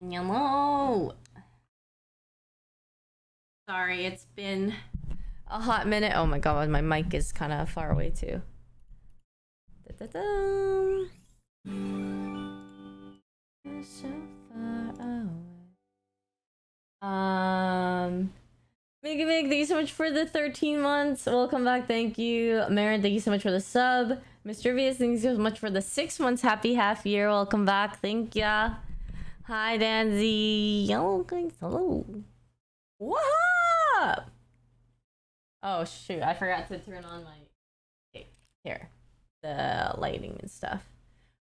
Hello. Sorry, it's been a hot minute. Oh my god, my mic is kind of far away too. Da-da-dum. So far away. Um, Mega Mig, thank you so much for the 13 months. Welcome back. Thank you. Marin, thank you so much for the sub. Mr. Vias, thank you so much for the six months. Happy half year. Welcome back. Thank ya. Hi, Danzy. Yo, guys. Hello. What up? Oh, shoot. I forgot to turn on my. Here. The lighting and stuff.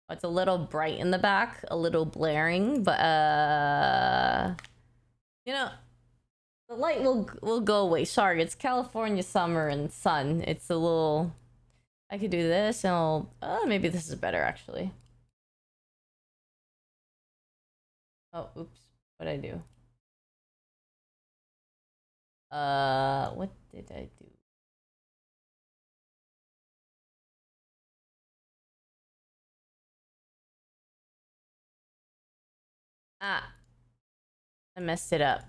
Oh, it's a little bright in the back, a little blaring, but, uh. You know, the light will will go away. Sorry, it's California summer and sun. It's a little. I could do this and I'll. Oh, maybe this is better actually. Oh, oops. What did I do? Uh, what did I do? Ah, I messed it up.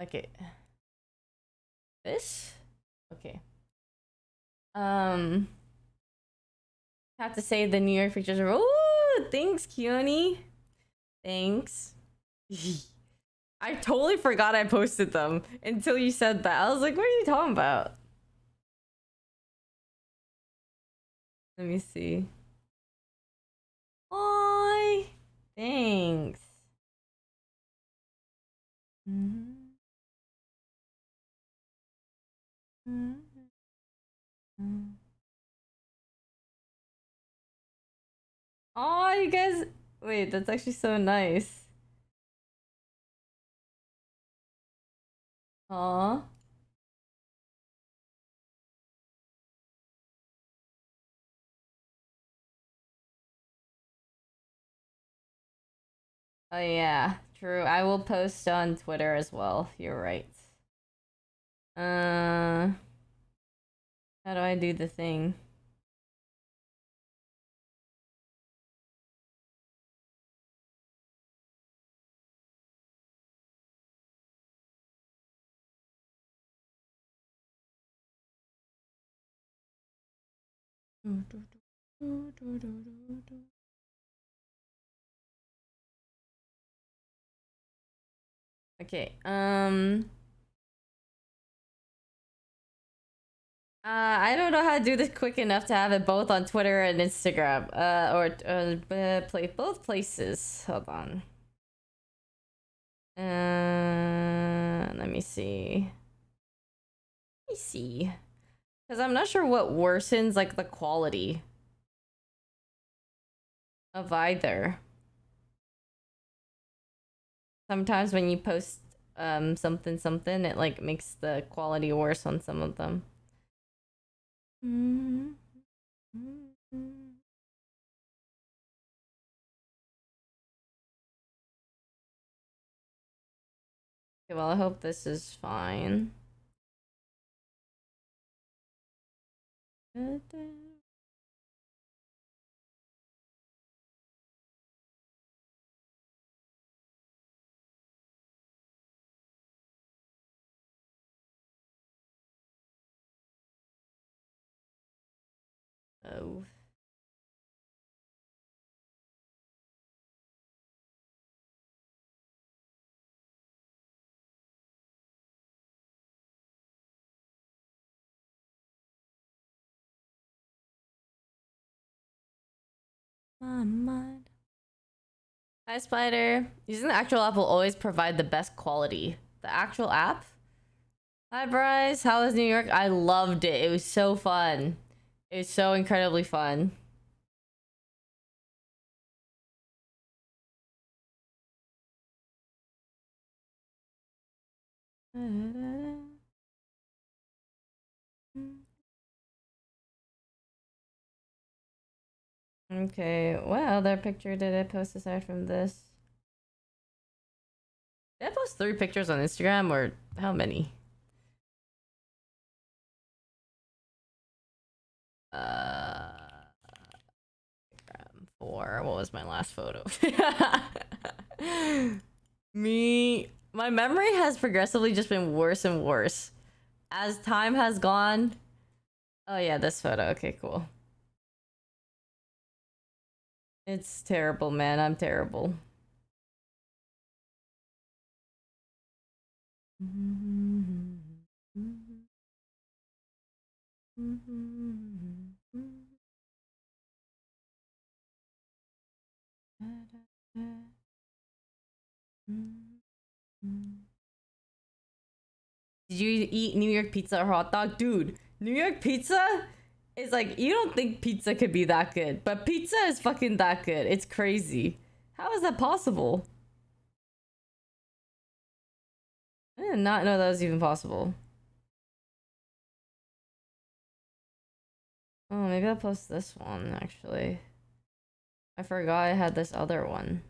Okay. This? Okay. Um have to say the New York pictures are oh thanks, Keone. Thanks. I totally forgot I posted them until you said that. I was like, what are you talking about? Let me see. Hi. Thanks. Mhm. Mhm. Oh, you guys. Wait, that's actually so nice. Aw. Oh, yeah. True. I will post on Twitter as well. You're right. Uh. How do I do the thing? Okay, um... Uh, I don't know how to do this quick enough to have it both on Twitter and Instagram. Uh, or, uh, play both places. Hold on. Uh, let me see. Let me see. Because I'm not sure what worsens, like, the quality of either. Sometimes when you post um something something, it, like, makes the quality worse on some of them. Mm-hmm. Okay, well, I hope this is fine. Oh. Hi, Spider. Using the actual app will always provide the best quality. The actual app? Hi, Bryce. How was New York? I loved it. It was so fun. It was so incredibly fun. Okay, well, their picture did I post aside from this? Did I post three pictures on Instagram or how many? Uh, Or what was my last photo? Me, my memory has progressively just been worse and worse as time has gone. Oh yeah, this photo. Okay, cool. It's terrible, man. I'm terrible. Did you eat New York pizza or hot dog? Dude, New York pizza is like, you don't think pizza could be that good, but pizza is fucking that good. It's crazy. How is that possible? I did not know that was even possible. Oh, maybe I'll post this one, actually. I forgot I had this other one.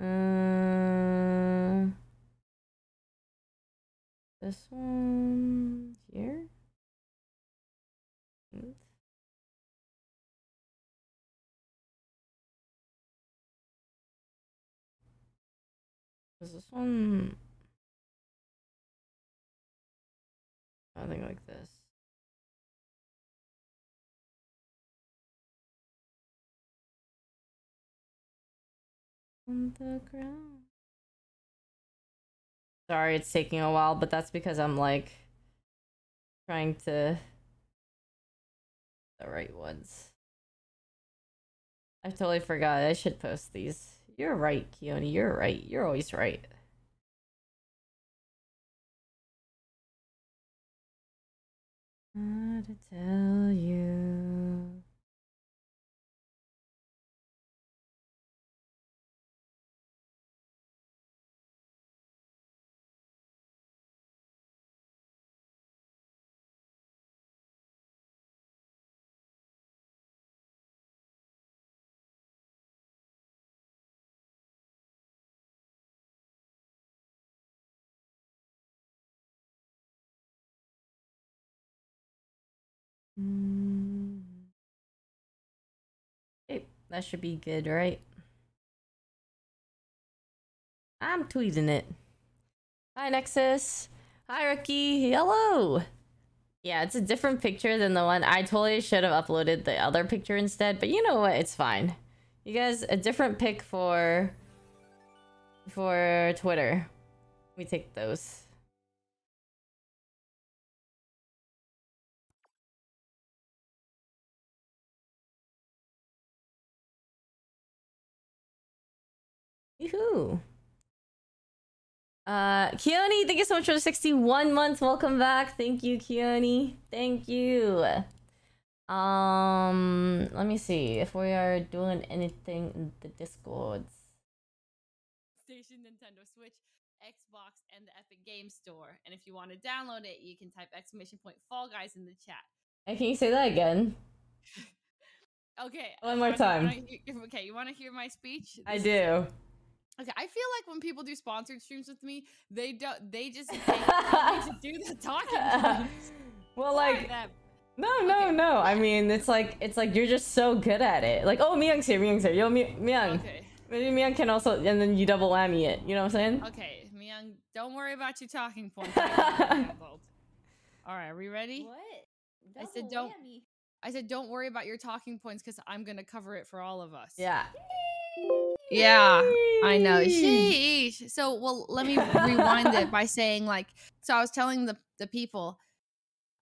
Uh, this one here? Is this one? Something like this. On the ground. Sorry, it's taking a while, but that's because I'm like trying to the right ones. I totally forgot. I should post these. You're right, Keone. You're right. You're always right. How to tell you. That should be good, right? I'm tweeting it. Hi, Nexus. Hi, Rookie. Hello. Yeah, it's a different picture than the one. I totally should have uploaded the other picture instead, but you know what? It's fine. You guys, a different pic for for Twitter. We take those. Yoo-hoo. Uh, Keone, thank you so much for the 61 months. Welcome back. Thank you, Keone. Thank you. Um, let me see if we are doing anything in the discords. Station Nintendo Switch, Xbox, and the Epic Game Store. And if you want to download it, you can type exclamation point Fall Guys in the chat. Hey, can you say that again? Okay. One more wanna- time. wanna hear- okay, you want to hear my speech? I This is do. Okay, I feel like when people do sponsored streams with me, they don't. They just me to do the talking. points well, like, them. no, no, Okay. no. I mean, it's like, it's like you're just so good at it. Like, oh, Myung's here, Myung's here. Yo, My- Myung. Okay. Maybe Myung can also, and then you double whammy it. You know what I'm saying? Okay, Myung, don't worry about your talking points. I got them handled. All right, are we ready? What? I said don't- whammy. I said don't worry about your talking points because I'm gonna cover it for all of us. Yeah. Yeah, I know. Sheesh. So, well, let me rewind it by saying, like, so I was telling the the people,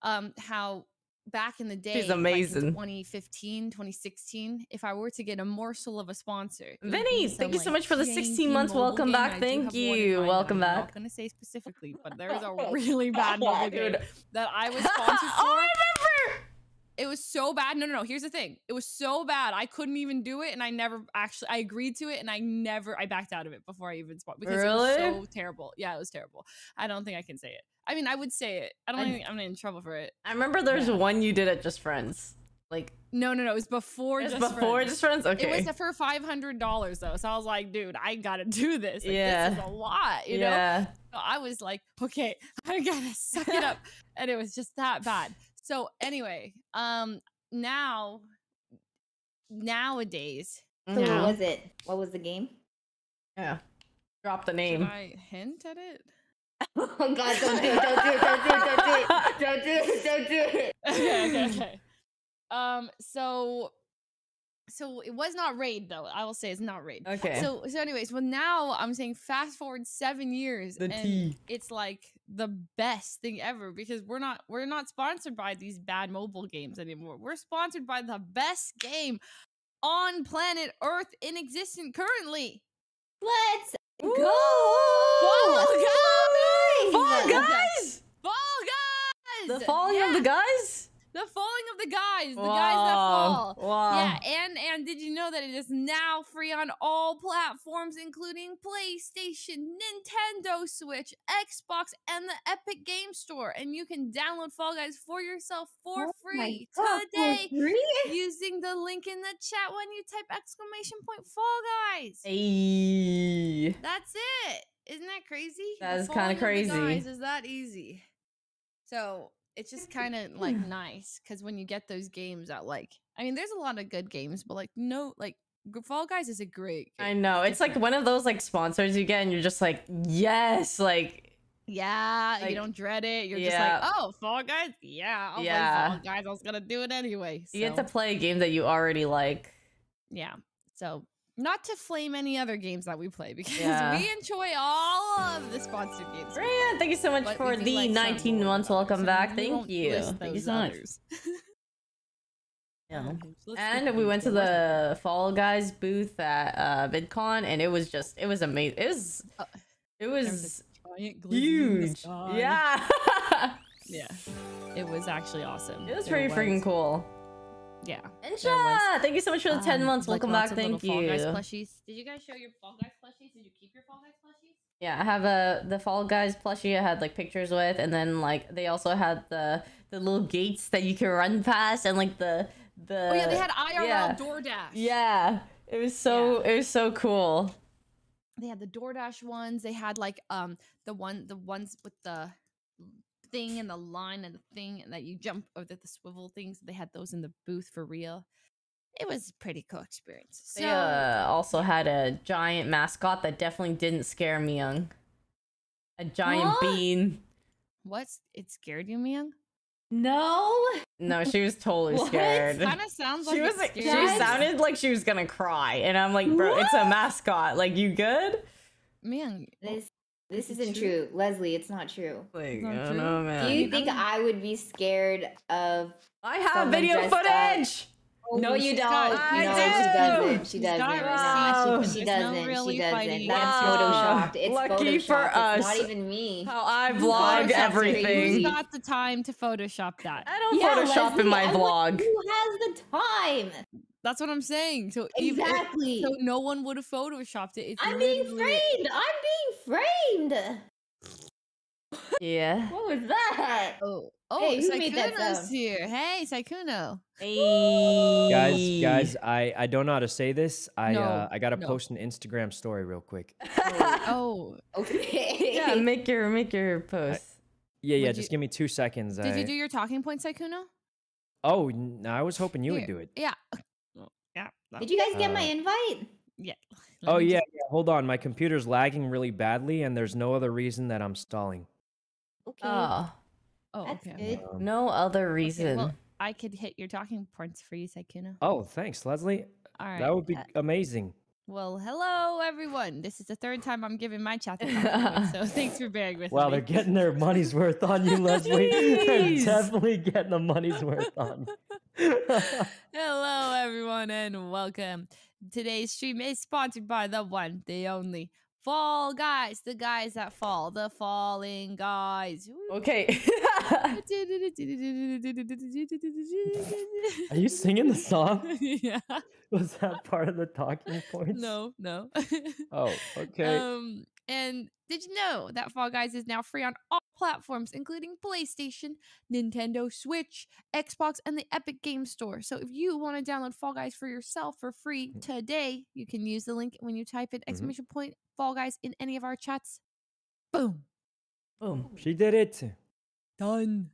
um, how back in the day, like in amazing. 2015, 2016, if I were to get a morsel of a sponsor, Vinny, thank you so like, much for the 16 months. Welcome back. I Thank have one in you. Welcome I'm back. not gonna say specifically, but there's a really bad mobile game that I was sponsored for. oh, I remember. It was so bad. No, no, no. Here's the thing. It was so bad. I couldn't even do it, and I never actually. I agreed to it, and I never. I backed out of it before I even spoke because it Really? was so terrible. Yeah, it was terrible. I don't think I can say it. I mean, I would say it. I don't I- think I'm in trouble for it. I remember there's Yeah. one you did at Just Friends. Like, No, no, no. It was before. it's just before Friends. Just Friends? Okay. It was for five hundred dollars though, so I was like, dude, I gotta do this. Like, Yeah. this is a lot, you know. yeah. So I was like, okay, I gotta suck it up. and it was just that bad. So anyway, um now nowadays. So Yeah. what was it? What was the game? Yeah. Drop the Should name. I hint at it? Oh God! Don't do it! Don't do it! Don't do it! Don't do it! Don't do it! okay, okay, okay. Um, so, so it was not raid though. I will say it's not raid. Okay. So, so anyways, well now I'm saying fast forward seven years, The and tea. it's like the best thing ever because we're not we're not sponsored by these bad mobile games anymore. We're sponsored by the best game on planet Earth in existence currently. Let's Ooh. go! Fall Fall Guys! guys! Fall guys! The falling of the guys? The falling of the guys, the guys that fall. Wow. Yeah, and and did you know that it is now free on all platforms, including PlayStation, Nintendo Switch, Xbox, and the Epic Game Store? And you can download Fall Guys for yourself for Oh free God, for today free? using the link in the chat when you type exclamation point Fall Guys. Hey. That's it. Isn't that crazy? That is falling of crazy. guys is that easy? So it's just kind of like nice because when you get those games that like, I mean, there's a lot of good games, but like no, like Fall Guys is a great. I know. It's like one of those like sponsors you get and you're just like, yes, like Yeah, like, you don't dread it. You're yeah. just like, oh, Fall Guys. Yeah, I'll Yeah. play Fall Guys. I was gonna do it anyway. you get to play a game that you already like. yeah. So not to flame any other games that we play because Yeah. we enjoy all of the sponsored games. we. Ryan, thank you so much But for the like 19 months. Welcome and back. Thank you. Thank you so much. Yeah. And we went to the Fall Guys booth at uh, VidCon, and it was just, it was amazing. It was, Uh, it was was giant glizzy in the huge. Yeah. Yeah. It was actually awesome. it was pretty freaking cool. Yeah. Insha, thank you so much for the 10 Um, months. Welcome back. Thank Fall you. Guys plushies. Did you guys show your Fall Guys plushies? Did you keep your Fall Guys plushies? Yeah, I have a the Fall Guys plushie I had like pictures with, and then like they also had the the little gates that you can run past, and like the the oh yeah, they had IRL yeah. DoorDash. yeah, it was so it was so cool. They had the DoorDash ones. They had like um the one the ones with the thing and the line and the thing and that you jump or the, the swivel things. They had those in the booth for real. It was a pretty cool experience. So They uh, also had a giant mascot that definitely didn't scare me young. A giant What? bean. what's it scared you, Myung? No. No, she was totally scared. Kind of sounds like She was scared she sounded like she was gonna cry, and I'm like, bro, it's a mascot. Like, you good? Man, This this Is it isn't true? true. Leslie, it's not true. Like, not I don't true? know, Do you think I'm- would be scared of I have video footage? up? Footage. No, you don't. I no, do. she doesn't. She doesn't. got Wow. She, she doesn't. really she doesn't. fighting. That's Wow. photoshopped. It's Lucky photoshopped. for It's us. not even me. How I Who vlog everything. crazy? who's got the time to Photoshop that? I don't Yeah, Photoshop Leslie, in my I'm like, vlog. Who has the time? That's what I'm saying. So even if- Exactly. so no one would have photoshopped it. It's I'm being framed. I'm being framed. Yeah. What was that? Oh, oh, Hey, who Sykkuno's here. Hey, Sykkuno. Hey. guys guys i i don't know how to say this i No, uh i gotta no. post an instagram story real quick Oh, Okay. yeah, make your make your post. yeah yeah Would just you- give me two seconds did I- you do your talking point, Saikuno? oh no, I was hoping you would do it Yeah. Yeah. Did you guys get my Uh, invite? Yeah. Let oh yeah, just- yeah hold on my computer's lagging really badly and there's no other reason that i'm stalling Okay. Oh, Oh, That's okay. good. Um, no other Okay, reason. well, I could hit your talking points for you, Sykkuno. oh thanks leslie All right. that would be uh, amazing Well, hello everyone. This is the third time I'm giving my chat the talking points, so thanks for bearing with wow me. they're getting their money's worth on you leslie they're Jeez. definitely getting the money's worth on you Hello, everyone, and welcome. Today's stream is sponsored by the one, the only Fall Guys, the guys that fall, the falling guys. okay. are you singing the song yeah. was that part of the talking points No, no. oh okay Um, and did you know that Fall Guys is now free on all platforms, including PlayStation, Nintendo Switch, Xbox, and the Epic Game Store? So if you want to download Fall Guys for yourself for free Mm. today, you can use the link when you type in Mhm. exclamation point Fall Guys in any of our chats. Boom. Boom. she did it Done.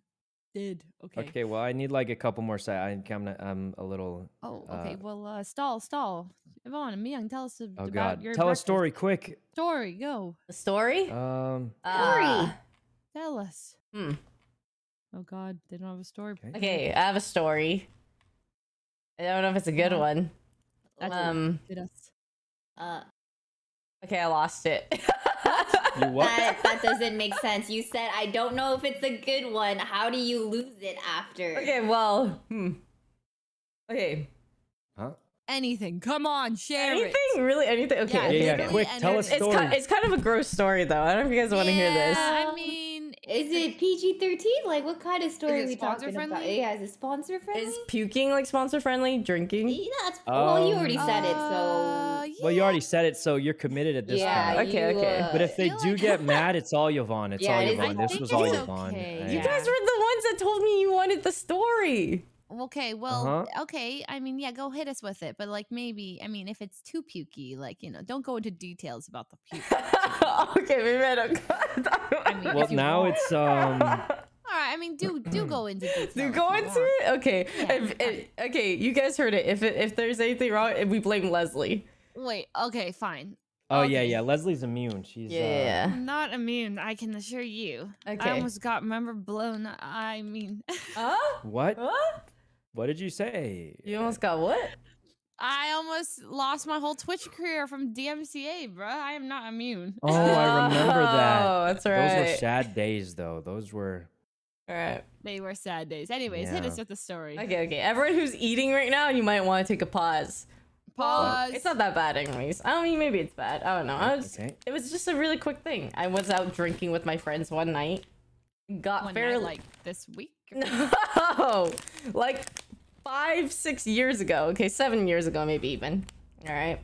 Did. Okay. Okay, well, I need like a couple more seconds. I'm, I'm a little. Oh, okay. uh, well, uh, stall, stall. Yvonne and Myung, tell us ab- Oh about God! your Tell a story quick. Story, go. The story? Um. Uh, Tell us. hmm. Oh God, they don't have a story. Okay. Okay, I have a story. I don't know if it's a good Uh, one. That's Um. Did us. Uh, Okay, I lost it. You what? that that doesn't make sense. You said I don't know if it's a good one. How do you lose it after? okay, well, hmm. Okay, Huh? Anything. Come on, share anything? it. Really, anything? Okay, Yeah, okay, Yeah, yeah. Quick, tell a anything. It's story. kind, it's kind of a gross story, though. I don't know if you guys want to hear this. Yeah, I mean, Is it PG thirteen? Like what kind of story it are we talking about? sponsor-friendly? Yeah, is it sponsor friendly? Is puking like sponsor friendly? Drinking? yeah, that's well. You already Um, said it, Uh, so Well, you already said it, so you're committed at this yeah. point. Okay, you, okay. uh, But if they do like- get mad, it's all Yvonne. It's Yeah, all it is- Yvonne. This was all okay. Yvonne. You You guys were the ones that told me you wanted the story. Okay, well, Uh-huh. okay. I mean, yeah, go hit us with it. But like, maybe, I mean, if it's too pukey, like you know, don't go into details about the puke. okay, maybe I don't. I mean, Well, now want. it's um. All right, I mean, do do go into detail. Do go into want. it? Okay. Yeah, if, fine. it, okay, you guys heard it. If it, if there's anything wrong, we blame Leslie. Wait, okay, fine. Oh yeah, Okay. yeah. Leslie's immune. She's uh, Yeah. I'm not immune. I can assure you. Okay. I almost got remember blown. I mean, Huh? What? What? What did you say? You almost got what? I almost lost my whole Twitch career from DMCA, bro. I am not immune. Oh, I remember that. Oh, that's right. Those were sad days, though. Those were. All right. They were sad days. Anyways, hit us with the story. Okay, okay. Everyone who's eating right now, you might want to take a pause. Pause. It's not that bad, anyways. I mean, maybe it's bad. I don't know. I was, Okay. It was just a really quick thing. I was out drinking with my friends one night. Got One fairly night, like this week. No, like five, six years ago. Okay, seven years ago, maybe even. All right.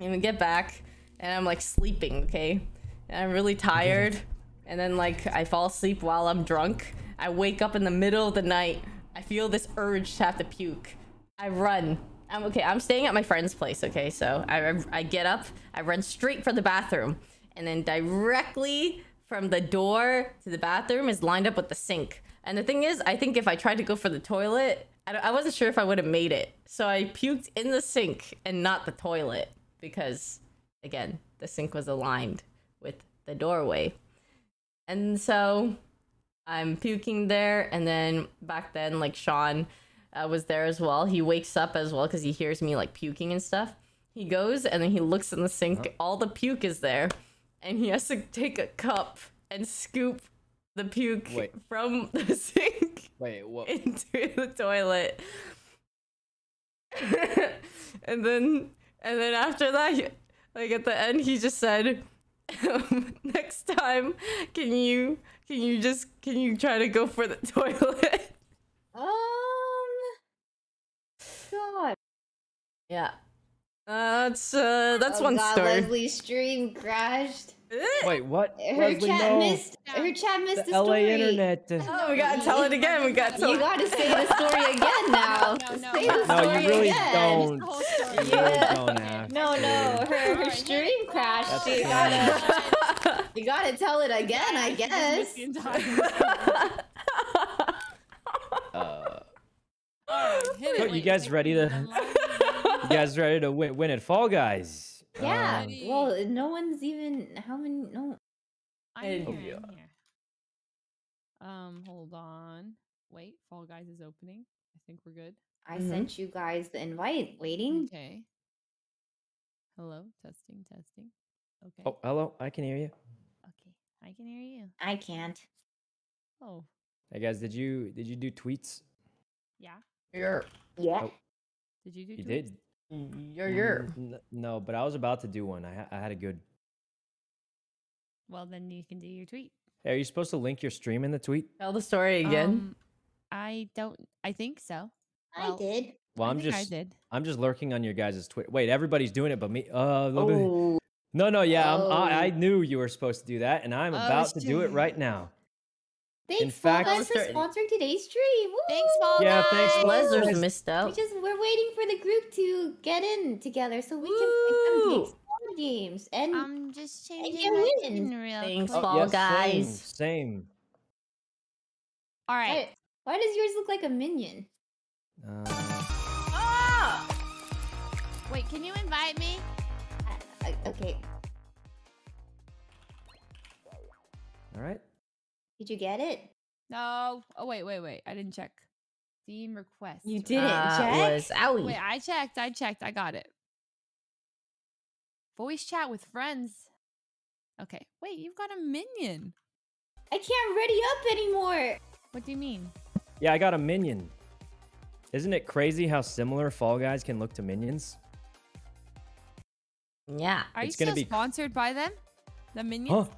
And we get back, and I'm like sleeping. Okay, and I'm really tired, and then like I fall asleep while I'm drunk. I wake up in the middle of the night. I feel this urge to have to puke. I run. I'm okay. I'm staying at my friend's place. Okay, so I I get up. I run straight for the bathroom, and then directly from the door to the bathroom is lined up with the sink. And the thing is, I think if I tried to go for the toilet, I, I wasn't sure if I would have made it. So I puked in the sink and not the toilet because, again, the sink was aligned with the doorway. And so I'm puking there. And then back then, like Sean uh, was there as well. He wakes up as well because he hears me like puking and stuff. He goes and then he looks in the sink. All the puke is there. And he has to take a cup and scoop the puke Wait. from the sink Wait, what? into the toilet. and then and then after that like at the end he just said um, next time can you can you just can you try to go for the toilet um, God, yeah uh, that's uh that's oh one God, story Leslie's stream crashed. Wait, what? Her Leslie, chat no. missed. Her chat missed The the LA story. internet. oh we gotta tell it again we gotta tell You it gotta say the story again now. No, no, say no. the No, story you really again. don't. The story. You really Yeah. don't have No, to. no, her, her stream crashed. That's You gotta, you gotta tell it again, I guess. missed the entire story. Uh, Alright, hit So it. you Wait, guys make ready to- you guys ready to win, win at Fall Guys? Yeah. Um, Well, no one's even. How many? No. I'm And- here, Oh, yeah. I'm here. Um, hold on. Wait, Fall Guys is opening. I think we're good. I Mhm. sent you guys the invite. Waiting. Okay. Hello, testing, testing. Okay. oh, hello. I can hear you. Okay. I can hear you. I can't. Oh, Hey guys, did you did you do tweets? yeah. you're Yeah. Oh. Did you do You tweets? did. You're you're Mm, n- no, but I was about to do one. I, ha- I had a good. Well, then you can do your tweet. Hey, are you supposed to link your stream in the tweet? tell the story again Um, I don't. I think so. I Well, did. Well, I I'm think just I did. I'm just lurking on your guys' Twitter. Wait, everybody's doing it, but me. Uh, oh no, no, yeah, I'm, I, I Oh. knew you were supposed to do that, and I'm Oh, about to do it right now. Thanks, fact- Guys, for sponsoring today's stream. Thanks, Fall Yeah, thanks, Guys. Lesnar's guys. missed We out just we're waiting for the group to get in together so we can play some Woo! Games. And I'm just changing you my skin real Thanks, quick. Fall yes, Guys. Same. same. All right. Hey. Why does yours look like a minion? Uh, Ah! Wait, can you invite me? Uh, uh, okay, all right. Did you get it? No. Oh wait, wait, wait. I didn't check. Steam request. You didn't uh, That check. was owie. Wait, I checked. I checked. I got it. Voice chat with friends. Okay. Wait, you've got a minion. I can't ready up anymore. What do you mean? Yeah, I got a minion. Isn't it crazy how similar Fall Guys can look to minions? yeah. Are It's you gonna still be- sponsored by them? The Huh? minions?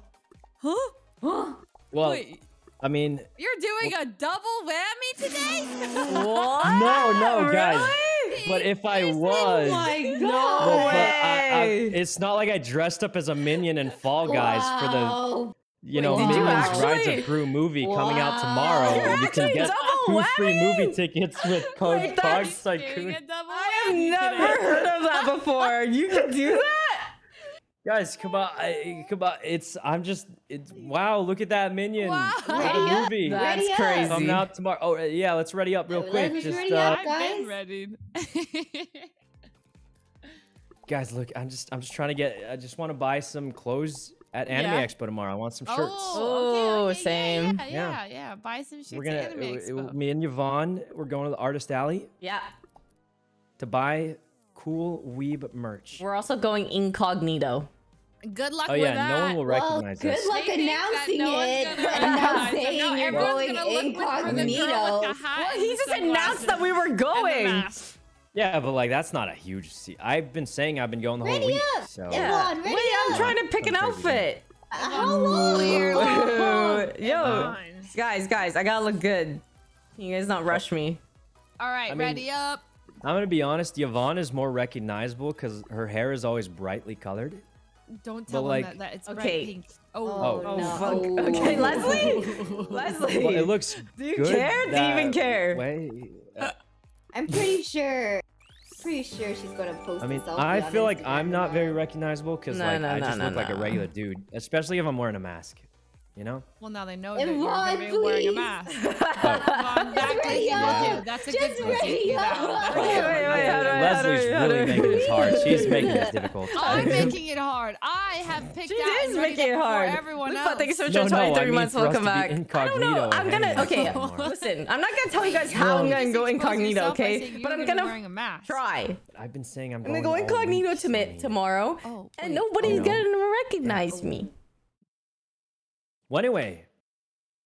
Huh? Well, Wait, I mean, you're doing a double whammy today? What? No, no, guys. But if I Seriously? was, Oh my No god. Well, but I, I, it's not like I dressed up as a minion in Fall Guys for the Wow. you know Wait, did you Minions Rides actually? of Gru movie coming out tomorrow. Wow. You're you can actually get double two free movie tickets with code Wait, Cog that's- Doing Tycoon. I have never heard of that before. You can do that? Guys, come on, I, come on! It's I'm just it's wow! Look at that minion Wow. for the Ready up? movie That's Ready up. crazy. coming out tomorrow. Oh uh, yeah, let's ready up real Let's quick. just Just ready uh, up. I've guys. been ready. guys, look, I'm just I'm just trying to get. I just want to buy some clothes at Anime Yeah. Expo tomorrow. I want some shirts. Oh, okay, Oh, okay, yeah, same. Yeah, yeah, yeah. Buy some shirts. we're gonna Anime it- it- Expo. me and Yvonne. We're going to the Artist Alley Yeah. to buy cool weeb merch. We're also going incognito. Good luck Oh with yeah, that. no one will Well, recognize good us. luck They think that announcing no it gonna and now recognize them. saying No, you're everyone's going gonna look for the girl with the incognito. Well, he the just announced that we were sunglasses and the going. Yeah, but like that's not a huge. Se- I've been saying I've been going the whole Ready week. up. So Yeah. Yeah. on, ready Wait, I'm up. trying to pick an outfit. Uh, How long? Clearly. Yo, guys, guys, I gotta look good. You guys not rush me? All right, I mean- ready up. I'm gonna be honest. Yvonne is more recognizable because her hair is always brightly colored. Don't tell them like- that, that it's Okay. bright pink. Oh, Oh, Oh, no. fuck. Okay, Leslie. Leslie. Well, it looks. Do you good care? Do you even care? way. Uh, I'm pretty sure. Pretty sure she's gonna post. I mean, I feel like Instagram I'm not very recognizable because No, like no, I just no, look like a regular dude, especially if I'm wearing a mask. You know? well, now they know that you're gonna be wearing a mask. Oh. Yvonne, that ready good up. That's a Just good ready do that. up. That's a Wait, wait, wait, how do I- how do I- Leslie's really making this hard. She's making this difficult. I'm making it hard. I have picked She out is and ready making it hard. everyone else. thank you so much for no, I 23 mean months. Welcome back. I don't know. I'm gonna. Okay, listen. I'm not gonna tell you guys how I'm gonna go incognito, okay? But I'm gonna be gonna wearing a mask. try. I've been saying I'm I'm gonna go incognito week, to me so- tomorrow, Oh, and nobody's Oh, gonna recognize me. Well, anyway,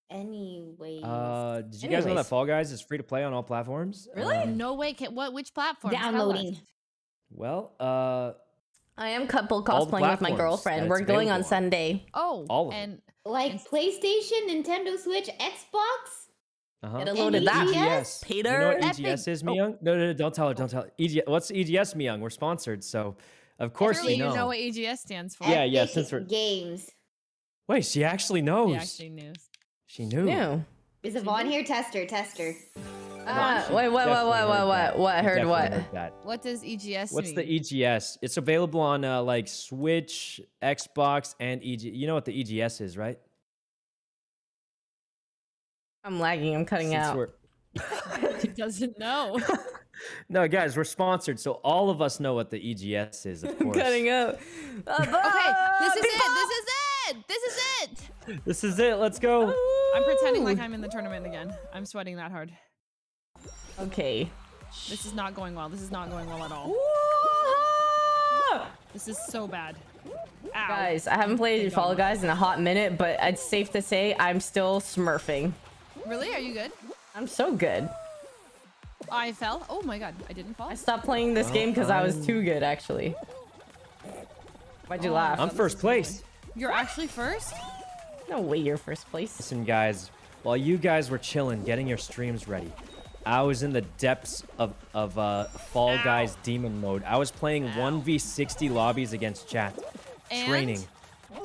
Anyways. uh, did you guys know that Fall Guys is free to play on all platforms? Really? Um, No way. Can, what? Which platform? Downloading. well, uh, I am couple cosplaying with my girlfriend. that We're going on. Sunday. Oh, All of them. and Like PlayStation, Nintendo Switch, Xbox. uh-huh. Get a And load of that. EGS? Peter. You know what Epic- EGS is, Oh. Myung? No, no, no, don't tell her. Don't tell her. EGS, what's EGS, Myung? We're sponsored, so of course Surely we you know. know what EGS stands for. Yeah, yeah, since we're- games. Wait, she actually knows. He actually knew. She knew. New. Is Yvonne here? Tester, tester. Uh, wait, what, what, what, what, what, what? She Heard definitely what? heard that. What does EGS What's mean? the EGS? It's available on uh, like Switch, Xbox, and EG. You know what the EGS is, right? I'm lagging. I'm cutting Since out. we're- he doesn't know. No, guys, we're sponsored, so all of us know what the EGS is, of I'm course. cutting out. Uh, okay, this is people- it. This is it. This is it. This is it. Let's go. I'm pretending like I'm in the tournament again. I'm sweating that hard. Okay. This is not going well. This is not going well at all. Woo-ha! This is so bad. Ow. Guys, I haven't played Fall Guys in a hot minute, but it's safe to say I'm still smurfing. Really? Are you good? I'm so good. I fell. Oh my god, I didn't fall. I stopped playing this game because I was too good, actually. Why'd you Oh, laugh? I'm first place. You're actually first? No way you're first place. Listen, guys, while you guys were chilling, getting your streams ready, I was in the depths of, of uh, Fall Guys demon mode. I was playing 1v60 lobbies against chat, And? training.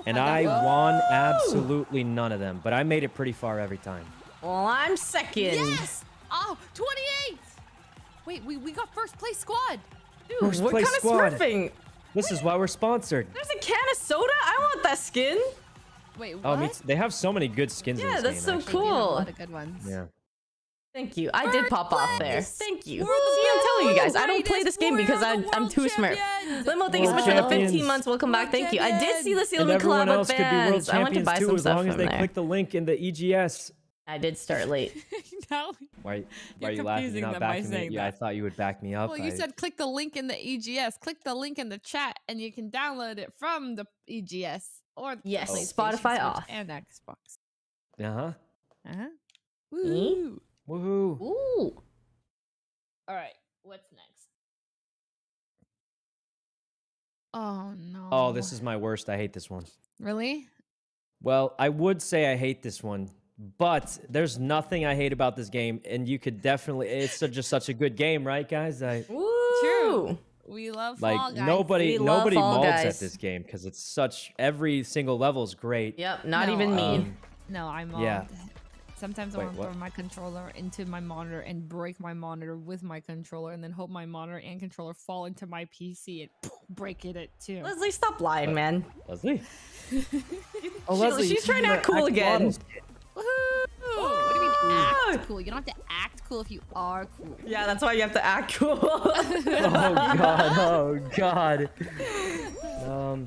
And I won absolutely none of them, but I made it pretty far every time. Well, I'm second. Yes! Oh, 28! Wait, we, we got first place squad. Dude, First what kind squad. of smurfing? This is why we're sponsored. There's a can of soda? I want that skin. Wait, what? Oh, me t- they have so many good skins in Yeah, that's game, so actually. They do have cool. A lot of good ones. Yeah. Thank you. I did pop off there. Thank you. We're See, I'm telling you guys, I don't play this game because I'm, I'm too smart. Limo, thank you so much for the 15 champions. months. Welcome back. World Thank you. I did see the And ceiling collab everyone with else could be world. I went to champions buy too, some as stuff long as from they there. click the link in the EGS. I did start late. now, Why, why are You're laughing? confusing You're not them by backing me. Yeah, I thought you would back me up. well, you I- said click the link in the EGS. Click the link in the chat, and you can download it from the EGS or the Yes, Spotify Switch, off. and Xbox. Uh-huh. Uh-huh. Me? Woo. Woohoo. Ooh. All right, what's next? Oh no. Oh, this is my worst. I hate this one. really. Well, I would say I hate this one, but there's nothing I hate about this game, and you could definitely. It's su- just such a good game, right, guys? I True. We love like Fall Guys. nobody We love nobody Fall molds Guys. at this game because it's such every single level is great. Yep, not No, even me. Um, No, I'm Yeah. Sometimes I want to what? throw my controller into my monitor and break my monitor with my controller, and then hope my monitor and controller fall into my PC and break it it too. Leslie, stop lying, man. Leslie. oh, She- Leslie, she's trying to act cool acting again. modest. Woohoo! What do you mean act cool? You don't have to act cool if you are cool. Yeah, that's why you have to act cool. Oh god. Oh god. Um.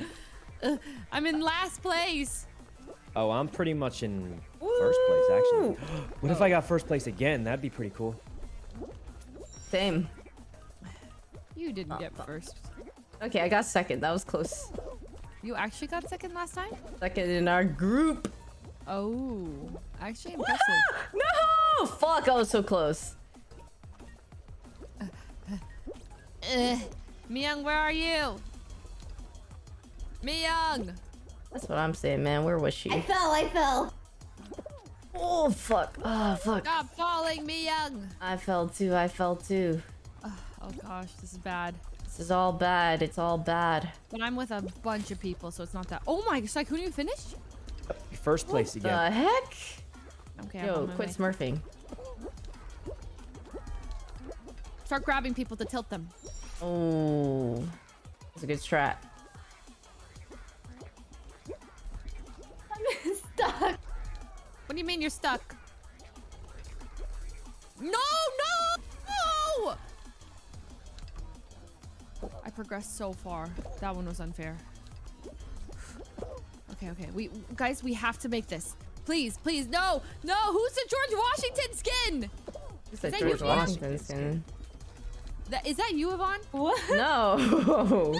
I'm in last place. Oh, I'm pretty much in first place actually. what if I got first place again? That'd be pretty cool. Same. You Oh, didn't get first. Okay, I got second. That was close. You actually got second last time? Second in our group. Oh, actually impressive. No! Fuck, I was so close. Ugh. Myung, where are you? Myung! That's what I'm saying, man. Where was she? I fell, I fell. Oh, fuck. Oh, fuck. Stop falling, Myung! I fell too. I fell too. Oh, oh gosh, this is bad. This is all bad. It's all bad. But I'm with a bunch of people, so it's not that. Oh my, Sykkuno, you finished? First place The again. heck? Okay, I'm Yo, quit way. smurfing. Start grabbing people to tilt them. Oh, that's a good strat. I'm stuck. What do you mean you're stuck? No, no, no! I progressed so far. That one was unfair. Okay, okay. We guys, we have to make this. Please, please, no, no. Who's the George Washington skin? Is that that George? Washington skin? That is that you, Yvonne? What? No.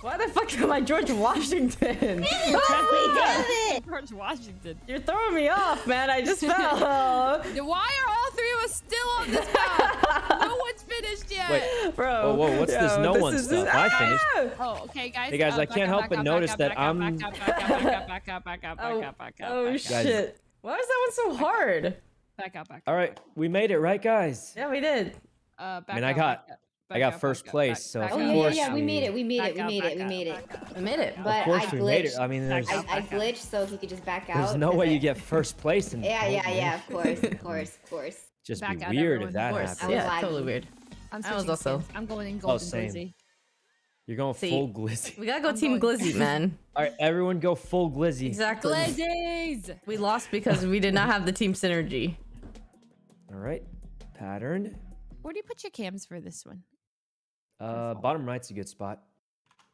Why the fuck am I George Washington? Leslie, damn it! George Washington. You're throwing me off, man. I just fell. Then Why are all three of us still on this path? no one's finished yet. Wait. Bro. Oh, whoa, what's this yo, no one is- stuff? this- I finished. Oh, okay, guys. Hey, guys, uh, I can't up, help but notice that up, back up, I'm- Back up, back up, back up, back up, back up, Oh, back up, back up, oh back up, Guys. shit. Why was that one so hard? back up, back up. All right, we made it, right, guys? Yeah, we did. Uh, back mean, I got- back up, I got up, first back place, back- so back Oh of yeah, yeah, course yeah. We we- made it. We made back it. We up, made back it. We up, made it. back up, We made it. But Of course I we made it. glitched. I mean, there's, I, I glitched, so if you could just back out. there's no 'cause way I- you get first place. In Yeah, yeah, yeah. Of course, of course, of course. Just Back be out, weird everyone. if that Of course. I happened. was Yeah, totally weird. I'm I was switching also- skins. I'm going in oh, golden same. glizzy. You're going See, full glizzy. We gotta go I'm Team going- Glizzy, man. All right, everyone go full glizzy. Exactly. Glizzies! We lost because we did not have the team synergy. All right, pattern. Where do you put your cams for this one? Uh, bottom right's a good spot.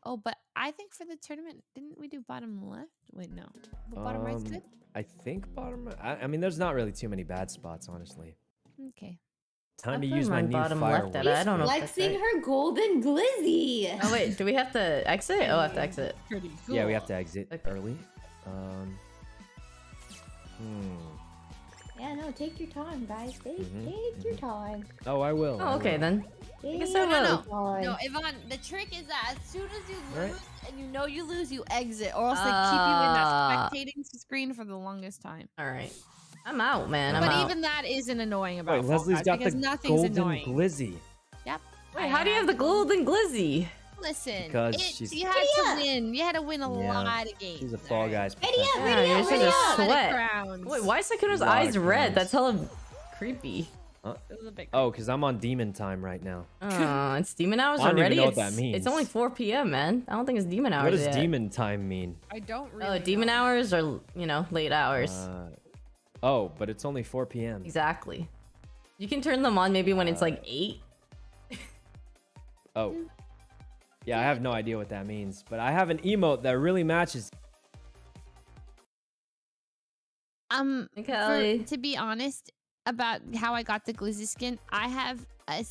Oh, but I think for the tournament, didn't we do bottom left? Wait, no. But bottom right's Um, good? I think bottom. right- I, I mean, there's not really too many bad spots, honestly. Okay. Time I to use my mine new bottom fire. left at it. I don't know. if that's Flexing right. her golden glizzy. Oh wait, do we have to exit? Oh, I have to exit. Pretty cool. Yeah, we have to exit Okay. early. Um. Hmm. Yeah, no, take your time, guys. Take, Mhm, take your time. Oh, I will. I Oh, okay will. then. Take guess I your will. time. No, Yvonne, the trick is that as soon as you Right. lose and you know you lose, you exit, or else they keep you in Ah. that spectating screen for the longest time. All right. I'm out, man. I'm but out. even that isn't annoying about Wait, Fall Leslie's Guys got because the nothing's golden annoying. glizzy. Yep. Wait, I how do you have the had- golden glizzy? Listen, Because it- she's- you had Yeah. to win. You had to win a Yeah, lot of games. She's a Fall? Guys. Ready up, professional. Yeah, ready you're up, such ready a up. Lot of sweat. Wait, why is Sykkuno's Lot of eyes red? That's hella creepy. Uh, it was a big Oh, because I'm on demon time right now. Oh, it's demon hours I don't even already. know what that means. It's only 4 p.m., man. I don't think it's demon hours What does yet. demon time mean? I don't oh, really. Oh, demon know. hours are you know late hours. Uh, oh, but it's only 4 p.m. exactly. You can turn them on maybe when it's uh, like eight. Oh. Mm. Yeah, I have no idea what that means, but I have an emote that really matches. Um, for- to be honest about how I got the glizzy skin, I have a,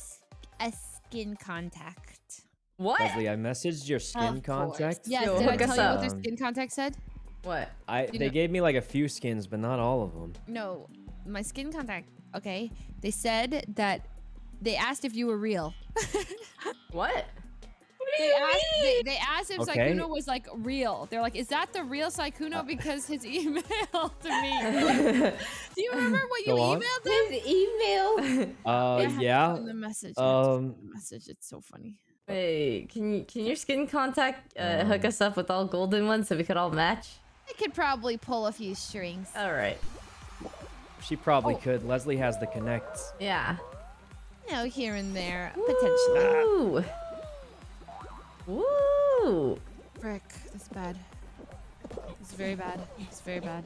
a skin contact. What? Leslie, I messaged your skin Of course. contact. Yes, Yo, did I hook us tell you what their skin contact said? What? I they know- gave me like a few skins, but not all of them. No, my skin contact. Okay, they said that they asked if you were real. What? They asked, they, they asked if Okay. Sykkuno was like real. They're like, is that the real Sykkuno? Because his email to me. Do you remember what you on. emailed him? His email. Uh, I have to yeah. find the message. I have to find Um, the message. It's so funny. Wait, can you can your skin contact uh, hook Um. us up with all golden ones so we could all match? I could probably pull a few strings. All right. She probably Oh. could. Leslie has the connects. Yeah. You know, here and there, potentially. Ooh. Woo. Frick, that's bad. It's very bad. It's very bad.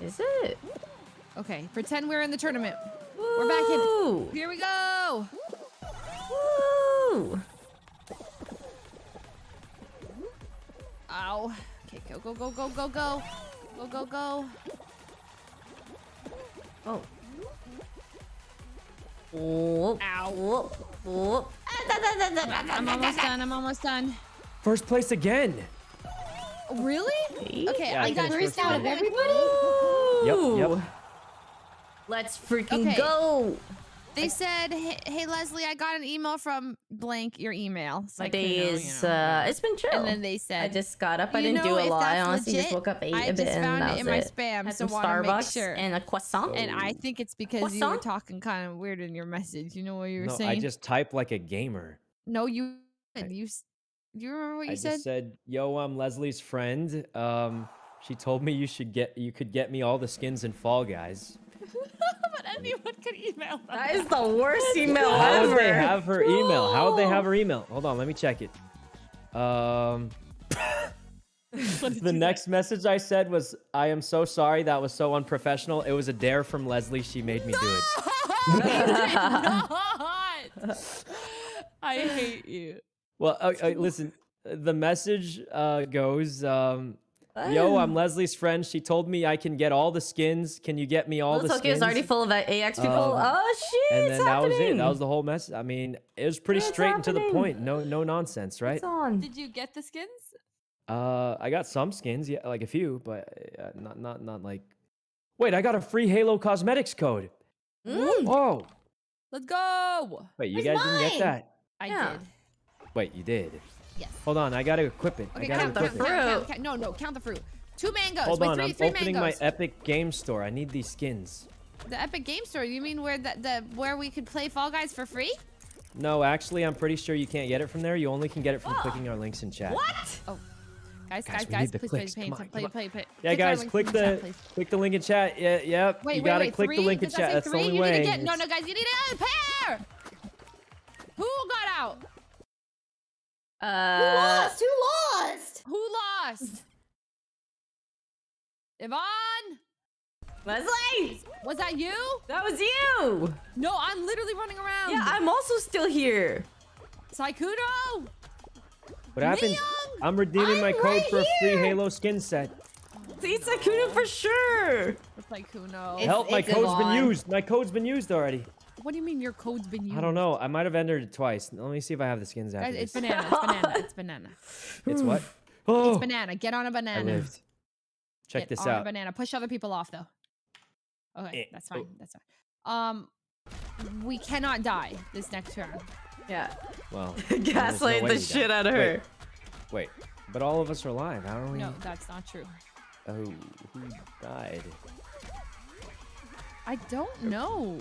Is it? Okay, pretend we're in the tournament. We're back in Here we go. Woo. Ow. Okay, go, go, go, go, go, go. Go, go, go. Oh. Whoop. Ow. Whoop. I'm almost done. I'm almost done. First place again. Really? Okay, Yeah, I I got First first out of place. everybody. Yep, yep. Let's freaking Okay. go. They said, hey, hey, Leslie, I got an email from blank your email. My Sykkuno, day you know. uh it's been chill. And then they said, I just got up. I didn't do a lot. I that's honestly just woke up, ate I a bit, just and found that it was in my it. spam, Had so some want make Starbucks sure. and a croissant. And I think it's because you were talking kind of weird in your message. You know what you were No, saying? I just type like a gamer. no, you you do you remember what you I said? just said, "Yo, I'm Leslie's friend. Um, she told me you should get you could get me all the skins in Fall Guys." but anyone could email them. that is the worst email How ever. would they have her email? How would they have her email? Hold on, let me check it. Um, the next message I said was, "I am so sorry. That was so unprofessional. It was a dare from Leslie. She made me do it." You did not. I hate you. Well, uh, uh, listen. The message uh, goes, um, "Yo, I'm Leslie's friend. She told me I can get all the skins. Can you get me all Well, the Tokyo skins?" is already full of AX people. Um, oh shit! and it's then that was it. happening. That was the whole message. I mean, it was pretty It's straight and to the point. No, no nonsense, right? It's on. Did you get the skins? Uh, I got some skins, yeah, like a few, but uh, not not not like. Wait, I got a free Halo cosmetics code. Mm. Oh, Let's go. wait, you Where's guys didn't get that? I Yeah. did. Wait, you did. Yes. Hold on, I gotta equip it. Okay, I gotta count, the count, equip count, fruit. count, count. No, no, count the fruit. Two mangoes. Hold Wait, on, three, I'm three opening mangoes. my Epic Game Store. I need these skins. the Epic Game Store. You mean where the, the where we could play Fall Guys for free? No, actually, I'm pretty sure you can't get it from there. You only can get it from clicking our links in chat. What? Oh. Guys, Guys, guys, guys, need the please play, Come play, on, play, play, play. Yeah, Click guys, click the chat, please. click the link in chat. Yeah, yep. Wait, you wait, gotta wait. click three? the link in Does chat. say That's the only you way. Need to get, no, no, guys, you need a pair. Who got out? Who Uh, lost? Who lost? Who lost? Yvonne, Leslie, was that you? that was you. No, I'm literally running around. Yeah, I'm also still here. Sykkuno. What happened? Leon, I'm redeeming my I'm code right for a free. Halo skin set. It's Sykkuno for sure. It's Sykkuno. It's- Help! My it's code's been used. My code's been used already. What do you mean your code's been used? I don't know. I might have entered it twice. Let me see if I have the skins after Guys, it's this. banana. It's banana. It's banana. It's what? Oh, It's banana. Get on a I banana. lived. Check Get this on a banana. Push other people off though. Okay, Eh, that's oh. fine. That's fine. Um, we cannot die this next round. Yeah. Well, there's no Gaslight the shit died. out of her. Wait, wait, but all of us are alive. How are we? No, that's not true. Oh, who died? I don't know.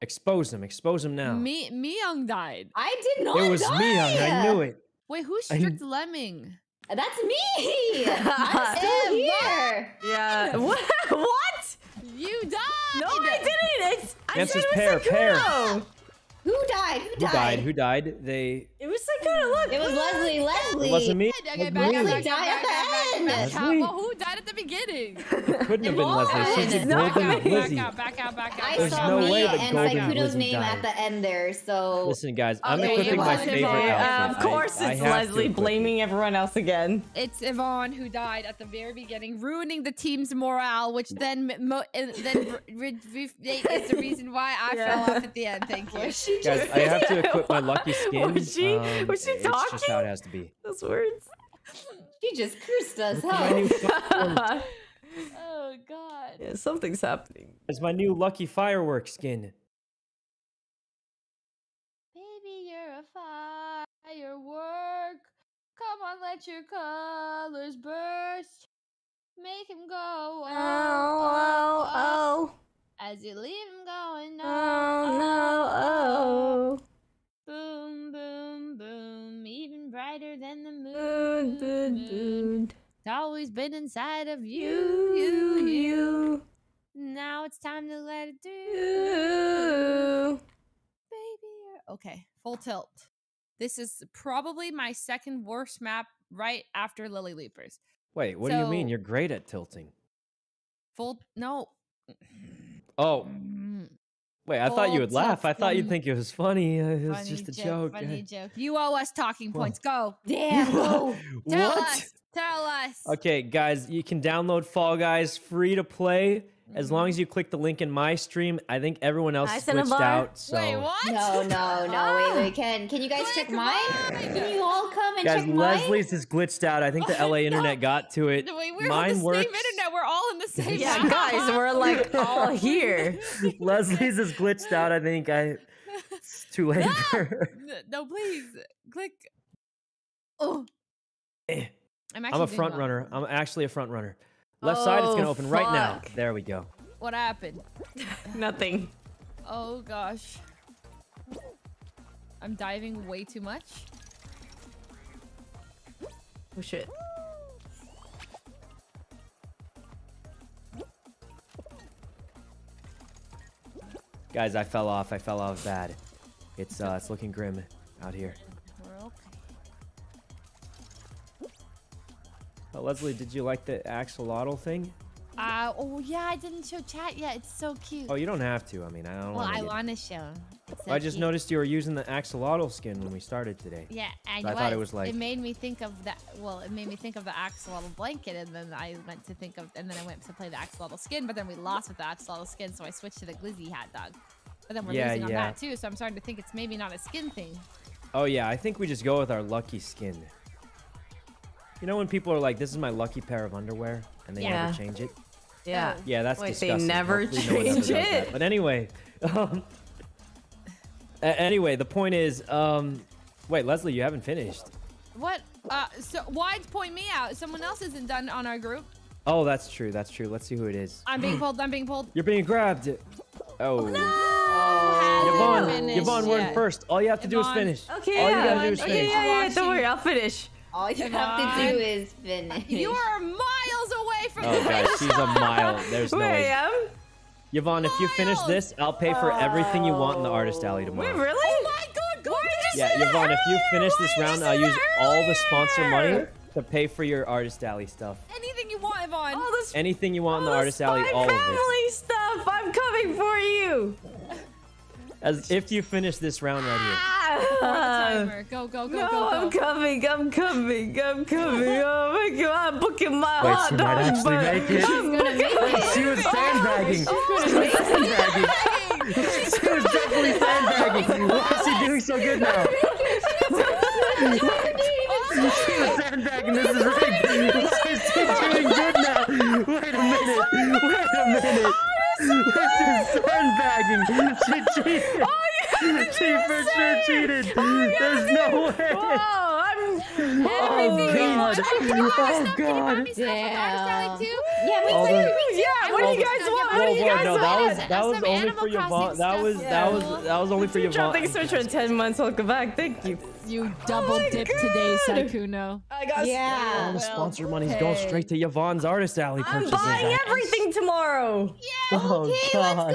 Expose him. Expose him now. Me Myung died. I did not it was die. me. I knew it. Wait, who's I- strict lemming? That's me. I'm still here. Yeah. what? What? You died. No, I didn't. It's. I Answer's said it was pair, pair. Who died? Who Who died? died? Who died? They. It was Sykkuno. Look. It was Leslie. Leslie. It wasn't me. Okay, It back, was back, me. back, Die back, at the back, back, Leslie? Well, who died at the beginning? Couldn't have been Leslie. She's just Not golden me. Back out, back out, back out. I There's saw no me way the and golden Sykkuno's name died. at the end there, so Listen, guys, I'm Okay, equipping my favorite Yvonne. outfit. of course I- I it's have to Leslie blaming everyone else again. It's Yvonne who died at the very beginning, ruining the team's morale, which then mo- uh, then is the reason why I Yeah. fell off at the end. Thank you. Guys, I have to equip my lucky skin. Was she- um, was she It's just how it has to be. Those words. she just cursed us My out. new firework- yeah, Oh God. something's happening. It's my new lucky firework skin. Baby, you're a firework. Come on, let your colors burst. Make him go. Oh, Oh, oh, oh, As you leave him going. oh, no, oh. Brighter than the moon. Dude, dude, moon. It's always been inside of you, You, you, you. you, Now it's time to let it do. you. Baby, okay. Full tilt. This is probably my second worst map, right after Lily Leapers. Wait, what do you mean? You're great at tilting. Full no. Oh, wait, I thought you would laugh. I thought you'd mm-hmm. think it was funny. It was funny just a joke, joke. Funny joke. You owe us talking points. Go. Damn. no. Tell what? us. Tell us. Okay, guys, you can download Fall Guys free to play as Mm-hmm. long as you click the link in my stream. I think everyone else Hi, switched Cinnabar. out. So Wait, what? No, no, no. Wait, wait. Can can you guys check Click mine? mine. Can you all come and Guys, check mine? Leslie's is glitched out. I think the Oh, LA no. internet got to it. Wait, we're Mine on the works. same internet. We're all in the same. Yeah, map. guys, we're like all here. Leslie's is glitched out. I think I. It's too late. for her. N- no, please click. Oh, Eh. I'm I'm actually a doing front well. runner. I'm actually a front runner. Left side is Oh, gonna open right now. There we go. What happened? Nothing. Oh gosh. I'm diving way too much. Oh shit. Guys, I fell off. I fell off bad. It's uh, it's looking grim out here. Uh, Leslie, did you like the axolotl thing? Uh, oh yeah, I didn't show chat yet. It's so cute. Oh, you don't have to. I mean, I don't. well, I want to show. So I just cute. noticed you were using the axolotl skin when we started today. Yeah, I, So I thought it was like- It made me think of that. Well, it made me think of the axolotl blanket, and then I went to think of, and then I went to play the axolotl skin, but then we lost with the axolotl skin, so I switched to the glizzy hot dog. But then we're Yeah, losing on that too, so I'm starting to think it's maybe not a skin thing. Oh yeah, I think we just go with our lucky skin. You know when people are like, "This is my lucky pair of underwear," and they Yeah. never change it. Yeah. Yeah, that's Wait, they disgusting. never Hopefully no ever change does it? But anyway, um, anyway, the point is, um, wait, Leslie, you haven't finished. What? Uh, so why'd point me out? Someone else isn't done on our group. Oh, that's true. That's true. Let's see who it is. I'm being pulled. I'm being pulled. You're being grabbed. Oh, Hasn't Yvonne, finished Yvonne, we're yet. first. All you have to do is finish. Okay, All you gotta do is okay, finish. yeah, yeah, Watching. don't worry, I'll finish. All you have to Yvonne. do is finish. You are miles away from Oh, the guys, she's a mile. There's no Wait, way. I am? Yvonne, if you finish this, I'll pay for everything you want in the artist alley tomorrow. Wait, tomorrow. really? Oh my god, go Yeah, Yvonne, if you finish this Why round, I'll use that all the sponsor money to pay for your artist alley stuff. Anything you want, Yvonne. All this, Anything you want in all the this artist alley, Spy all of it. family stuff. I'm coming for you. As if you finish this round right here. Ah. timer. Go, go, go, No, go, I'm coming, I'm coming, I'm coming. Oh my god, I'm booking my Wait, hot she might actually make it. I'm gonna make booking- it. She was sandbagging. She was sandbagging. She was definitely sandbagging. Why is she doing so good now? She was sandbagging. This is rigged. Why is she doing good now? Wait a minute. Wait a minute. She's sandbagging. She cheated. She for sure cheated. There's no way. Whoa. Oh god. Oh god. Damn. Yeah, me All too. the- me too. Yeah, what do you guys want? What do you whoa, guys no, want? that was that was only for Yvonne. That was stuff. that was that was only for Yvonne. thanks so much for 10 months. Welcome back. Thank you. You double oh my dipped today, God. Sykkuno. I got Yeah. All the Well, sponsor money's going straight to Yvonne's artist alley I'm buying everything tomorrow. Oh Okay, god.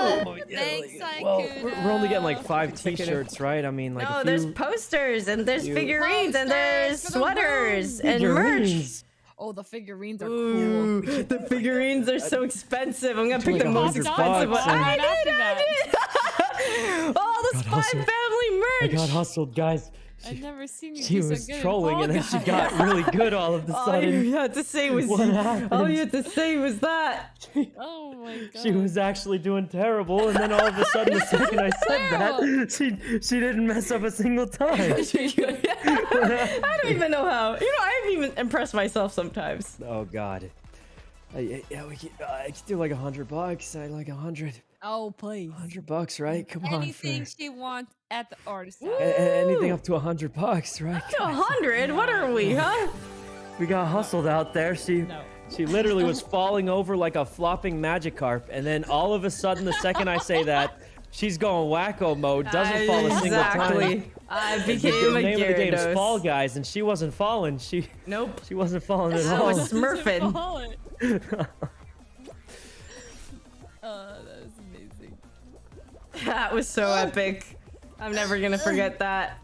Let's go. Oh, yeah, Thanks, like- well, we're, we're only getting like five T-shirts, right? I mean, like no, if there's you, posters and there's you- figurines and there's Posters for the sweaters and merch. Oh, the figurines are Ooh, cool. the figurines are so expensive. I'm gonna pick like the most expensive one. I did, I did. All the Got Spy hustled. Family I got hustled, guys. I've never seen you she do so was good in trolling, and then she got really good all of a All sudden. you had to say was What all you had to say was that. Oh my god. She was actually doing terrible, and then all of a sudden, the second I said that, she she didn't mess up a single time. I don't even know how. You know, I even impress myself sometimes. oh God. I, I- yeah, we could, uh, I could do like a hundred bucks. I like a hundred, Oh please. hundred bucks, right? Come on, Anything she wants at the artist. a- house. a- anything up to a hundred bucks, right? Up To a hundred? What are we, huh? We got hustled out there. She No. she literally was falling over like a flopping Magikarp, and then all of a sudden, the second I say that, she's going wacko mode, doesn't fall a single time. exactly. I The became a name of the game is Fall Guys, and she wasn't falling. She Nope. she wasn't falling at I all. was smurfing. That was so epic. I'm never gonna forget that.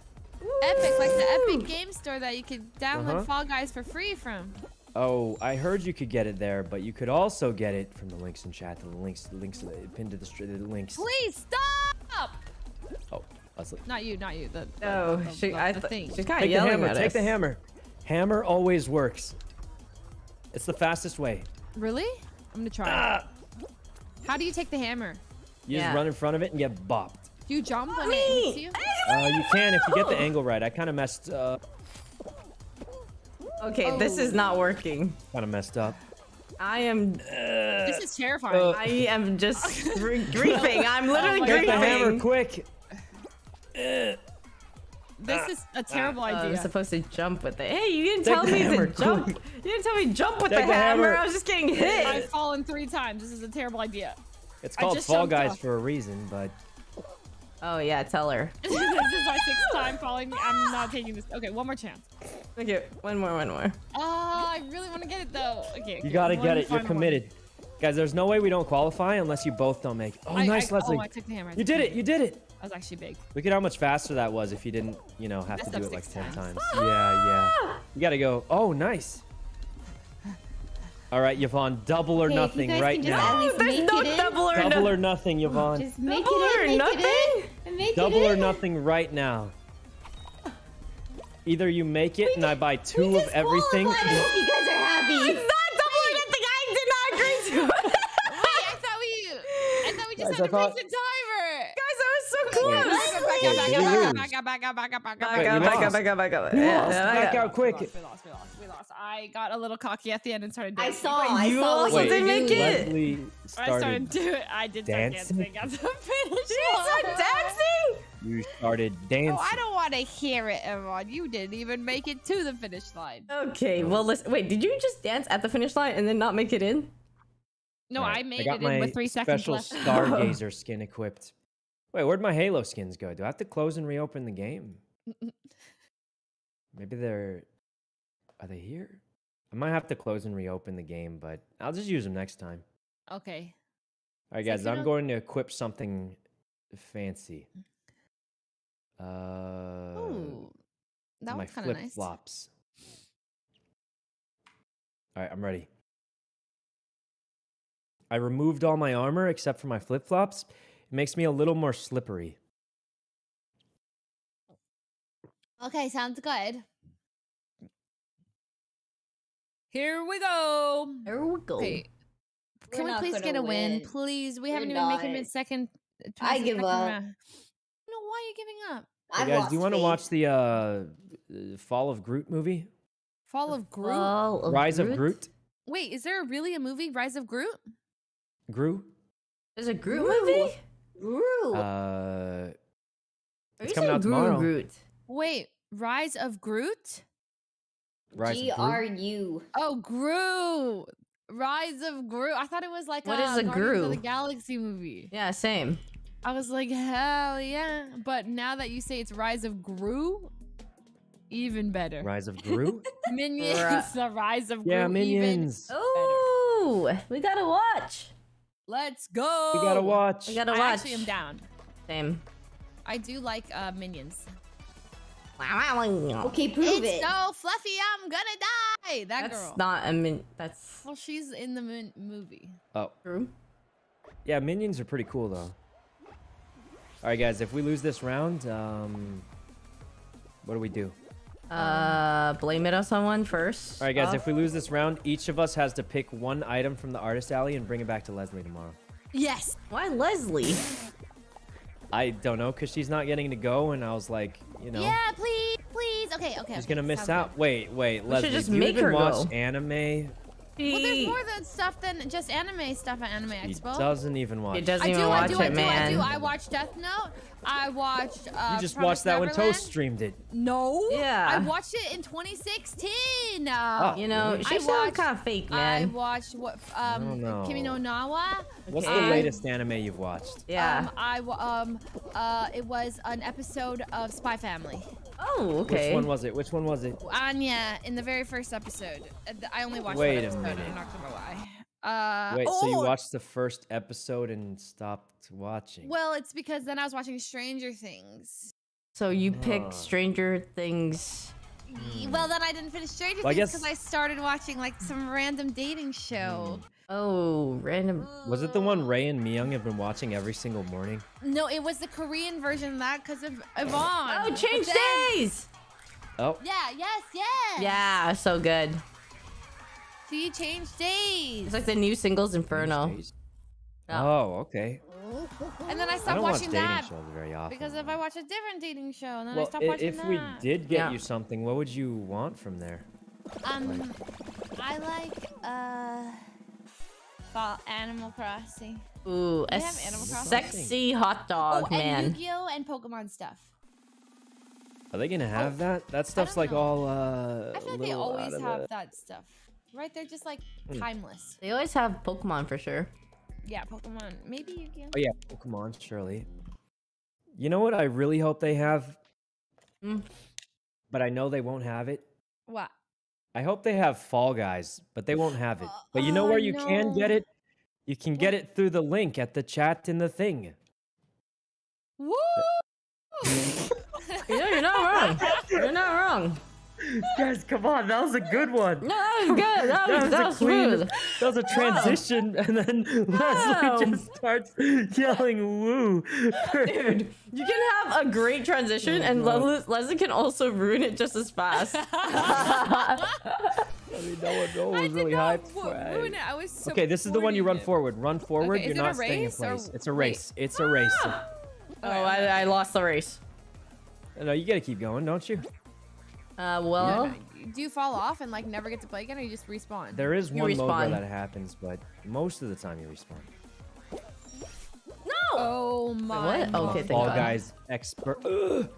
Epic, like the Epic Game Store that you could download Uh-huh. Fall Guys for free from. Oh, I heard you could get it there, but you could also get it from the links in chat. The links, the links, the pinned to the, str- the links. Please stop! Oh, Leslie. Not you, not you. The, the, Oh, the, she, the, I the th- thing. she's kind of Take the yelling hammer. at Take us. the hammer. Hammer always works. It's the fastest way. Really? I'm gonna try. Ah! How do you take the hammer? You Yeah. just run in front of it and get bopped. Do you jump on it Me. you? Uh, you can if you get the angle right. I kind of messed, up. Okay, this is not working. kind of messed up. I am. This is terrifying. Uh, I am just gr- griefing. I'm literally my Take the hammer quick. this is a terrible idea. I'm supposed to jump with it. Hey, you didn't Take tell me hammer, to jump. quick. You didn't tell me jump with Take the the hammer. hammer. I was just getting hit. I've fallen three times. This is a terrible idea. It's called Fall Guys off. for a reason, but Oh yeah, tell her. this is my sixth time falling. I'm not taking this. Okay, one more chance. Okay, one more, one more. Oh, I really want to get it though. Okay. you gotta get it. You're final one. committed. Guys, there's no way we don't qualify unless you both don't make it. Oh, I- nice, I, Leslie. Oh, I took the hammer. I you did it. You did it. That was actually big. Look at how much faster that was if you didn't, you know, have Messed to do it like 10 times. times. Yeah, yeah. You gotta go. Oh, nice. All right, Yvonne, double or Hey, nothing right now. at There's no double or Double nothing. or nothing, Yvonne. Just make Double it or in, make nothing? it Double or nothing right now. Either you make it and I buy two of everything. I hope you guys are happy. It's not double or nothing. I did not agree to it. Wait, I thought we, I thought we just Guys, had I to thought- break the timer. Guys, I was so Wait, close. Back Wait, up, did back we up, lose? back up, back up, back up, back up, Back Wait, up, we back lost. up, back up, back up. We Yeah, lost. yeah, Back yeah. out quick. We lost, we lost, we lost. I got a little cocky at the end and started dancing. I dancing. saw. I you saw also what you didn't were make doing. it. Leslie I started started. to do it. I did start dancing? dancing at the finish You line. started dancing? You started dancing. Oh, I don't want to hear it, Emon. You didn't even make it to the finish line. Okay, well, listen. Wait, did you just dance at the finish line and then not make it in? No, Right, I made got it in my with three seconds special left. Stargazer skin equipped. Wait, where'd my Halo skins go? Do I have to close and reopen the game? Maybe they're. Are they here? I might have to close and reopen the game, but I'll just use them next time. Okay. All right, guys, you I'm don't- going to equip something fancy. Uh, Ooh, that one's kind of flip nice. flops. All right, I'm ready. I removed all my armor except for my flip flops. It makes me a little more slippery. Okay, sounds good. Here we go. There we go. Okay. Can we please get a win, win. please? We We're haven't even made it in second. I the give second up. round. No, why are you giving up? Hey guys, do you want to watch the uh, uh, Fall of Groot movie? Fall of Groot. Fall of Rise of Groot? Wait, is there really a movie, Rise of Groot? Groot? There's a Groot Groot. movie? Gru. Uh, Are it's you coming saying out Groot or tomorrow. Groot? Wait, Rise of Groot? Rise G of R Oh, Groot. Rise of Groot. I thought it was like What a is a Guardians of the Galaxy movie. Yeah, same. I was like, hell yeah. But now that you say it's Rise of Gru, even better. Rise of Groot? Minions, the Rise of yeah, Gru, minions. Oh, we gotta watch. Let's go. We gotta watch. We gotta I watch. actually am down. Same. I do like uh, minions. Okay, prove it's it. so fluffy, I'm gonna die. That That's girl. not a min. That's well, she's in the min- movie. Oh, true. yeah, minions are pretty cool though. All right, guys, if we lose this round, um, what do we do? Uh, blame it on someone first. All right, guys, off. if we lose this round, each of us has to pick one item from the artist alley and bring it back to Leslie tomorrow. Yes. why Leslie? I don't know, cause she's not getting to go, and I was like, you know, Yeah, please, please. Okay, okay. she's okay, gonna miss out. good. Wait, wait, Leslie, just do you make even her watch go. anime? Well, there's more than stuff than just anime stuff at Anime He Expo. doesn't even watch. He doesn't I even do, I watch do, I it, do, man. I do. I watched Death Note. I watched. Uh, You just Promised watched that when Toast streamed it. No. Yeah. I watched it in 2016. Oh. You know, really? she sounds kind of fake, man. I watched what don't um know. Kimi no Na wa. What's the latest anime you've watched? yeah. Um, I um uh it was an episode of Spy Family. Oh, okay. Which one was it? Which one was it? Anya in the very first episode. I only watched Wait one a episode. minute. I'm not gonna lie. Uh, Wait, so you oh, watched the first episode and stopped watching? Well, it's because then I was watching Stranger Things. so you Huh. picked Stranger Things. Well, then I didn't finish Stranger Well, Things because guess- I started watching like some random dating show. Oh, random. Was it the one Ray and Myung have been watching every single morning? No, it was the Korean version of that because of Yvonne. Oh, change But then- days. Oh, Yeah, yes, yes. Yeah, so good. She changed days. It's like the new Single's Inferno. Tuesdays. Oh. Oh, okay. and then I I stopped don't watch watching dating that shows very often. because if I watch a different dating show, and then I well, stopped i- watching if that. we did get Yeah. you something, what would you want from there? Um, I like uh, fall Animal Crossing. Ooh, a have Animal Crossing? sexy hot dog, oh, man. and Yu-Gi-Oh and Pokemon stuff. Are they gonna have that? That stuff's like know. all uh. I feel like they always have the- that stuff, right? They're just like Hmm. timeless. They always have Pokemon for sure. Yeah, Pokemon. Maybe Yu-Gi-Oh. Oh yeah, Pokemon, surely. You know what? I really hope they have, Mm. but I know they won't have it. What? I hope they have Fall Guys, but they won't have it. But you know oh, where you can get it? You can get it through the link at the chat in the thing. Woo! You know, you're not wrong. You're not wrong. Guys, come on, that was a good one. No, that was good. That was, that was a clean, smooth. that was a transition, and then Wow. Leslie just starts yelling "woo." Dude, you can have a great transition, oh, and God. Leslie, Leslie can also ruin it just as fast. I mean, no one, no one was did really not hyped. for it. ruin it. I was so Okay, this is the one you run forward. Run forward. Okay, You're not staying in race or- place. It's a wait. race. It's a race. Ah! oh, I, I lost the race. No, you gotta keep going, don't you? Uh, well, Do you fall off and like never get to play again, or you just respawn? There is You one mode where respawn. that happens, but most of the time you respawn. no. Oh my. what? God. Okay, thank Fall God. Guys expert. Ugh,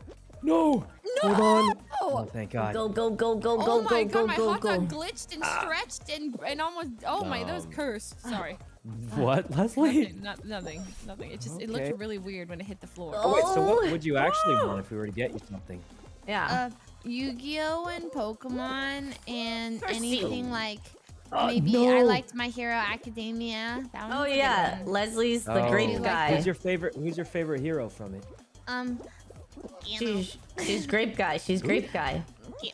no. Hold on. Oh, thank God. Go, go, go, go, Oh go, my go, god, go, my go, hot go. dog glitched and stretched and and almost. Oh my, that was Um, cursed. Sorry. What, Leslie? Nothing, not, nothing, nothing. It just it Okay. looked really weird when it hit the floor. Oh, wait, so what Oh, would you actually wow. want if we were to get you something? Yeah. Uh, Yu-Gi-Oh and Pokemon and Percy. anything like Uh, maybe I liked My Hero Academia. That oh one's a good yeah, one. Leslie's the Oh. grape guy. Who's your favorite? Who's your favorite hero from it? Um. She's she's grape guy. She's grape guy.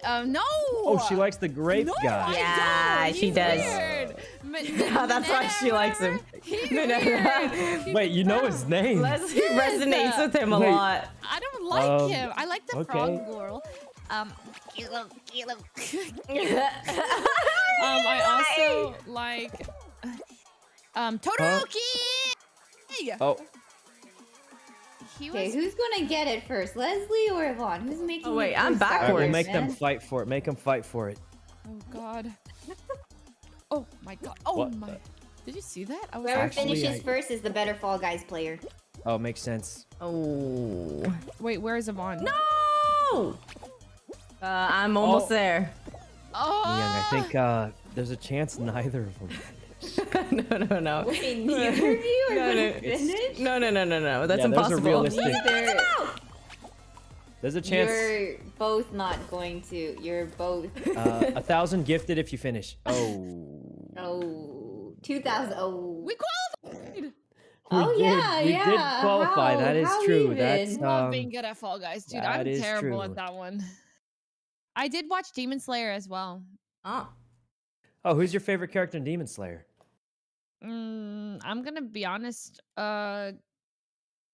Uh, no. Oh, she likes the grape no, guy. I Yeah, don't. she does. Weird. Yeah, that's why she likes him. He's No, no, no. weird. He's Wait, you know his name? Leslie Yes. resonates with him a Wait. lot. I don't like Um, him. I like the okay. frog girl. Um, Kilo, Kilo. um, I also like um Todoroki. Oh, He Okay, who's gonna get it first, Leslie or Yvonne? Who's making? Oh, wait, it I'm first all right, we'll backwards. make them fight for it. Make them fight for it. Oh God. Oh my God. Oh What my. the- Did you see that? I was Whoever Actually, finishes I- first is the better Fall Guys player. Oh, makes sense. Oh Wait, where is Yvonne? no! Uh, I'm almost Oh. there. Oh. Young, I think uh, there's a chance neither of them. no, no, no. Wait, neither of you are No, no, gonna finish? No, no, no, no, no. That's Yeah, there's a realistic- Neither. There's a chance. You're both not going to. You're both. Uh, a thousand gifted if you finish. Oh. Oh, 2000. Oh. We qualified. Oh, did, yeah, we yeah. did qualify. How? that is How true. even? That's Love um, being good at Fall Guys, dude. I'm terrible true. at that one. I did watch Demon Slayer as well. Oh. Oh, who's your favorite character in Demon Slayer? Mm, I'm gonna be honest. Uh,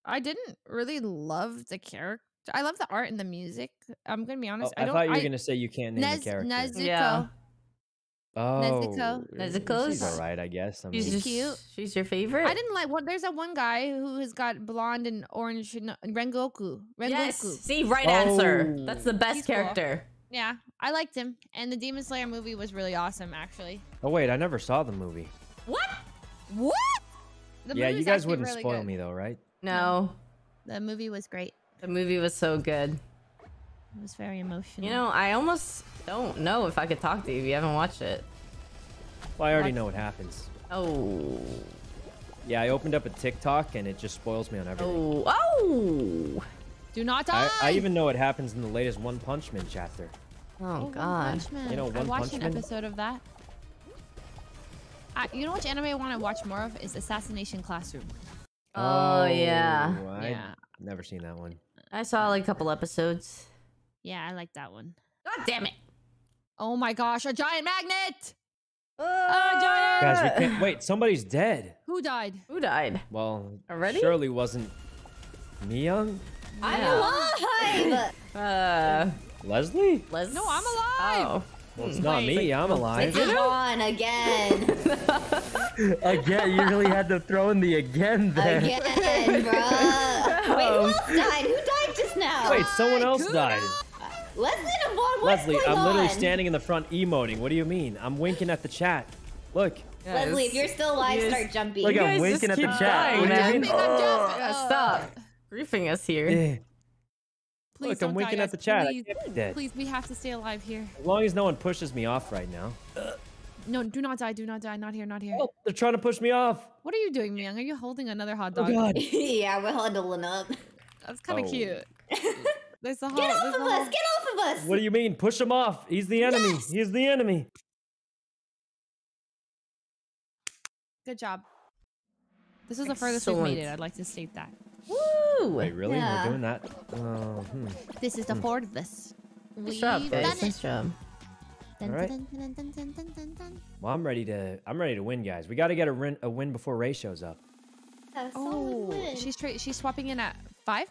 I didn't really love the character. I love the art and the music. I'm gonna be Oh, honest. I, I, don't. thought you were I, gonna say you can't name Nez- a character. Nezuko. Yeah. oh, Nezuko. Nezuko's- She's all right, I guess. I mean, She's She's cute. She's your favorite? I didn't like one. There's that one guy who has got blonde and orange and Rengoku. Rengoku. Yes. See, right answer. That's the Oh. best He's cool. Character. Yeah, I liked him. And the Demon Slayer movie was really awesome, actually. oh wait, I never saw the movie. What? What? The yeah, you guys wouldn't really spoil good. me though, right? No. The movie was great. The movie was so good. It was very emotional. You know, I almost don't know if I could talk to you if you haven't watched it. Well, I already What? know what happens. Oh. Yeah, I opened up a TikTok and it just spoils me on everything. Oh. Oh. Do not die. I, I even know what happens in the latest One Punch Man chapter. Oh, oh God. Punch Man. You know, I watched Punch an Man? episode of that. I, you know which anime I want to watch more of is Assassination Classroom. Oh, yeah. Oh, I Yeah, never seen that one. I saw like a couple episodes. yeah, I like that one. God damn it. Oh my gosh, a giant magnet! Oh, giant! Guys, we can't wait. Somebody's dead. Who died? Who died? Well, Already? surely wasn't me young I'm Yeah. alive. Uh, Leslie. Les. No, I'm alive. Oh. Well, it's not Wait. me. I'm alive. It's Yvonne again. again, you really had to throw in the again there. Again, bruh. Wait, who else died? Who died just now? Wait, someone else Kudo! died. Leslie and Yvonne, what's Leslie, going I'm literally standing in the front emoting. What do you mean? I'm winking at the chat. Look, Leslie, if you're still alive, Yes. start jumping. look, I'm winking at just the keep chat. dying, What do you man. I'm jumping, I'm Oh. Yeah, Uh, stop. Griefing us here. Eh. Please Look, I'm die, winking at the chat. I Please, can't be dead. please, we have to stay alive here. As long as no one pushes me off right now. No, do not die. Do not die. Not here. Not here. Oh, they're trying to push me off. What are you doing, Myung? Are you holding another hot dog? Oh dog? God. yeah, we're huddling up. That's kind of Oh. cute. There's a whole. Get off there's of a us! whole- Get off of us! What do you mean? Push him off. He's the enemy. Yes! He's the enemy. Good job. This is the furthest we've made it. I'd like to state that. Woo! Wait, really? Yeah. We're doing that? Oh, hmm. This is the furthest. Nice job, We've guys. done Nice it. job. Dun, Alright. dun, dun, dun, dun, dun, dun, dun. Well, I'm ready to. I'm ready to win, guys. We got to get a win, a win before Ray shows up. A Oh, win. she's tra- she's swapping in at five.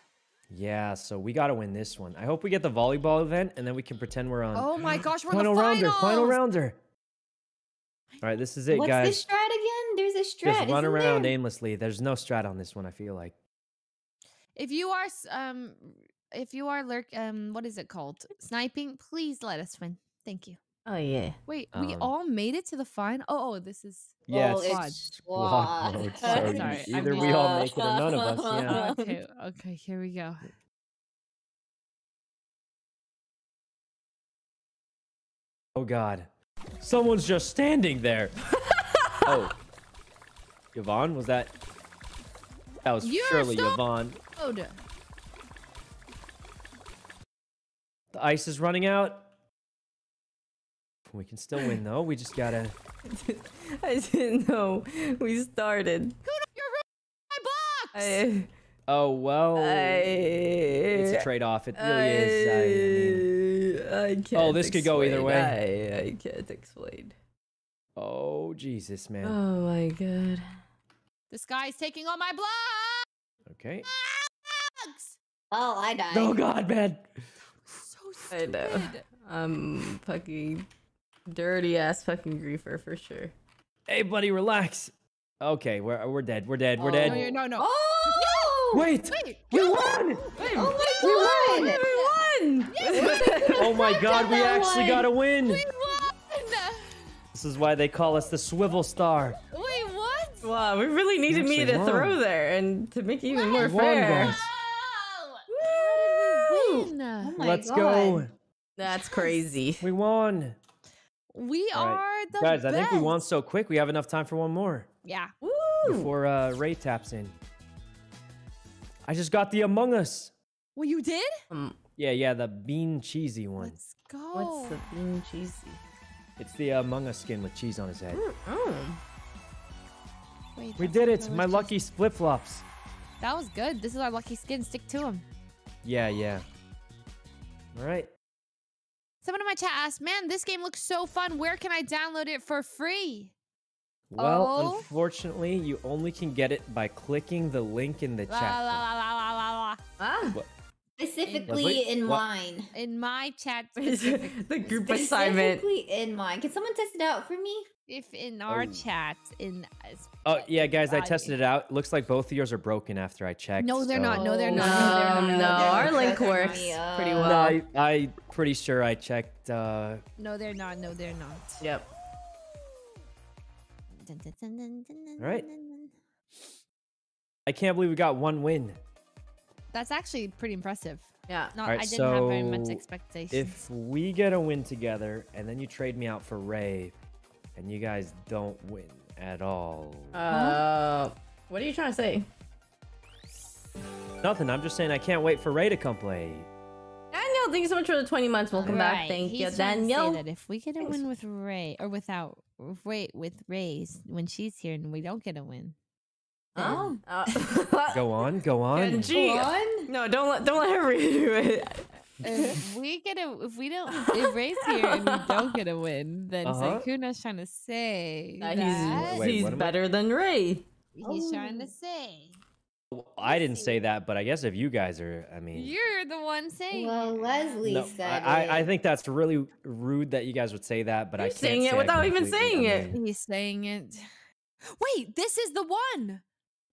Yeah, so we got to win this one. I hope we get the volleyball event, and then we can pretend we're on Oh my gosh, we're final in the rounder. Final rounder. All right, this is it, What's guys. the strat again? There's a strat. Just run isn't around there? aimlessly. There's no strat on this one. I feel like. If you are um, if you are lurk um, what is it called? Sniping. Please let us win. Thank you. Oh, yeah. Wait, we Um, all made it to the final. Oh, oh this is. Yeah, Oh, it's it's squad squad. mode. So Sorry, e- I'm either we just- all make it or none of us. Yeah. okay, okay, here we go. Oh God, someone's just standing there. oh, Yvonne, was that? That was You're surely so- Yvonne. Oh, no. The ice is running out. We can still win though. We just gotta. I didn't know we started. You're ruining my box. I, uh, Oh well. I, it's a uh, trade-off. It really is. I, I mean, I can't. Oh, this could go either way. I, I can't explain. oh Jesus, man. Oh my god. This guy's taking all my blood. Okay. Ah! Oh, I died. Oh God, man. So I know. stupid. I'm fucking dirty ass fucking griefer for sure. Hey, buddy, relax. Okay, we're we're dead. We're dead. We're Oh. dead. No, no, no. Oh! Wait, Wait, we go. won! Oh my god! We won! Oh my God, we actually one. got a win. We won. This is why they call us the Swivel Star. Wait, what? wow, we really needed me to won. throw there and to make it even more We won, fair. guys. How did we win? Oh my Let's god. go. That's crazy. We won. We All right. are the Guys, I think we won so quick. We have enough time for one more Yeah. Woo! before uh, Ray taps in. I just got the Among Us. Well, you did? Um, Yeah, yeah, the bean cheesy one. Let's go. what's the bean cheesy? It's the Among Us skin with cheese on his head. Oh. Wait, We did it. My lucky flip flops. That was good. This is our lucky skin. Stick to him. Yeah, yeah. All right. Someone in my chat asked, "Man, this game looks so fun. Where can I download it for free?" Well, Oh. unfortunately, you only can get it by clicking the link in the La, chat. la, la, la, la, la, la. Ah. Specifically Lovely. in What? mine. In my chat, the group assignment. Specifically in mine. Can someone test it out for me? if in our Oh. chat, in Oh yeah, guys, I tested it out. Looks like both of yours are broken after I checked. No, they're not. No, they're not. no, they're not. our They're link works pretty well. No, I, I pretty sure I checked. Uh, No, they're not. No, they're not. Yep. All right. I can't believe we got one win. That's actually pretty impressive. Yeah. Not, Alright, I didn't have very much so expectations. If we get a win together and then you trade me out for Ray, and you guys don't win at all, Uh, what are you trying to say? nothing. I'm just saying I can't wait for Ray to come play. Daniel, thank you so much for the 20 months. Welcome back. Thank he's you, trying to say Daniel. that if we get a win with Ray or without with Ray with Ray's when she's here and we don't get a win, Oh. Go on, go on. Genji. One? No, don't let don't let her redo it. if we get a if we don't if Ray's here and we don't get a win, then Uh-huh. Sykkuno's trying to say That that he's Wait, he's what am I- better than Ray. he's trying to Oh. say. I didn't say that, but I guess if you guys are, I mean, You're the one saying. Well. Leslie no, said I, it. I I think that's really rude that you guys would say that, but I You're can't saying it say I without even completely- saying I it. mean, He's saying it. Wait, this is the one.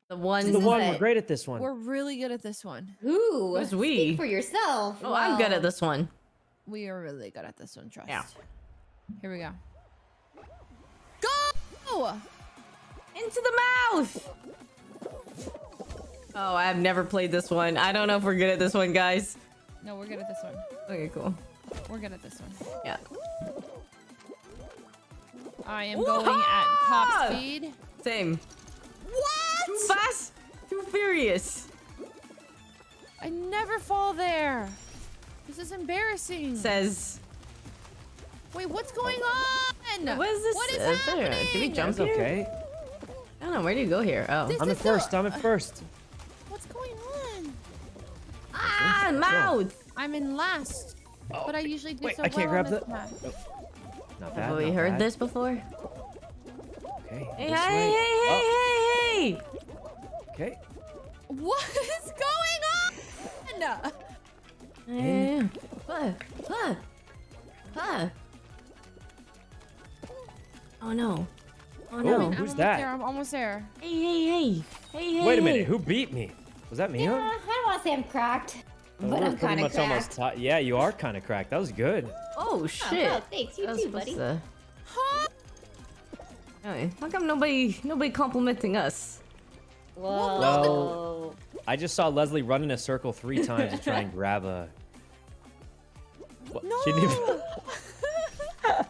The one. the one we're great at this one. We're really good at this one. Who? Who's Speak we? for yourself. Oh, I'm good at this one. We are really good at this one, trust. Yeah. Here we go. Go! Into the mouth. Oh, I've never played this one. I don't know if we're good at this one, guys. No, we're good at this one. Okay, cool. We're good at this one. Yeah. I am going at top speed. Same. What? Too fast. Too furious. I never fall there. This is embarrassing. Says. Wait, what's going on? What is this? What is uh, there? happening? Did we jump here? okay. I don't know. Where do you go here? Oh. This I'm is at first. the- I'm at first. What's going on? Ah, mouth. I'm in last. Oh, But I usually do wait, so I can't well grab on this the- map. Not bad. Have we not heard bad. this before? Okay. Hey, hey, way. hey, Oh, hey, hey, hey. Okay. What is going on? Hey. What? What? What? Oh no. Oh no. Ooh. no. I'm almost that? There. I'm almost there. Hey, hey, hey. Hey, hey. Wait a minute. Who beat me? Was that me? Yeah, I don't want to say I'm cracked, Oh, but I'm kind of cracked. almost. Yeah, you are kind of cracked. That was good. Oh Oh, shit. well, thanks. You That too, buddy. to- Huh? Hey, How come nobody nobody complimenting us? Whoa. Well- I just saw Leslie run in a circle three times to try and grab a. What? No. She didn't even-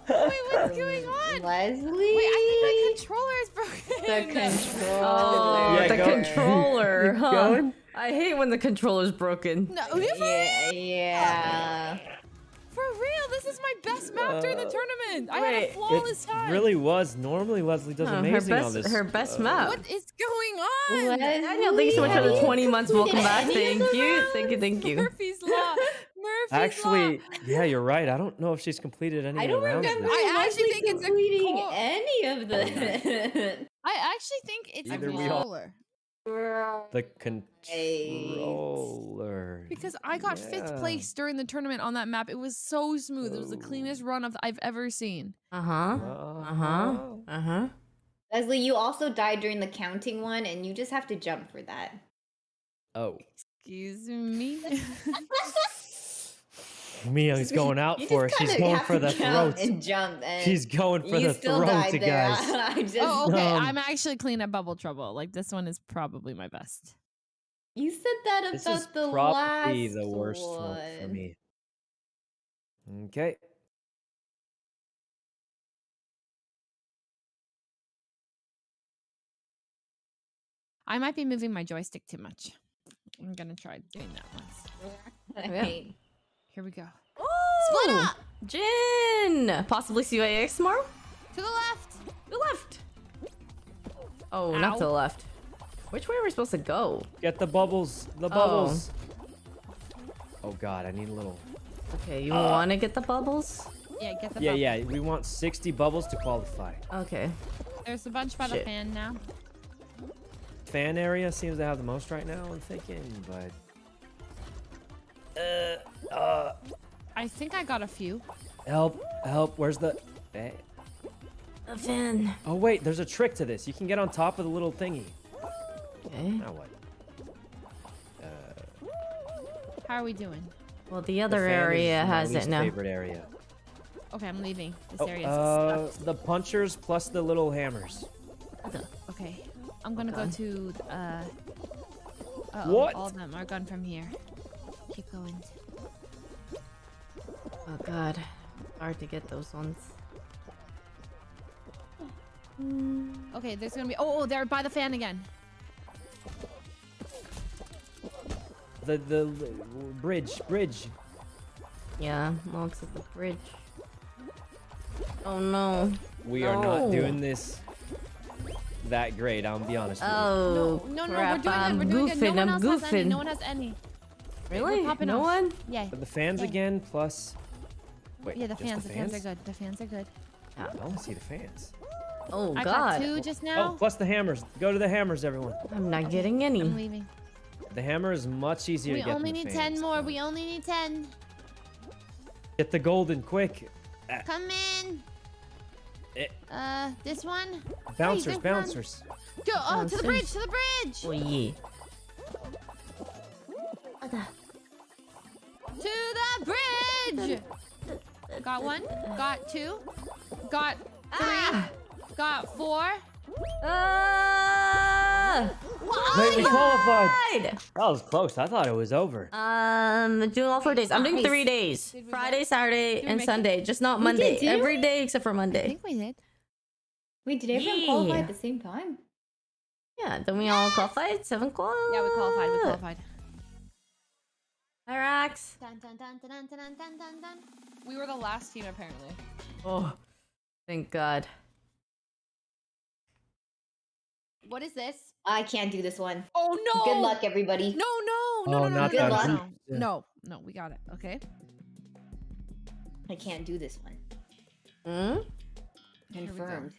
Wait, what's going on? Leslie. Wait, I think the controller is broken. The controller. Oh, Yeah, the go- controller, huh? going. I hate when the controller's broken. No, for Yeah, real? yeah. For real, this is my best map during the Uh, tournament. I had a flawless It time. really was. Normally, Leslie does Huh, her amazing best, on this. her best uh, map. What is going on? Leslie, Daniel, thank you so much for the 20 months. Welcome back. Thank you. Thank you. Thank you. Murphy's Law. Murphy's Actually, Law. yeah, you're right. I don't know if she's completed any I of the don't rounds. remember this- I actually Leslie think it's completing co- any of the. I actually think it's Either a we all- controller. The controller. Because I got fifth place during the tournament on that map. It was so smooth. It was the cleanest run of I've ever seen. Uh. Uh huh. Uh-huh. Uh huh. Leslie, you also died during the counting one, and you just have to jump for that. Oh, Excuse me. Mia's going out You for it. just She's going for the jump throat. And jump, and She's going for you the still throat, died there. guys. I just, oh, okay. Um, I'm actually clean at Bubble Trouble. Like this one is probably my best. You said that This about is the probably last the worst one. one for me. Okay. I might be moving my joystick too much. I'm gonna try doing that once. Right. Here we go. Split up. Jin. Possibly CYX tomorrow. To the left. The left. Oh, not to the left. Which way are we supposed to go? Get the bubbles. The bubbles. Oh, oh god, I need a little. Okay, you want to get the bubbles? Yeah, get the Yeah, bubble. yeah. We want 60 bubbles to qualify. Okay. There's a bunch by the fan now. Fan area seems to have the most right now. I'm thinking, but. Uh, uh, I think I got a few. help, help. Where's the? Eh. A fan. Oh wait, there's a trick to this. You can get on top of the little thingy. Okay. Now what? How are we doing? Well, the The other fan is area has it now. Favorite area. Okay, I'm leaving. This Oh, area uh, the punchers plus the little hammers. Okay. I'm gonna go to uh uh What? all of them are gone from here. Keep going. Oh god. Hard to get those ones. Okay, there's gonna be oh, oh they're by the fan again. The the, the bridge, bridge. Yeah, well, it's at the bridge. Oh no. We are not doing this that great. I'll be honest with you. Oh, No, no, no, we're doing I'm it. We're doing goofing. it. No one I'm else has any. goofing. No one has any. Really? popping No off. one? Yeah. But the fans Yeah. again plus. Wait, Yeah, the just fans. The fans are good. The fans are good. I want to see the fans. Oh I god. got two just now. Oh, plus the hammers. Go to the hammers, everyone. I'm not getting any. I'm leaving. The hammer is much easier We to get. We only than the need ten more. Come We only need ten. Get the golden quick. Come in. Eh. Uh, this one. Bouncers, there's one. bouncers. Go. Oh, to the bridge. To the bridge. Oh yeah. To the bridge. Got one. Got two. Got three. Ah! Got four. Ah! Wait, we qualified. Died! That was close. I thought it was over. Um, doing all four days. I'm doing three days: Friday, Saturday, and make it? Sunday. Just not Monday. did, did Every we? day except for Monday. I think we did. Wait, did everyone qualify Yeah. at the same time? Yeah. Then we all qualified. Seven qualified. Yeah, we qualified. We qualified. Hyrax. Dun, dun, dun, dun, dun, dun, dun, dun. We were the last team, apparently. Oh, thank God. What is this? I can't do this one. Oh, no. Good luck, everybody. No, no, no, oh, no, no, no, good no, luck. no, no, no, we got it. Okay. I can't do this one. Mm? Confirmed.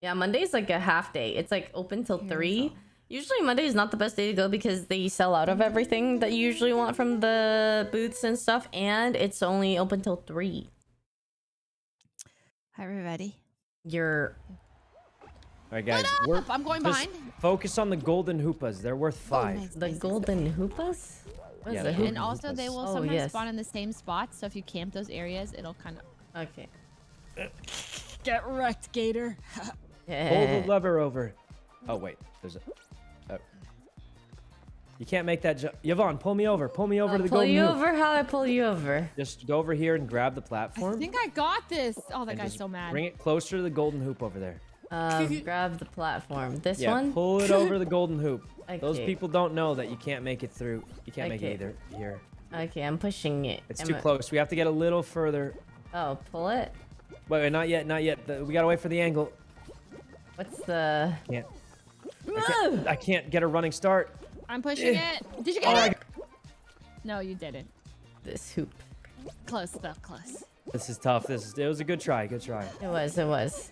Yeah, Monday's like a half day. It's like open till Here 3. Usually Monday is not the best day to go because they sell out of everything that you usually want from the booths and stuff, and it's only open till three. Hi, everybody. You're All right, guys. We're, Up, I'm going just behind. focus on the golden hoopas. They're worth oh five. nice. the golden hoopas. What is Yeah, a the hoop? And also, they will Oh, sometimes yes. spawn in the same spot. So if you camp those areas, it'll kind of Okay. get wrecked, Gator. Pull Yeah. the lever over. Oh wait, there's a. You can't make that jump. Yvonne, pull me over. Pull me over I'll to the pull golden you hoop. over. How I pull you over? Just go over here and grab the platform. I think I got this. Oh, that guy's so mad. Bring it closer to the golden hoop over there. Um, grab the platform. This Yeah, one. pull it over the golden hoop. Those people don't know that you can't make it through. You can't make it either here. Okay, I'm pushing it. It's Am too I- close. We have to get a little further. Oh, pull it. Wait, wait, not yet, not yet. The- we gotta wait for the angle. What's the? Can't. I can't, I can't get a running start. I'm pushing eh. it. Did you Oh, get I- it? No, you didn't. This hoop. Close though. Close. this is tough. This is, it was a good try. Good try. It was. It was.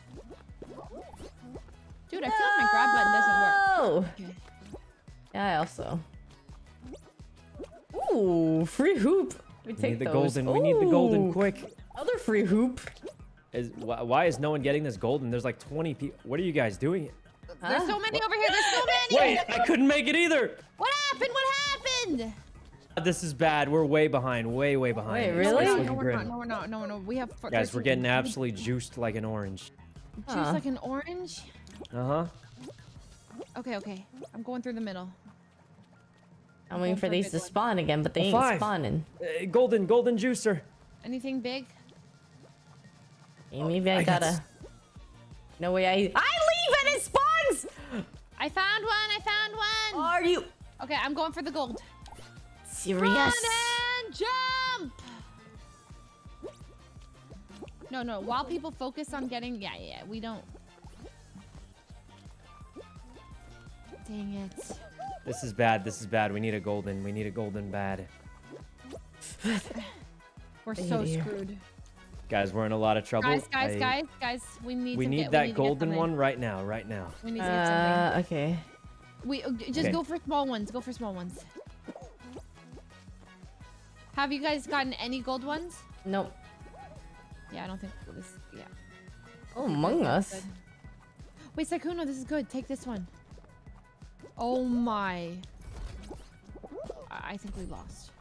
Dude, I feel like my grab button doesn't work. Oh. Okay. Yeah, I also. Ooh, free hoop. We We take need the those. golden. We need the golden quick. Other free hoop. Is why, why is no one getting this golden? There's like 20 people. What are you guys doing? There's so many over here. There's so many. Wait, I couldn't make it either. What happened? What happened? This is bad. We're way behind. Way, way behind. Wait, really? it's No, no, we're grim. not. No, we're not. No, no. We have. four- Guys, we're getting Juice absolutely juiced like an orange. Huh. like an orange. Uh huh. Okay, okay. I'm going through the middle. I'm waiting going for for these to one. spawn again, but they A ain't five. spawning. Uh, golden, golden juicer. Anything big? Hey, maybe I, I got gotta. s- No way. I I I found one. I found one. Are you Okay, I'm going for the gold. serious? Run and jump. No, no. While people focus on getting, yeah, yeah, yeah, we don't. Dang it. This is bad. This is bad. We need a golden. We need a golden bad. We're so hate you. screwed. Guys, we're in a lot of trouble. Guys, guys, I- guys, guys. We need. We to need get, that we need golden one right now. Right now. We need to get something. Uh, okay. We uh, just Okay. go for small ones. Go for small ones. Have you guys gotten any gold ones? Nope. Yeah, I don't think this. Yeah. Oh, Among Us. Good. Wait, Sykkuno, this is good. Take this one. Oh my. I I think we lost.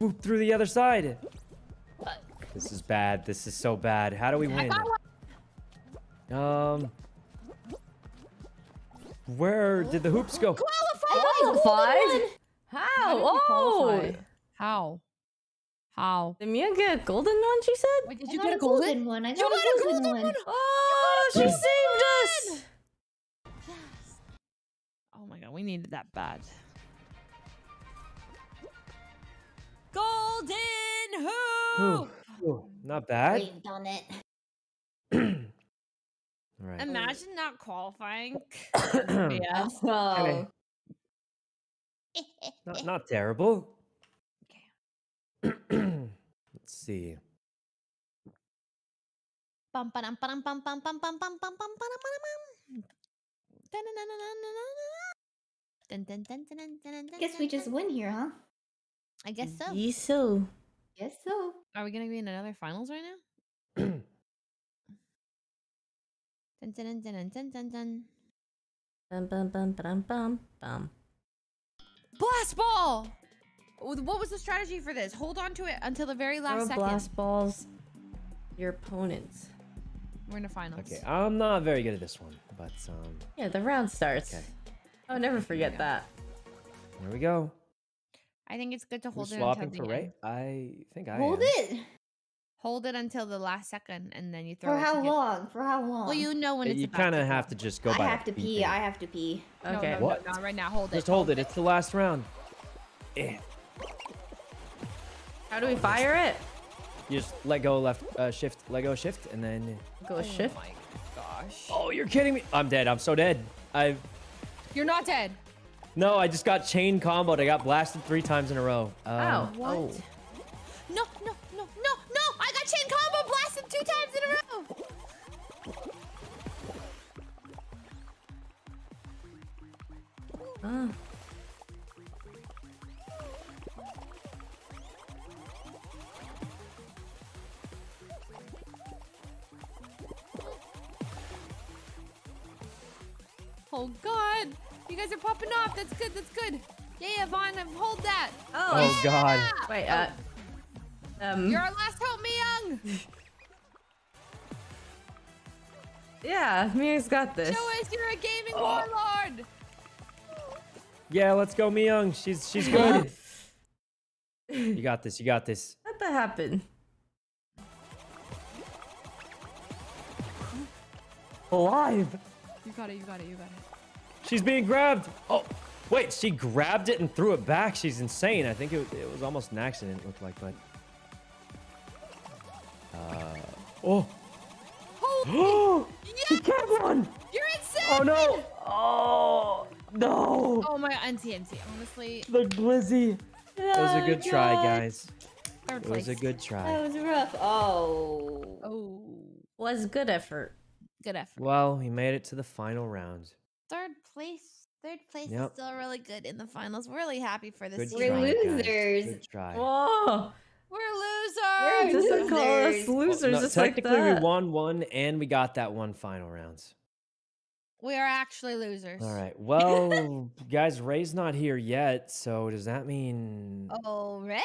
Whoop through the other side. This is bad. This is so bad. How do we win? Um. Where did the hoops go? Qualified? How? How Oh! How? How? Did Mia get a golden one, she said? Wait, did I you got get a golden? one. I got, You got a golden, one. Oh, she saved us! Yes. Oh my god, we needed that bad. Golden Ooh, hoop! ooh, not bad. Wait, done it. All right. Imagine not qualifying. not, yeah. Oh. not terrible. Let's see. Bum, ba-dum, ba-dum, bum, bum, bum, bum, bum, bum, bum, ba-dum, ba-dum, bum. Dun-dun-dun-dun-dun-dun-dun. Dun, dun, dun, dun, dun, dun, dun, Guess we just win here, huh? I guess so. Yes, so. Guess so. Are we gonna be in another finals right now? Dun, dun, dun, dun, dun, dun, dun. Bum, bum, bum, bum, bum, bum. Blast ball! What was the strategy for this? Hold on to it until the very last Throw second. blast balls your opponents. We're in the finals. okay, I'm not very good at this one, but um, Yeah, the round starts. Okay. Oh, never forget that. there we go. I think it's good to hold Who's it swapping until for the Ray? end. I think I Hold am. it. Hold it until the last second, and then you throw For it. how get- long? For how long? Well, you know when Uh, it's You about kind to of go. have to just go I by have the to pee. beeping. I have to pee. No, Okay. No, no, What? no, right now. Hold it. Just hold it. It's the last round. Eh. How do we fire it? You just let go left, uh, shift, let go shift, and then. Go Oh shift. my gosh. Oh, you're kidding me! I'm dead. I'm so dead. I You're not dead. No, I just got chain comboed. I got blasted three times in a row. Um, Ow. What? Oh. No, no, no, no, no! I got chain combo blasted two times in a row. Ah. Oh God! You guys are popping off. That's good. That's good. Yeah, yeah, Vaughn, hold that. Oh God. Wait, uh. Um. You're our last hope, Myung. Yeah, Mia's got this. Show us you're a gaming Oh. warlord. Yeah, let's go, Myung. She's she's good. you got this. You got this. How'd that happen? Alive. You got it. You got it. You got it. She's being grabbed. Oh, wait. She grabbed it and threw it back. She's insane. I think it, it was almost an accident. It looked like, but. Uh. Oh. Oh, she yes! can't run. You're insane. Oh no. Oh no. Oh my NT NT. Honestly, The glizzy. It was a good try, guys. third It was a good try. That was rough. Oh. Oh, Was good effort. good effort. Well, we made it to the final round. Third place. Third place Yep. is still really good in the finals. We're really happy for this Good We're try, season. guys. losers. Good try. Whoa! We're losers. We're Doesn't call us losers. Well, no, just like technically, that. we won one, and we got that one final rounds. We are actually losers. All right. Well, guys, Ray's not here yet, so does that mean? Oh, Ray.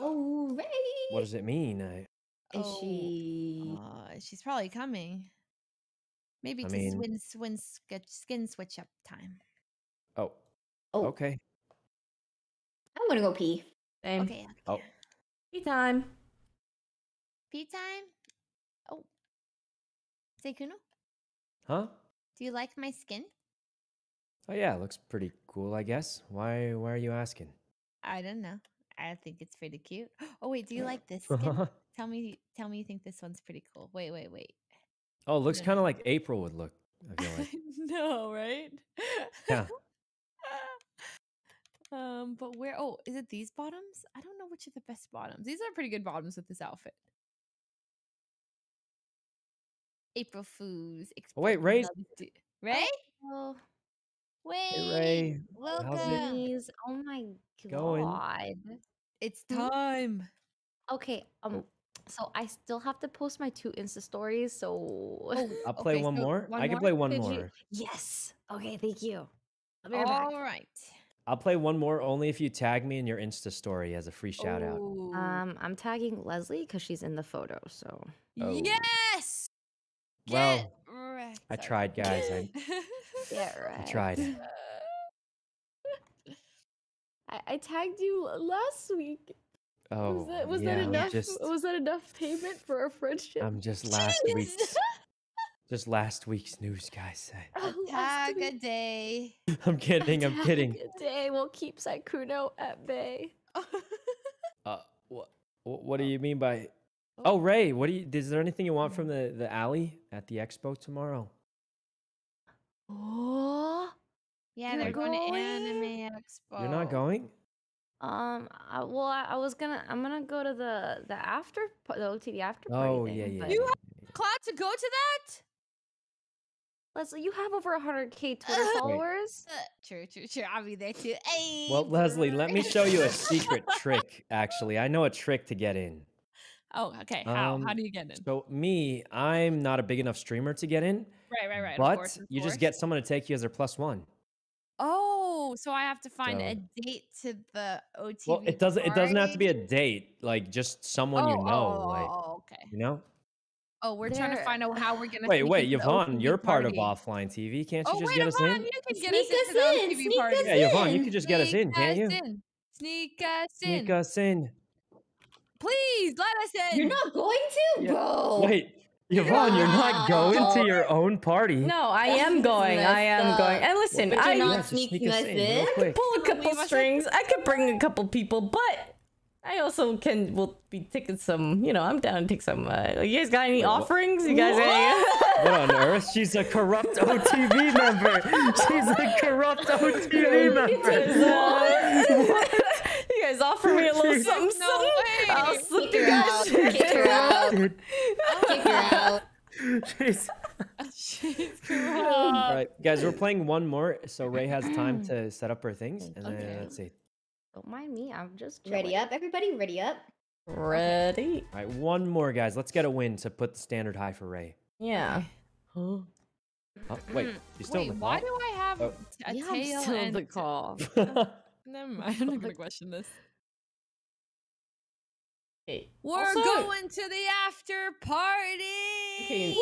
Oh, Ray. What does it mean? I, Is Oh, she? Uh, she's probably coming. Maybe I to mean- swin, swin, sk- skin switch up time. oh, Oh, okay. I'm gonna go pee. Same. Okay. Oh. Pee time. Pee time. Oh. Sykkuno, Huh? do you like my skin? Oh yeah, it looks pretty cool, I guess. Why? Why are you asking? I don't know. I think it's pretty cute. Oh wait, do you like this skin? tell me, tell me you think this one's pretty cool. Wait, wait, wait. Oh, it looks no. kind of like April would look. I feel like. no, right? Yeah. um, but where? Oh, is it these bottoms? I don't know which are the best bottoms. These are pretty good bottoms with this outfit. April Fools. Oh, wait, Ray- Ray? Oh, Wait, Hey, Ray. How's it welcome. please. Oh my Going? god. It's time. Okay, um, so I still have to post my two Insta stories, so Oh, I'll play okay, one so more. one I can more? play one Could more. you- Yes. Okay, thank you. I'll be right back. All right. I'll play one more only if you tag me in your Insta story as a free shout out. Ooh. Um, I'm tagging Leslie because she's in the photo. So Oh. Yes. Well, Get wrecked. I tried, guys. I, yeah, I tried. I, I tagged you last week. Oh, was that was yeah, that enough? Just, Was that enough payment for our friendship? I'm just last Jeez. week's, just last week's news, guys. I- Oh, A last tag a week. day. I'm kidding. I'm kidding. A day We'll keep Sykkuno at bay. Uh, uh what? What do oh. you mean by? Oh, oh, Ray, what do you? Is there anything you want from mm-hmm. the the alley at the expo tomorrow? Oh. Yeah, You're they're going to? Anime Expo. You're not going? Um. I, well, I, I was gonna. I'm gonna go to the the after the OTV after party. Oh thing, yeah, yeah. but- You yeah. Cloud to go to that? Leslie, you have over 100k Twitter followers. Uh, true, true, true. I'll be there too. Hey, Well, Leslie, let me show you a secret trick. Actually, I know a trick to get in. Oh, okay. How? How Um, do you get in? So me, I'm not a big enough streamer to get in, Right, right, right. of but course, of you just get someone to take you as their plus one. Oh, Oh, so I have to find So- a date to the OTV. Well, it doesn't. It doesn't have to be a date. Like just someone you Oh, know. oh, like oh, okay. you know. Oh, we're trying to find out how we're gonna. Wait, wait, Yvonne, you're part of offline TV. Can't you Oh just wait, get us Yvonne, in? you can get Sneak us into us the in, OTV sneak party. us Yeah, Yvonne, you in. could just get us in, can't us you? in. Sneak us in. Sneak us in. Please let us in. You're not going to, Yeah. bro. Wait, Yvonne, you're not going to your own party. No, I am going. I am messed going. And listen, But you're I not Yeah, just sneak sneaking us us in real in? pull a couple us strings. I could bring a couple people, but I also can. Will be taking some. You know, I'm down to take some. Uh, you guys got any what? offerings? You guys? Any, What on earth? She's a corrupt OTV member. She's a corrupt OTV member. You guys offer me a little Jeez. something, No something. way. I'll slip her you guys. out. shit. Kick her out. Kick her out. she's- She's All right, guys, we're playing one more, so Ray has time to set up her things, and then Okay. let's see. Don't mind me. I'm just Ready up, everybody? Ready up? Ready? All right, one more, guys. Let's get a win to put the standard high for Ray. Yeah. Oh, wait, you still Wait, in the why call? do I have Oh. t- a yeah, I'm tail still in and the call. Never mind. I'm not gonna question this. Okay. We're Also- going to the after party. Okay.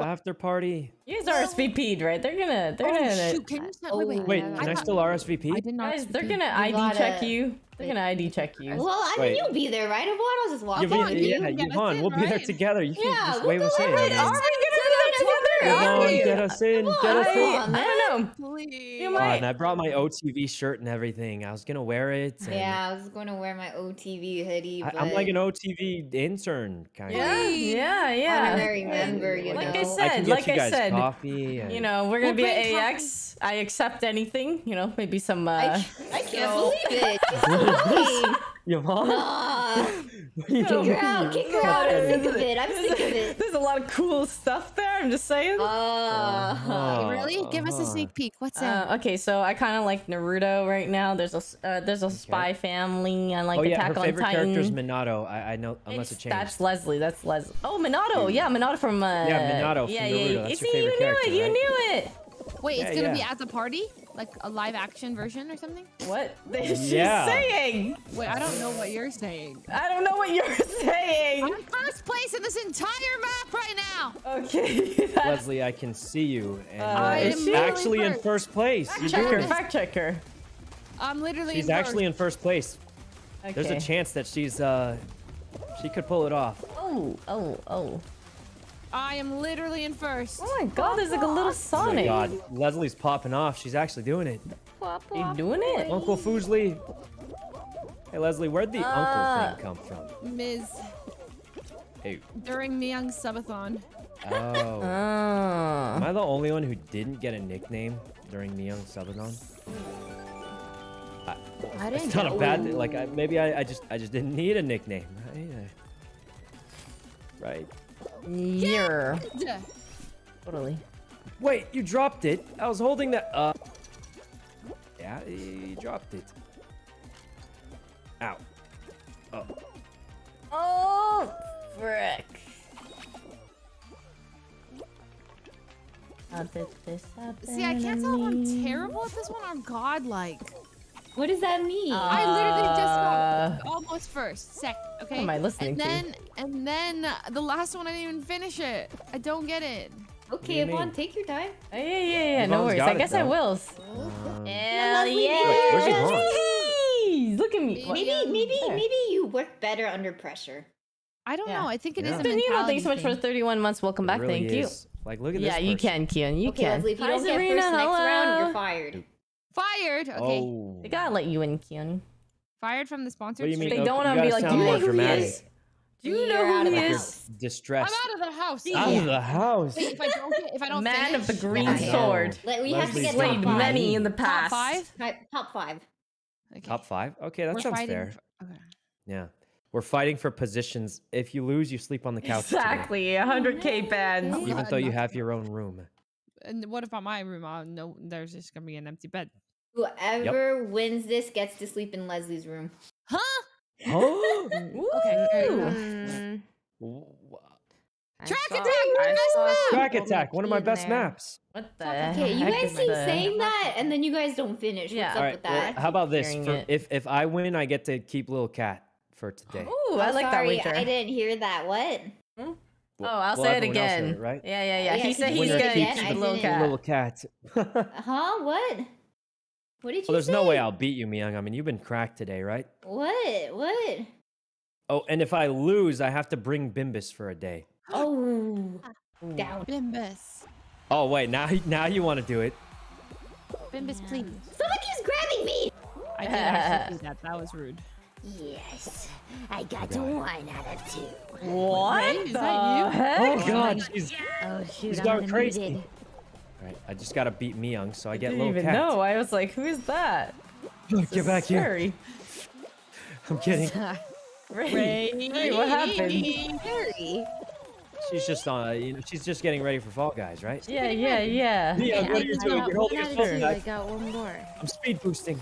After party. You guys are SVP'd, right? They're gonna. They're oh, gonna. shoot, can you send, wait, wait, Oh, Wait, can I I still RSVP? I did not. Guys, they're gonna ID gotta- check you. They're gonna ID check you. Well, I mean, Wait. you'll be there, right? Yvonne, I'll just walk Yvonne, in. you yeah, can get us Yvonne, in, we'll be there together. You can Yeah, just we'll wave go us in. I Wait, are we gonna do that together? Yvonne, Are get us in. Get us in. on, I don't know. Please. You might- and I brought my OTV shirt and everything. I was gonna wear it. and Yeah, I was going to wear my OTV hoodie, I, but I'm like an OTV intern kind Yeah, of. Please. yeah, yeah. honorary member, you Like know. I I said, can get like you I said, coffee. And... you know, we're gonna We'll be at bring coffee. AX. I accept anything. You know, maybe some. Uh, I, I can't believe it. Holy- Yvonne. Nah. What do you Kick her out, kick her out. I'm sick of it. I'm sick of it. There's a lot of cool stuff there. I'm just saying. Uh, Uh-huh. Really? Give us a Uh-huh. sneak peek. What's in? Uh, okay, so I kind of like Naruto right now. There's a s- uh, there's a Spy Family. I like oh yeah, Attack her on favorite Titan. character is Minato. I, I know unless it It's- changed. That's Leslie. That's Leslie. Oh, Minato. Yeah, Minato from. Uh, Yeah, Minato from yeah, Naruto. Yeah, That's You your see, you knew character, it. You knew it. Wait, it's gonna be yeah. at the party, like a live action version or something. What is Yeah. she saying? Wait, I don't know what you're saying. I don't know what you're saying. I'm first place in this entire map right now. Okay. Leslie, I can see you, and Uh, you're is she? actually in First. first place. You're Check doing her. it. Fact checker. I'm literally. She's in actually first. in first place. Okay. There's a chance that she's uh, she could pull it off. Oh, oh, oh. I am literally in first. Oh my God! There's like a little Sonic. Oh my God, Leslie's popping off. She's actually doing it. You doing it? Uncle Fuslie. Hey Leslie, where'd the Ah. uncle thing come from? Ms. Hey. During Myung's subathon. Oh. Ah. Am I the only one who didn't get a nickname during the Myung Subathon? I, I didn't it's not a bad thing. Like I, maybe I, I just I just didn't need a nickname, right? Uh, Right. Yeah. Totally. Wait, you dropped it. I was holding that up. Yeah, you dropped it. Ow. Oh. Oh, frick. How did this happen? See, I can't to tell if I'm terrible at this one or I'm godlike. What does that mean? I literally just Uh, got almost first, second, okay? am I listening and to? then, And then uh, the last one, I didn't even finish it. I don't get it. okay, do Yvonne, take your time. Oh, yeah, yeah, yeah. No worries. I it, guess I though. will. Um, Hell yeah! Wait, where's Yvonne? Look at me. What? Maybe, maybe, There. maybe you work better under pressure. I don't Yeah. know. I think it is Yeah. a Benino, mentality thanks so much for 31 months. Welcome back. really Thank you. Like, look at Yeah, this. Yeah, you can, Kian. You okay, can. Leslie, if you Hi, don't get Serena, first next round, hello. you're fired. Fired. Okay. Oh. They gotta let you in, Kian. Fired from the sponsor. What do you mean? They Okay, don't wanna be like, do you know who he is? Do you know who he the You're is? I'm out of the house. Yeah. Out of the house. Wait, if I don't get, if I don't Man finish, of the green Okay. sword. Let, we have to get Slayed top Top five. many in the past. top past. five. Top, top five. Okay. Top five. Okay, that We're sounds fighting fair. for- okay. Yeah. We're fighting for positions. If you lose, you sleep on the couch. today, Exactly. 100k bands. Even though you have your own room. And what about my room? Uh, no, there's just gonna be an empty bed. Whoever wins this gets to sleep in Leslie's room. Huh? Oh. Okay. there you go. Mm. Track saw- attack, my I saw map! Track attack, one of my best there. maps. What the Okay, you guys keep the- saying that, and then you guys don't finish. Yeah. What's All up right. with well, that? how about this? For, if if I win, I get to keep little cat for today. Ooh, I Oh, like that sorry. I didn't hear that. What? Oh, Well- I'll well, say it everyone else heard again. it, right? Yeah, yeah, yeah. Yeah, he said he's gonna keep the little cat. Little cat. Huh? What? What did oh, you there's say? no way I'll beat you, Myung. I mean, you've been cracked today, right? What? What? Oh, and if I lose, I have to bring Bimbus for a day. Oh, ah, down. Bimbus. Oh wait, now now you want to do it? Bimbus, please. Someone keeps grabbing me. I didn't actually do that. That was rude. Yes, I oh got God. one out of two. What Ray, is that you? Oh heck? Oh god, she's Oh shoot, she's I'm gone crazy. All right, I just gotta beat Myung, so I get I get didn't little even cat. know. I was like, who's that? Get back here. Scary. I'm kidding. Ray. Ray, what happened? Harry. She's just on. You know, she's just getting ready for Fall Guys, right? Yeah, yeah, yeah. Myung, what are you doing? You're holding yourself I got one more. I'm speed boosting.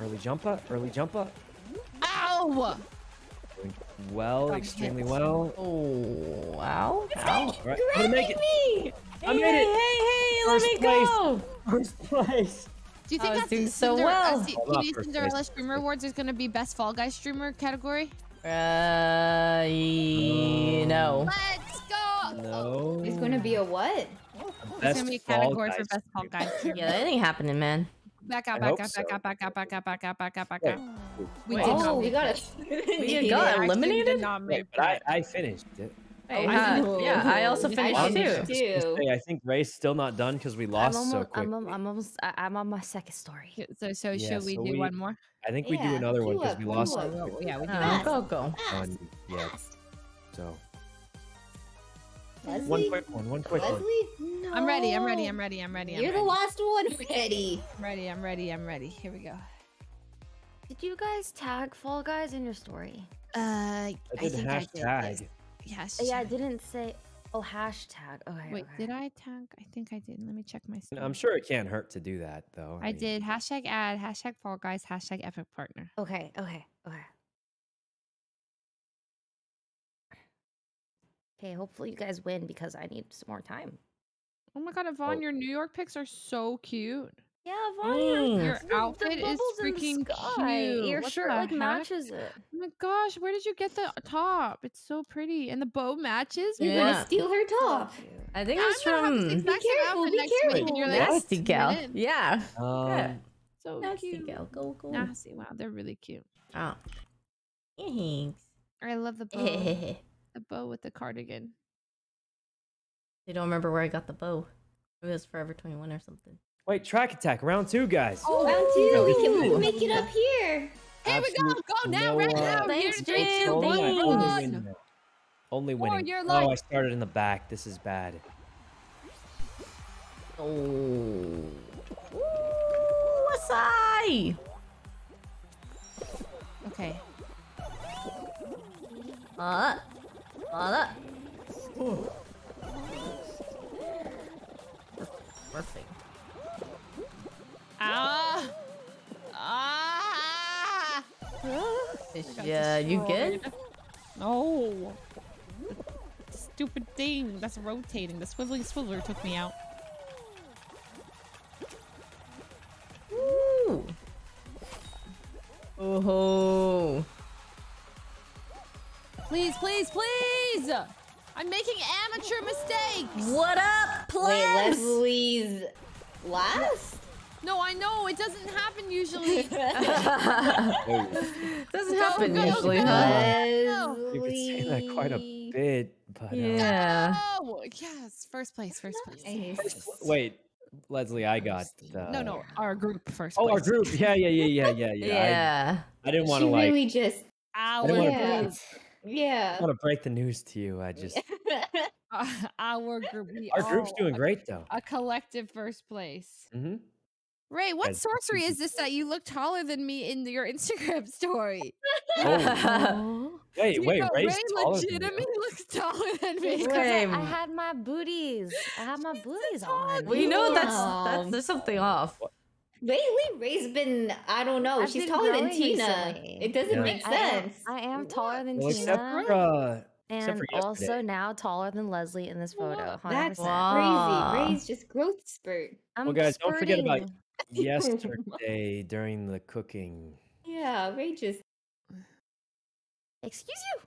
Early jump up. Early jump up. Ow! Doing well, extremely hit. well. Oh, wow. Ow. All right, I'm gonna make it. Me. I made hey, it. hey, hey, let First me place. go. First place. Do you I think was that's doing the so Cinder- well. uh, C- Hold on TV first place. Cinderella Streamer Awards is gonna be best Fall Guys streamer category? Uh, no. Let's go! No. It's gonna be a what? It's Best gonna be a category for best Fall streamer. Guys streamer. Yeah, that ain't happening, man. Back out, back hope out, so. back out, back out, back out, back out, back out, back Wait, out. We Wait. did Oh, not we got it. it. We We got actually eliminated? Did not Wait, make but I, it. I finished it. Hey, Oh, hi. yeah, I also finished finished too. too. Say, I think Ray's still not done because we lost I'm so quick. I'm, I'm almost, I- I'm on my second story. So, so Yeah, should we so do we- one more? I think we do Yeah, another one because we lost up. so Oh, yeah, we do. Oh, go, go. on yeah. So Leslie? one quick one, one quick one. No. I'm ready, I'm ready, I'm ready, I'm ready. I'm You're the last one ready. I'm ready, I'm ready, I'm ready. Here we go. Did you guys tag Fall Guys in your story? Uh, I, I think hashtag. I did. Yes. Uh, Yeah, I didn't say. Oh, hashtag. Okay. Wait, okay. did I tag? I think I did. Let me check my. Story. I'm sure it can't hurt to do that though. I mean, did hashtag ad, hashtag Fall Guys, hashtag Epic Partner. Okay. Okay. Okay. Okay. Hopefully you guys win because I need some more time. Oh my god, Yvonne, Oh. your New York pics are so cute. Yeah, Vaughn, your, Mm. Your the- outfit the is bubbles in the freaking cute. Your What shirt like heck? matches it. Oh my gosh, where did you get the top? It's so pretty, and the bow matches. You're Yeah. gonna steal her top. I think I'm it's gonna from Be careful, be next week, careful. you're like, Nasty Gal. Yeah. Um, Yeah. So Nasty cute. Gal. Go, go. Nasty. Wow, they're really cute. Oh. Thanks. I love the bow. the bow with the cardigan. I don't remember where I got the bow. It was Forever 21 or something. Wait, track attack round two, guys. Oh, round two. We can, we can make it up here. Here we go. Go now, right no, uh, now. Thanks, Here, Jim. three, two, Only, one, only run. Only winning. Oh, life. I started in the back. This is bad. Oh. Ooh, Asai! Okay. Uh, uh, Perfect. Ah. Ah. Yeah, you good? No. Stupid thing that's rotating. The swiveling swiveler took me out. Ooh. Oh. Please, please, please! I'm making amateur mistakes! What up, Wait, plebs? Leslie's last? No, I know, it doesn't happen usually. Doesn't Go, happen go, usually, go. huh? you've been saying that quite a bit, but uh, Yeah. oh, yes, first place, first place. Nice. wait, Leslie, I got. Uh, No, no, our group first Oh, our group. Yeah, yeah, yeah, yeah, yeah, yeah. Yeah. I, I didn't want to like. really just Our, didn't wanna yeah. group. Yeah. want to break the news to you. I just. Uh, our group. We Our group's doing great though. A collective first place. hmm Ray, what Guys, sorcery is this that you look taller than me in your Instagram story? Oh, wait, You wait, know, Ray's Ray taller than you. legitimately looks taller than me. Wait. I had my booties. I had my booties on. we know that's that's there's something off. Lately, Ray's been, I don't know, I've she's taller than Tina. recently. It doesn't Yeah. make I am, sense. I am taller than Well, except Tina, for uh, except and for also now taller than Leslie in this photo. 100%. That's Wow. crazy. Ray's just growth spurt. I'm Well, guys, don't forget about spurting. Yesterday during the cooking. Yeah, Ray just. Excuse you,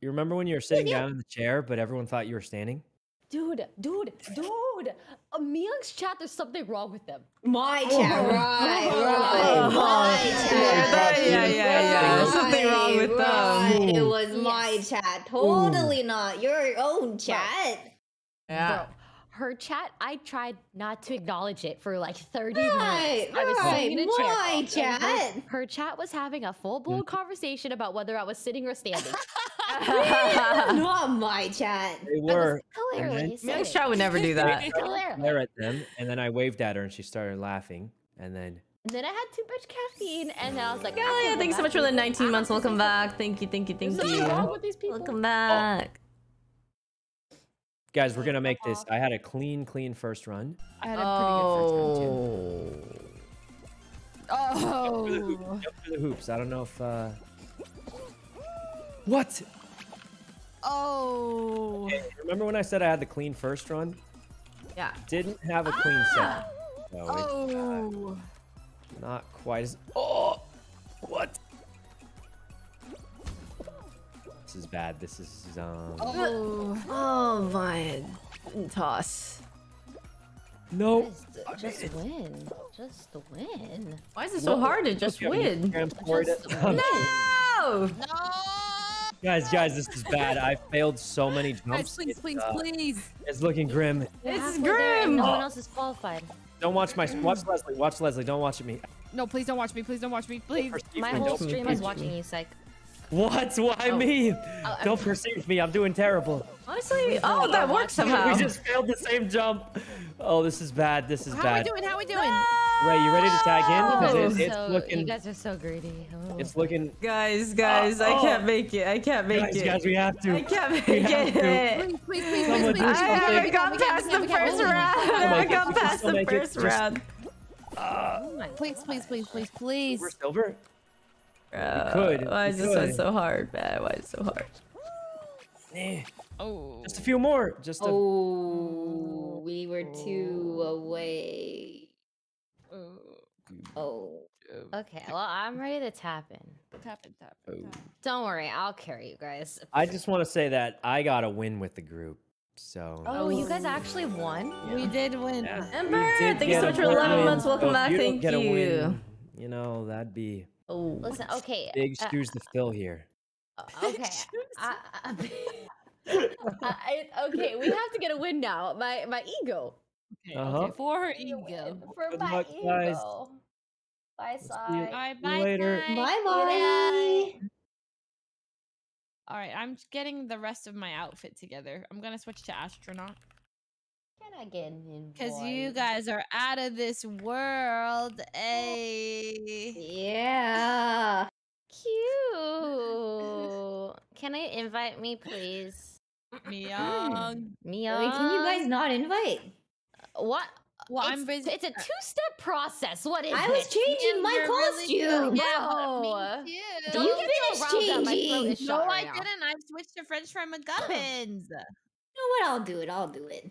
You remember when you were sitting down in the chair, but everyone thought you were standing? dude, dude, dude. Amil's chat. There's something wrong with them. My Oh. chat, right, Oh. right. My chat. that- yeah, yeah, yeah. There's something wrong with them. It was my chat. Totally not your own chat. Yeah. Bro, her chat. I tried not to acknowledge it for like 30 Right, minutes. I was sitting in a right, chair. my chat. Her, her chat was having a full blown mm-hmm. conversation about whether I was sitting or standing. Not my chat. They were. clearly then- chat would never do that. Clearly. Stare at them, and then I waved at her, and she started laughing, and then And then I had too much caffeine, and then I was like, Yeah, "I'm yeah, thanks so much for the 19 months. I'm Welcome back. Thank you, thank you, thank There's nothing wrong you. with these people. Welcome back. Guys, we're gonna make this. I had a clean, clean first run. I had a pretty good first run too. Oh. Jump through the hoop- Oh. jump through the hoops. I don't know if. uh What? Oh. Remember when I said I had the clean first run? Yeah. Didn't have a clean second. So it's Oh. not quite as. Oh, what? This is bad. This is um. Oh. Oh my. Toss. No. Just, just win. Just win. Why is it so hard to just Okay, I'm gonna win? it. Just win. No! guys, guys, this is bad. I failed so many Guys, jumps. please, It's, please, uh, please. It's looking grim. You're It's halfway there and No one else is qualified. Don't watch my. Watch Leslie. Watch Leslie. Don't watch me. No, please don't watch me. Please don't watch me. Please. My whole stream is watching you, psych. What? Why Oh. me? Oh, I- Don't perceive me. I'm doing terrible. Honestly, oh, that worked somehow. We just failed the same jump. Oh, this is bad. This is bad. How we bad. doing? How are we doing? Ray, you ready to tag in? Because Oh, it, it's so, looking. You guys are so greedy. Oh. It's looking. Guys, guys, I oh. can't make it. I can't make Guys, it. guys, we have to. I can't make We have to. it. Please, please, please, Someone please, please. I something. haven't got can, we can, past the can, we can. first round. I make it. got past the first round. Oh Please, please, please, please, please. We're silver. Uh, could, Why is this one so hard, man? Why is it so hard? Eh, Oh. Just a few more. Just a. Oh, we were two away. Oh. Okay, well, I'm ready to tap in. Tap in, tap Oh. it. tap. Don't worry, I'll carry you guys. I just want to say that I got a win with the group. So. Oh, you guys actually won? We did win. Yeah. Ember, did thank you so much for 11 win, months. Welcome so if back. you Thank get a you. win, you know that'd be Oh. Listen, okay. big uh, shoes to fill here. uh, okay. I, I, I, okay, we have to get a win now. My my ego. Okay, Uh-huh. okay. For her ego. For Good my luck, ego. guys. Bye, you. Sai. All right, bye. later. Sai. Bye bye. All right, I'm getting the rest of my outfit together. I'm gonna switch to astronaut Can I get an because you guys are out of this world. Hey. Yeah. Cute. Can I invite me, please? Myung. Mia. Wait, can you guys not invite? What? Well, it's, I'm busy. It's a two-step process. What is it? I was changing Yeah, my you're really costume. Yeah, No. me too. Don't You get finished all riled up. My throat is changing. No, shot I now. didn't. I switched to French fry McGubbins. You know what? I'll do it. I'll do it.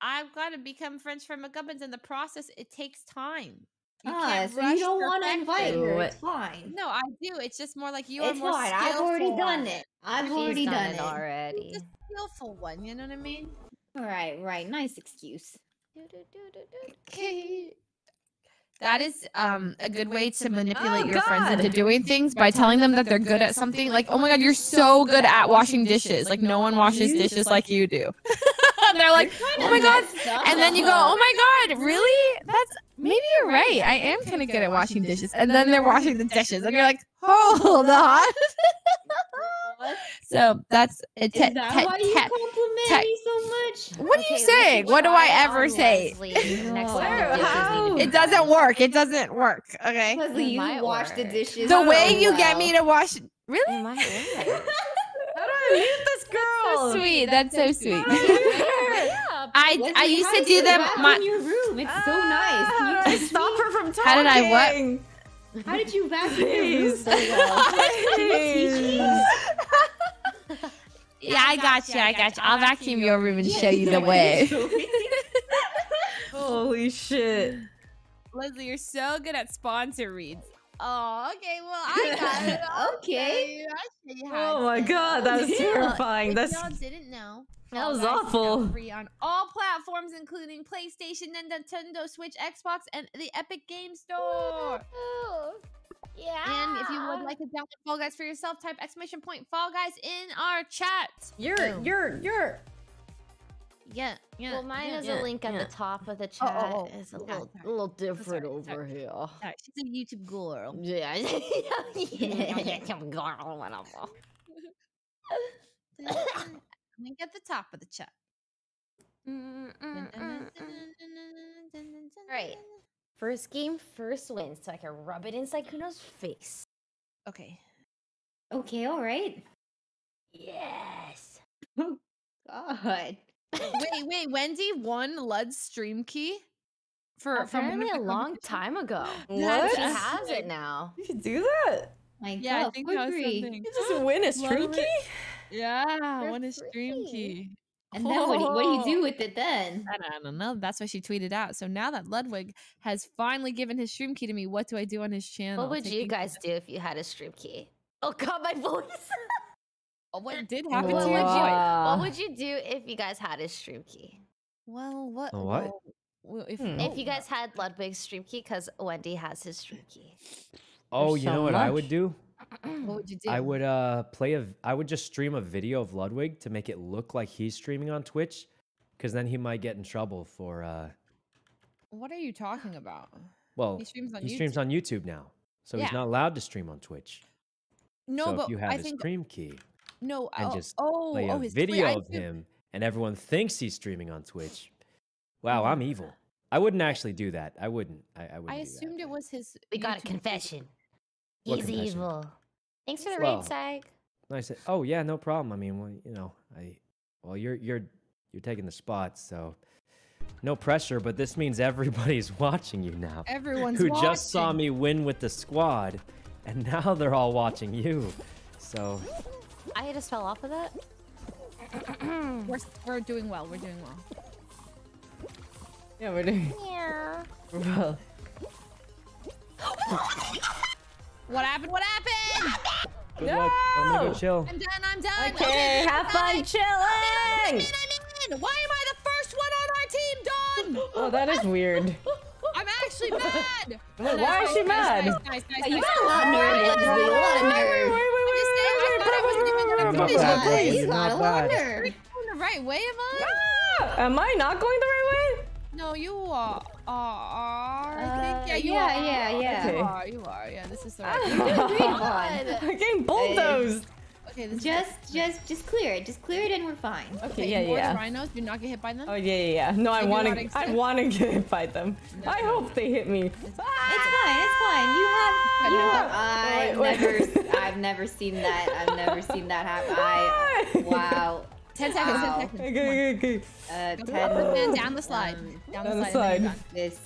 I've got to become French fry McGubbins. In the process, it takes time. You ah, so you don't want to invite perfection. her. Do It's fine. No, I do. It's just more like you are it's more fine. I've already done it. I've She's already done, done it it. already. The skillful one. You know what I mean? Right, right. Nice excuse. Okay. That is um a good way to manipulate Oh, your friends into doing things by telling them that they're good at something. Like, oh my god, you're so good at washing dishes. Like no one washes dishes like you do. and they're like, oh my god. And then you go, oh my god, really? That's maybe you're right. I am kind of good at washing dishes. And then they're washing the dishes, and you're like, hold on. so that's it. Is that why you compliment te- me so much? what are you saying? What do I ever say? Next No. time the dishes How? need to It doesn't work. It doesn't work. Okay. Leslie, It you might wash the dishes. The way you get me to wash, really It might. How do I mute this girl? so sweet. That's so sweet. Yeah, I Leslie, I used to do them. vacuum My your room. It's so nice. Can you Ah, teach Stop me? her from talking. How did I what? How did you vacuum your room so well? Can you teach me? yeah, I got you. I got you. I'll vacuum your room and show you the way. Holy shit. Leslie, you're so good at sponsor reads. Oh, okay. Well, I got it. I'll Okay. show you. I'll show you Oh my done. god, that was Yeah. terrifying. If That's y'all didn't know, That was Guys is now awful. Free on all platforms, including PlayStation, and Nintendo Switch, Xbox, and the Epic Game Store. Yeah. And if you would like to download Fall Guys for yourself, type exclamation point Fall Guys in our chat. you're Boom. you're you're Yeah, yeah. Well, mine yeah. is yeah, a link at yeah. the top of the Oh, oh chat. oh, oh. It's a Yeah, little, a little different sorry, over sorry. here. Sorry, she's a YouTube girl. Yeah. YouTube girl, whatever. Link at the top of the chat. Right. First game, first win, so I can rub it in Sykkuno's face. Okay. Okay, all right. Yes. Oh, God. Wait, wait. Wendy won Lud's stream key for from one Apparently of a long time ago. What? She has it now. you can do that. My Yeah, I God, think that was something. You just win a stream key. Yeah, For won a stream key. And then what do, you, what do you do Oh. with it then? I don't, know. That's why she tweeted out. So now that Ludwig has finally given his stream key to me, what do I do on his channel? What would you guys do if you had a stream key? Oh god, my voice. Oh, what did happen what to would your you. What would you do if you guys had a stream key? Well, what? A what? well, well, if, Hmm. If you guys had Ludwig's stream key, because Wendy has his stream key. Oh, There's you know so what I would do? what would you do? I would uh play a I would just stream a video of Ludwig to make it look like he's streaming on Twitch cuz then he might get in trouble for uh What are you talking about? well He streams on he YouTube. streams on YouTube now. So Yeah. he's not allowed to stream on Twitch. No, so but if you have I a think stream key no. and oh, just oh, play oh, a his video I of assumed- him and everyone thinks he's streaming on Twitch. Wow, Oh. I'm evil. I wouldn't actually do that. I wouldn't. I, I wouldn't. I assumed that. it was his. We got a confession. He's confession? evil. Thanks for the Well, raid, Sag. And I said, "Oh yeah, no problem. I mean, well, you know, I, well, you're you're you're taking the spot, so no pressure. But this means everybody's watching you now, Everyone's who just saw me win with the squad, and now they're all watching you. So I just fell off of that. We're, we're doing well. We're doing well. Yeah, we're doing Yeah. well. What happened? What happened? good luck. I'm gonna go chill. I'm done. I'm done. Okay, have fun I'm chilling. in. I'm in. Why am I the first one on our team done? Oh, that is weird. I'm actually mad. Why is she mad? You got a lot of nerve, Leslie. A lot of Wait, wait, nerve. Not finish bad. it. Please, You got a not lot of bad. Going the right way, am I? Ah, am I not going the right way? No, you are. are I think, yeah, you yeah, are. yeah, yeah. You are. You are. Yeah, this is the right. Come on. I'm getting bulldozed. Okay, this Just, just, just clear it. Just clear it, and we're fine. Okay, yeah, Norse yeah. Rhinos do not get hit by them. Oh yeah, yeah, yeah. No, I want to. I want to get hit by them. I hope they hit me. It's fine. It's fine. You have, you have. I've Wait, wait. never, I've never seen that. I've never seen that happen. I, wow. Ten seconds. Wow. Ten seconds. Okay, okay, okay. Uh, ten. up down the slide. um, down down the the slide. and then slide. This,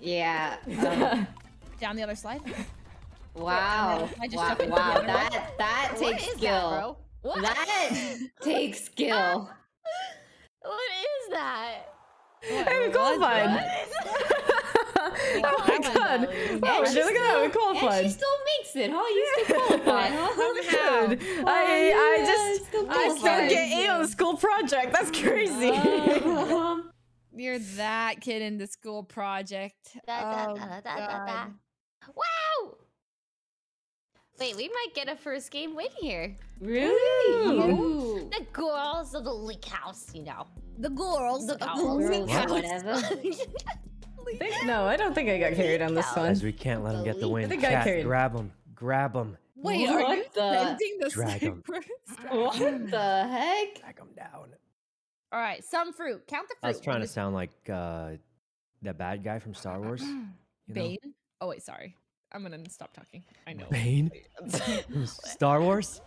yeah. Um, Down the other slide. Wow. I just Wow. Wow. That, that What takes is that, skill. bro? What? That takes skill. what is that? Hey, we qualified. oh my god. well. Oh, And shit, look at that. We And she still makes it, huh? You still qualify, huh? Somehow. Good. I, I yeah, just, still I still get A on the school project. That's crazy. Um, You're that kid in the school project. Da, da, Oh, da, da, da, da, da. God. Wow! Wait, we might get a first game win here. really? You? The girls of the leak house, you know. The girls. The of the girls. League Girls, House. whatever. Think- no, I don't think I got carried on this one. Guys, we can't let him get the win. I think I carried. grab him. Grab him. Wait, are you What the- sending the Drag 'em. secrets? What the heck? Drag him down. All right, some fruit. Count the fruit. I was trying to sound like uh, that bad guy from Star Wars. you know? Bane. Oh wait, sorry. I'm gonna stop talking. I know. Bane? Star Wars?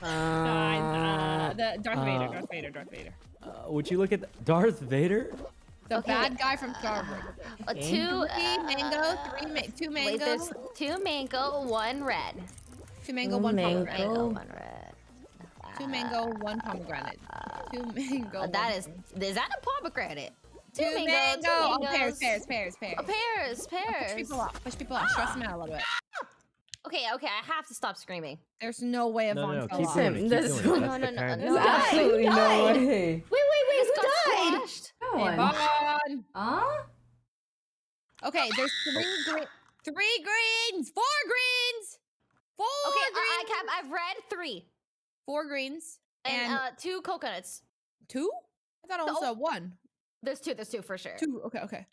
Fine, uh, the Darth Vader. uh, Darth Vader. Darth Vader. Uh, would you look at th- Darth Vader? The Okay, bad guy from Star Wars. Uh, two Three mango. uh, Three ma- two Wait, mango. there's two mango, one red. Two mango. One mango. pomegranate. Mango, one red. Two mango. One pomegranate. Two mango. Uh, one that is, is that a pomegranate? Two mango, mango. two Oh, mangoes. pears. Pears. Pears. Pears. Oh, pears, Push people off. Push people off. Stress them out a little bit. Okay, okay, I have to stop screaming. There's no way No, Yvonne no, no. fell Keep off. doing it. Keep That's- doing it. No, That's no, no, no, There's absolutely no way. Wait, wait, wait. Just Who got died? squashed. No one. Yvonne. Huh? Okay, there's three green, three greens, four greens, four Okay, I, I have, I've read three. four greens, And, and, uh, two coconuts. two. I thought I almost No. one. There's two, there's two for sure. Two. Okay, okay,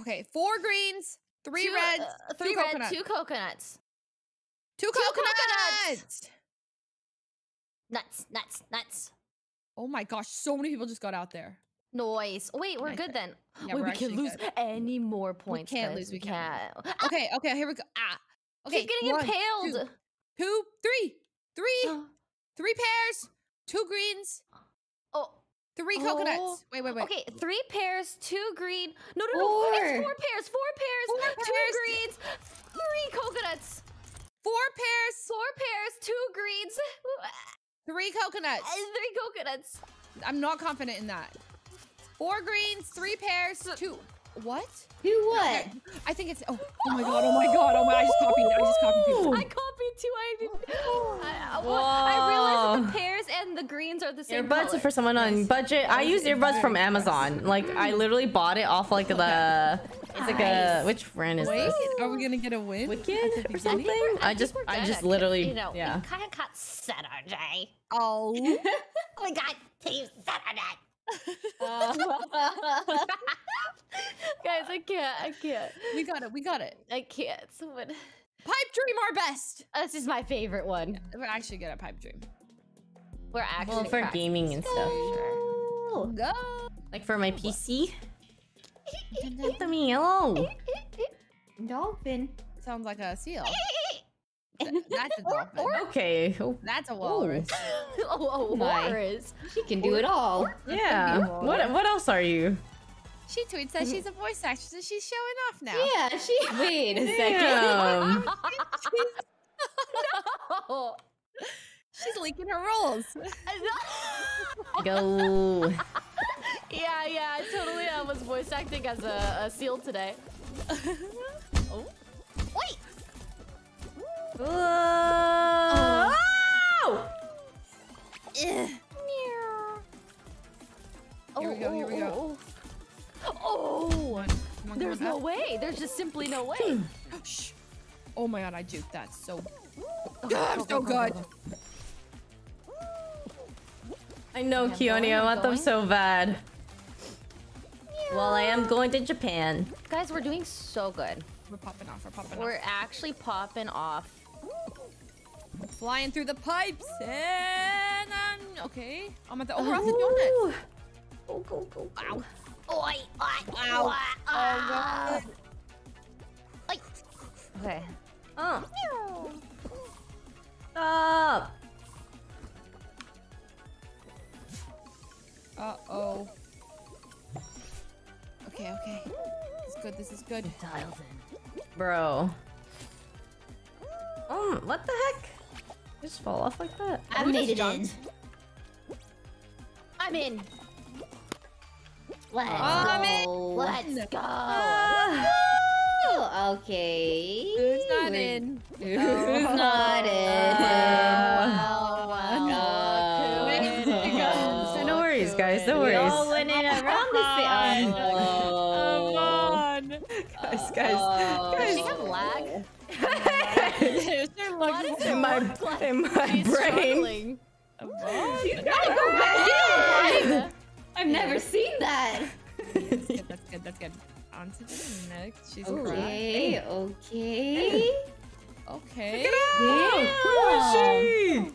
okay. Four greens, three Two, reds, uh, two red, coconuts. two coconuts. two two coconuts. coconuts. Nuts, nuts, nuts. Oh my gosh, so many people just got out there. Noise. Wait, we're Nice, good then. Yeah, Wait, we're can actually lose good. any more points. We can't lose, We we can't can't. Okay, okay, here we go. Ah. Okay, Keep getting one, impaled. Two, two, three, three, three pairs, two greens, Oh, three Oh. coconuts. Wait, wait, wait. okay. Three pairs, two green. No, no, no. It's Four. four pairs. Four pairs. Four two pairs. greens. Three coconuts. Four pairs, Four pairs. Two greens. three coconuts. And three coconuts. I'm not confident in that. Four greens, three pairs, two. What? Do what? Okay, I think it's. Oh, oh my god! Oh my god! Oh my! I just copied. I just copied people. I copied two. I didn't. Oh. I, I, well, I realized that the pears and the greens are the same. Earbuds color. for someone on budget. I use earbuds from Amazon. Like I literally bought it off like the. It's like a which brand is Wait, this? are we gonna get a win? Wicked or something? we're- I just I just literally You know, yeah. we kind of got Saturday. Oh. We got Team Saturday. Uh, Guys, I can't. I can't. we got it. We got it. I can't. Someone. Pipe dream our best. This is my favorite one. We're actually good at pipe dream. We're actually Well, for cracking. gaming and stuff. Sure. Go. Like for my PC. Look at me, hello. Dolphin. Sounds like a seal. Th- That's a dolphin. Okay. Oh, That's a walrus. oh, oh, My. Horrors. She can do it all. yeah. What what else are you? She tweets that she's a voice actress and she's showing off now. Yeah, she. Wait a second. Damn. no. She's leaking her roles. Go. yeah, yeah, I totally uh, was voice acting as a, a seal today. oh. Wait! Whoa. Oh, Here we go, here we go. Oh, oh, oh. oh. oh Come on, there's no up. way. There's just simply no way. Hmm. Shh. Oh my god, I juked that so. Oh, I'm go, so go, go, good. go. I know, I'm Keone. I want them so bad. Well, I am going to Japan. Guys, we're doing so good. We're popping off. We're popping off. We're actually popping off. Flying through the pipes. And um, okay. I'm at the. Oh, we're off the donut. Go, go, go, go. Ow. Oi, oi, Ow. Oh, Oi. Okay. Oh. Stop. Uh oh. Okay, okay. This is good. This is good. Dialed in. Bro. Um, what the heck? Just fall off like that? I we made just it in. I'm in. Let's I'm in. go. Let's go. Oh, okay. Who's not We're- in? Who's not in? Well, well, Uh, So no worries, guys. No We worries. all went in around the same. Oh. on. Guys, guys, Oh. Does guys. She have lag? There's their Why does it In my, look like in my she's brain. struggling? You gotta go back in. I've never seen that. That's good. That's good. That's good. On to the next. She's crying. Okay, okay. Okay. Who is she?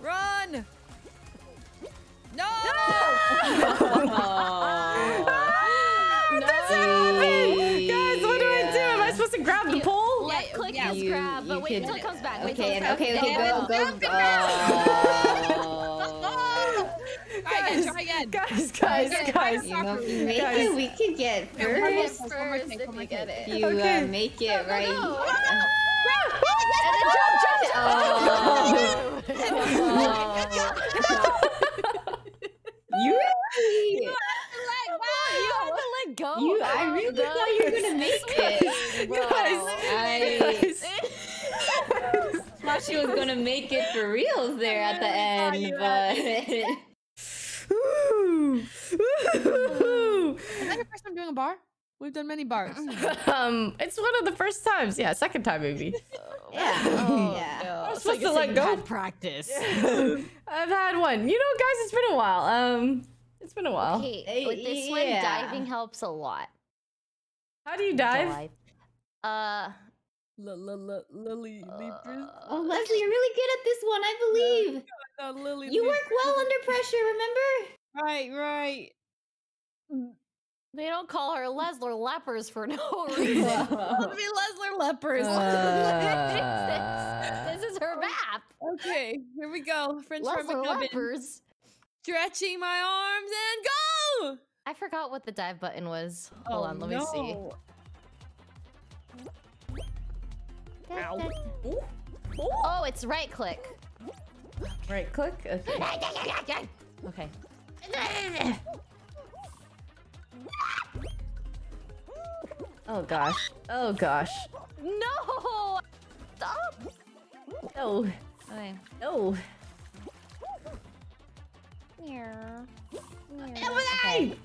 Run! No! What click yeah, is You- grab, but you wait can- until it comes back. Wait till Okay, it and comes okay, okay, back. go, go, go. Try again. Try again. Guys, guys, Okay, guys. You know, if you make Guys. it, we could get One more first. take, one more take, First, one if more you get take. it. You Okay. uh, make it right. go. Oh. You really, You have to let go. you, I really the thought you were gonna make it. Bro. I Guys. thought she was gonna make it for reals there at the end, but Ooh. Ooh. Is that your first time doing a bar? We've done many bars. um, it's one of the first times. Yeah, second time maybe. yeah, Oh, yeah. no. I'm So supposed you're to let go. bad practice. I've had one. You know, guys, it's been a while. Um, it's been a while. Okay, with this one, diving helps a lot. How do you dive? Dive. Uh, Lily Libras. Oh, Leslie, you're really good at this one. I believe No, Lily. you work well under pressure. Remember? Right, right. they don't call her Lesler Lepers for no reason. Let's be Leslie Lepers. Uh, this is her map. okay, here we go. French Lesler Lepers. Stretching my arms and go. I forgot what the dive button was. Hold Oh, on, let me see. no. Ow. Oh, it's right click. right click. Okay. Okay. Oh gosh. Oh gosh. No! Stop! No. Okay. No. Yeah. Okay.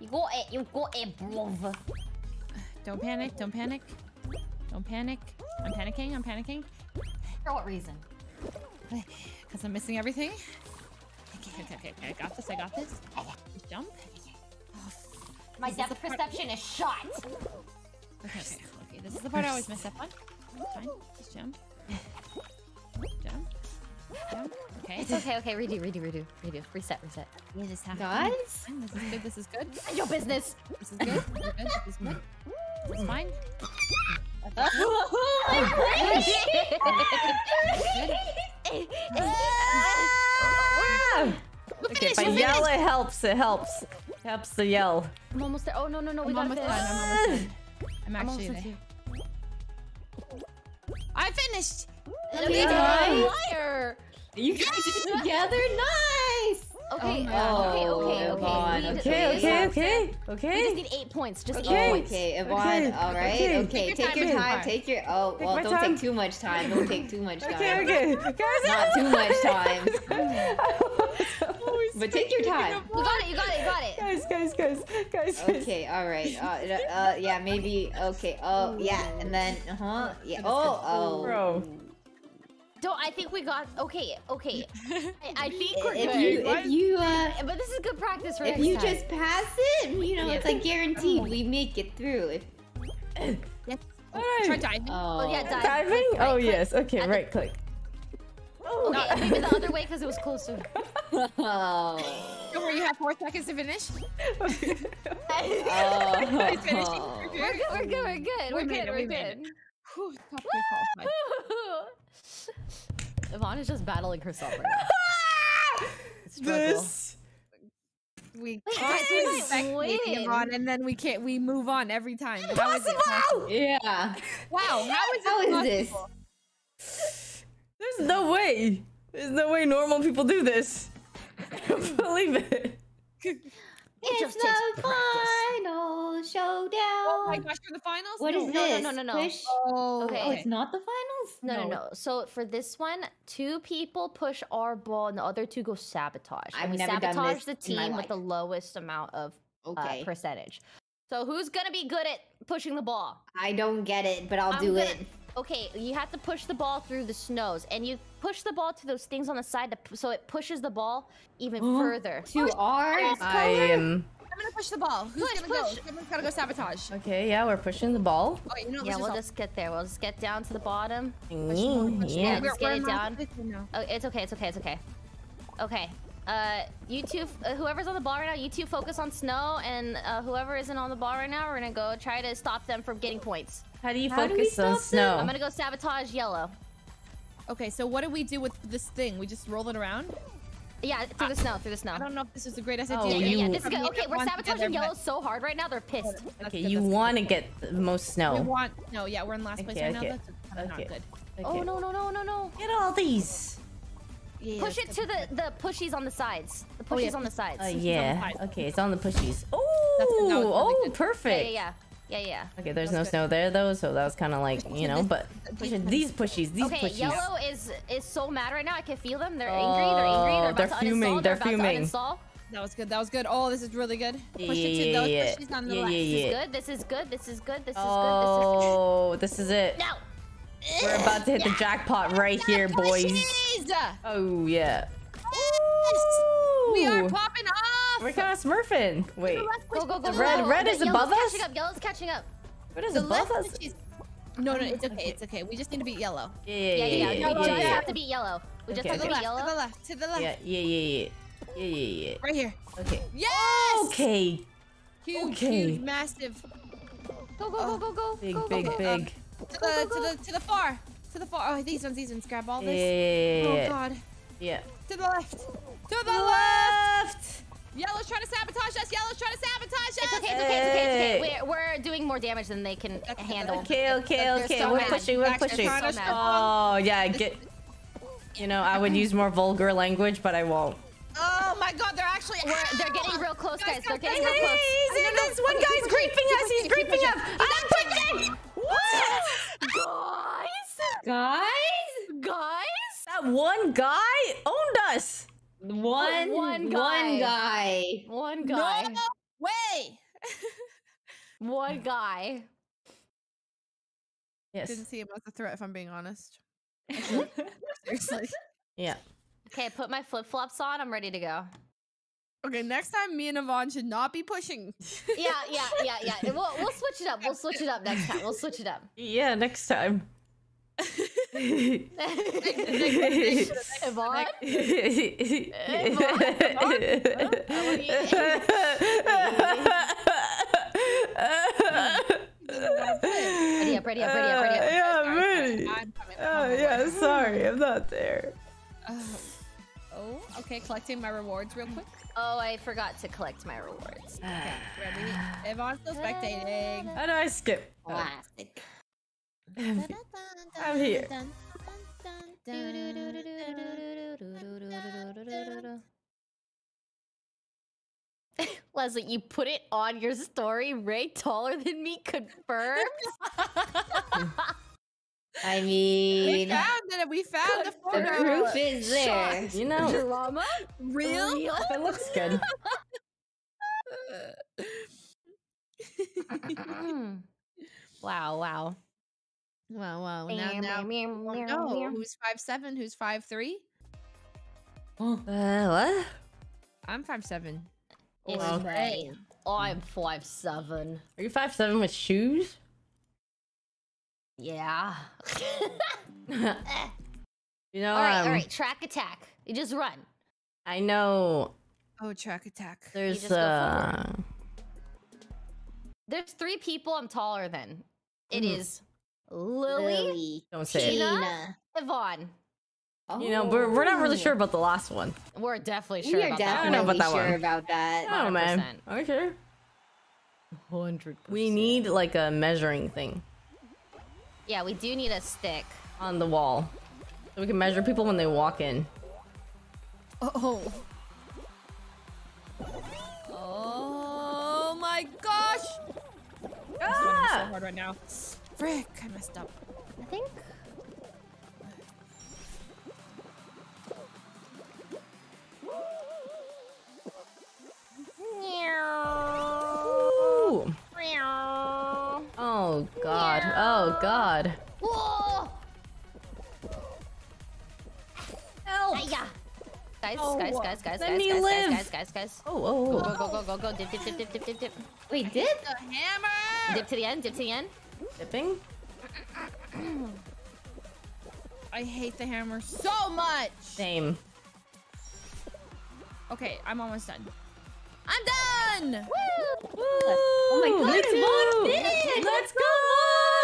You got it, you got it, bruv. Don't panic. Don't panic. Don't panic. I'm panicking. I'm panicking. For what reason? Because I'm missing everything. Okay, okay, okay, okay. I got this. I got this. Just jump. Oh, My depth perception is shot. Okay, okay, okay. This is the part I always mess up on. Fine. Just jump. Jump. Jump. Okay. It's okay, okay, redo, redo, redo, redo. Reset, reset. Yeah, this happened. Guys? This is good. This is good. Your business. This is good. This is good. This is good. This is fine. We'll Okay, finish. if I we'll yell, it helps. It helps. It helps the yell. I'm almost there. Oh, no, no, no, we I'm got almost this. I'm almost done. I'm I'm actually there. there. I finished. Okay, Liar. guys. Liar. You guys are together. Nice. Okay, my uh, okay, God. okay, Oh, okay. God. We need- Okay, Okay, okay, okay, We just need eight points. Just Okay. eight Oh, points. okay, Yvonne. Okay, All right. okay. Okay, Take take your your time, time. Take your. Oh, Take well, don't time. take too much time. Don't take too much time. Okay, okay. Guys, Not too much time. But take your time. You got it, you got it, you got it. guys, guys, guys, guys. guys. Okay, all right. Uh, uh, yeah, maybe. Okay. Oh, yeah, and then, uh huh. Yeah. Oh, oh. Bro. Don't I think we got okay, okay. I, I think we're If good. you if you uh but this is good practice for if next you time. just pass it, you know, it's like guaranteed we make it through. If, Try diving. oh, Oh yeah, dive. Diving? click, Oh click. yes. Okay, At the- right click. Okay, and maybe the other way because it was closer. Oh. Don't worry, you have four seconds to finish. Oh. It's finishing. We're good. We're good. We're good. We're We made good. We're we made good. Whew, top three qualified. Yvonne is just battling herself right now. This. We can't guys, we might win. anything on, and then we can't. We move on every time. How is it Impossible! Yeah. Wow, how is it How is this? There's no way. There's no way normal people do this. I don't believe it. It's just the practice. final showdown. Oh my gosh, for the finals? What no. is no, this? no, no, no. Push? Oh, Okay. Oh, it's not the finals? No, no, No. no. So for this one, two people push our ball, and the other two go sabotage. I've and we never done sabotage the this in my team with the lowest amount of uh, Okay. percentage. So who's gonna be good at pushing the ball? I don't get it, but I'll I'm do gonna- it. Okay, you have to push the ball through the snows, and you push the ball to those things on the side, to, so it pushes the ball even mm-hmm. further. To ours? I am. I'm gonna push the ball. Who's Push, gonna push. go? Someone's gotta go sabotage. Okay, yeah, we're pushing the ball. Oh, you know, Yeah, let's we'll all- just get there. We'll just get down to the bottom. Yeah. Mm, yeah, We're- just get we're it down. Oh, it's okay. It's okay. It's okay. Okay. Uh, you two, uh, whoever's on the ball right now, you two focus on snow, and uh, whoever isn't on the ball right now, we're gonna go try to stop them from getting points. How do you How do focus on stop snow? I'm gonna go sabotage yellow. Okay, so what do we do with this thing? We just roll it around? Yeah, through the snow, through the snow. I don't know if this is a great idea. Oh, Yeah, yeah, you- yeah. This is good. Okay, we're sabotaging together, yellow but so hard right now, they're pissed. that's Okay, good, you want to get the most snow. We want no, yeah, we're in last place Okay, right okay, now. That's kinda okay. not good. Oh Okay. no, no, no, no, no! Get all these. Yeah, Push it to the the pushies on the sides. The pushies Oh, yeah, on the sides. Uh, on the yeah. Okay, it's on the pushies. Oh, That's good, that oh, good. yeah, perfect. yeah, yeah, yeah, yeah. Okay, there's That's no good. snow there though, so that was kind of like you know. But These push it- these pushies, these Okay, pushies. yellow is is so mad right now. I can feel them. They're angry. They're angry. They're Oh, about they're to fuming, uninstall. they're about to fuming. uninstall. That was good. That was good. Oh, this is really good. Push Yeah, it to yeah, those yeah. pushes on the Yeah, left. yeah, This is yeah. good. This is good. This is good. This is Oh, this is it. good. This is no. We're about to hit the jackpot right here, boys. Oh yeah. We are popping off. We're kind of smurfing. Wait, Go go go. The red- go. red The is above us? Catching up. Yellow's catching up. what is The above us? pushies. No, no, it's okay. Okay. It's okay. We just need to beat yellow. Yeah, Yeah, yeah, yeah. yeah, We just yeah, have to beat yellow. We just Okay, have To to the beat left. To the yellow. left. To the left. yeah, yeah, yeah, yeah, yeah, yeah, yeah. Right here. Okay. Yes. Okay. Huge, Okay. huge, massive. Go go go go go. Big, go, go, big, go. big. To the to the to the far. To the far. Oh, these ones. These ones. Grab all this. yeah, Oh yeah, God. yeah. To the left. To the left. Left. Yellow's trying to sabotage us. Yellow's trying to sabotage us. It's okay. It's okay. It's okay. It's okay. We're we're doing more damage than they can That's- handle. Okay, okay, They're okay. so we're mad. pushing. We're They're pushing. so. Oh yeah, get. You know, I would use more vulgar language, but I won't. Oh my God. They're actually. We're, they're getting real close, guys. They're guys, getting guys, real close. Easy, this one guy's creeping us. He's creeping up. I'm pushing. What? Guys, Guys? guys. That one guy owned us. One, one one guy. One guy. One guy. No way. One guy. Yes. Didn't see him as a threat, if I'm being honest. Seriously. Yeah. Okay, put my flip flops on. I'm ready to go. Okay, next time me and Yvonne should not be pushing. Yeah, yeah, yeah, yeah. We'll we'll switch it up. We'll switch it up next time. We'll switch it up. Yeah. Next time. Yvonne? Ready up, ready up, ready up, ready up. Yeah, I'm Sorry, I'm. Oh Oh, yeah, sorry, I'm not there. Oh, oh, okay, collecting my rewards real quick. Oh, I forgot to collect my rewards. Okay, ready? Yvonne's still spectating. How do I skip? Oh, Classic. I'm here. Leslie, you put it on your story. Ray taller than me confirmed. I mean, We mean, found it. We found the the proof is there. You know, Drama. Real? it looks good. wow, wow. Wow, wow. Now, now, Meow, meow, we don't know who's five seven, who's five three. Uh, what? I'm five seven. It's Wow. right. I'm five seven. Are you five seven with shoes? Yeah. you know, all right, um, all right. Track attack. You just run. I know Oh, track attack. there's uh There's three people I'm taller than. It Mhm. is Lily, Lily. don't say it. Tina? Yvonne. You know, we're, we're not really Oh. sure about the last one. We're definitely sure. We sure are about I definitely don't know that. about that sure one. about that. Oh man. 100%. Okay. Hundred. We need like a measuring thing Yeah, we do need a stick. on the wall. So we can measure people when they walk in. Oh. Oh my gosh! I'm sweating so Ah! hard right now. Frick, I messed up. I think. Ooh. Oh god. Oh god. Whoa! Help! Hiya. Guys, Oh, guys, guys, guys, guys, guys, guys, guys, guys, guys. Oh, oh, Go, oh. go, go, go, go, dip, dip, dip, dip, dip, dip, dip. Wait, did? The hammer! Dip to the end, dip to the end. Dipping? I hate the hammer so much! Same. Okay, I'm almost done. I'm done! Oh my Woo, god, me Vaughn too. finished! Let's go!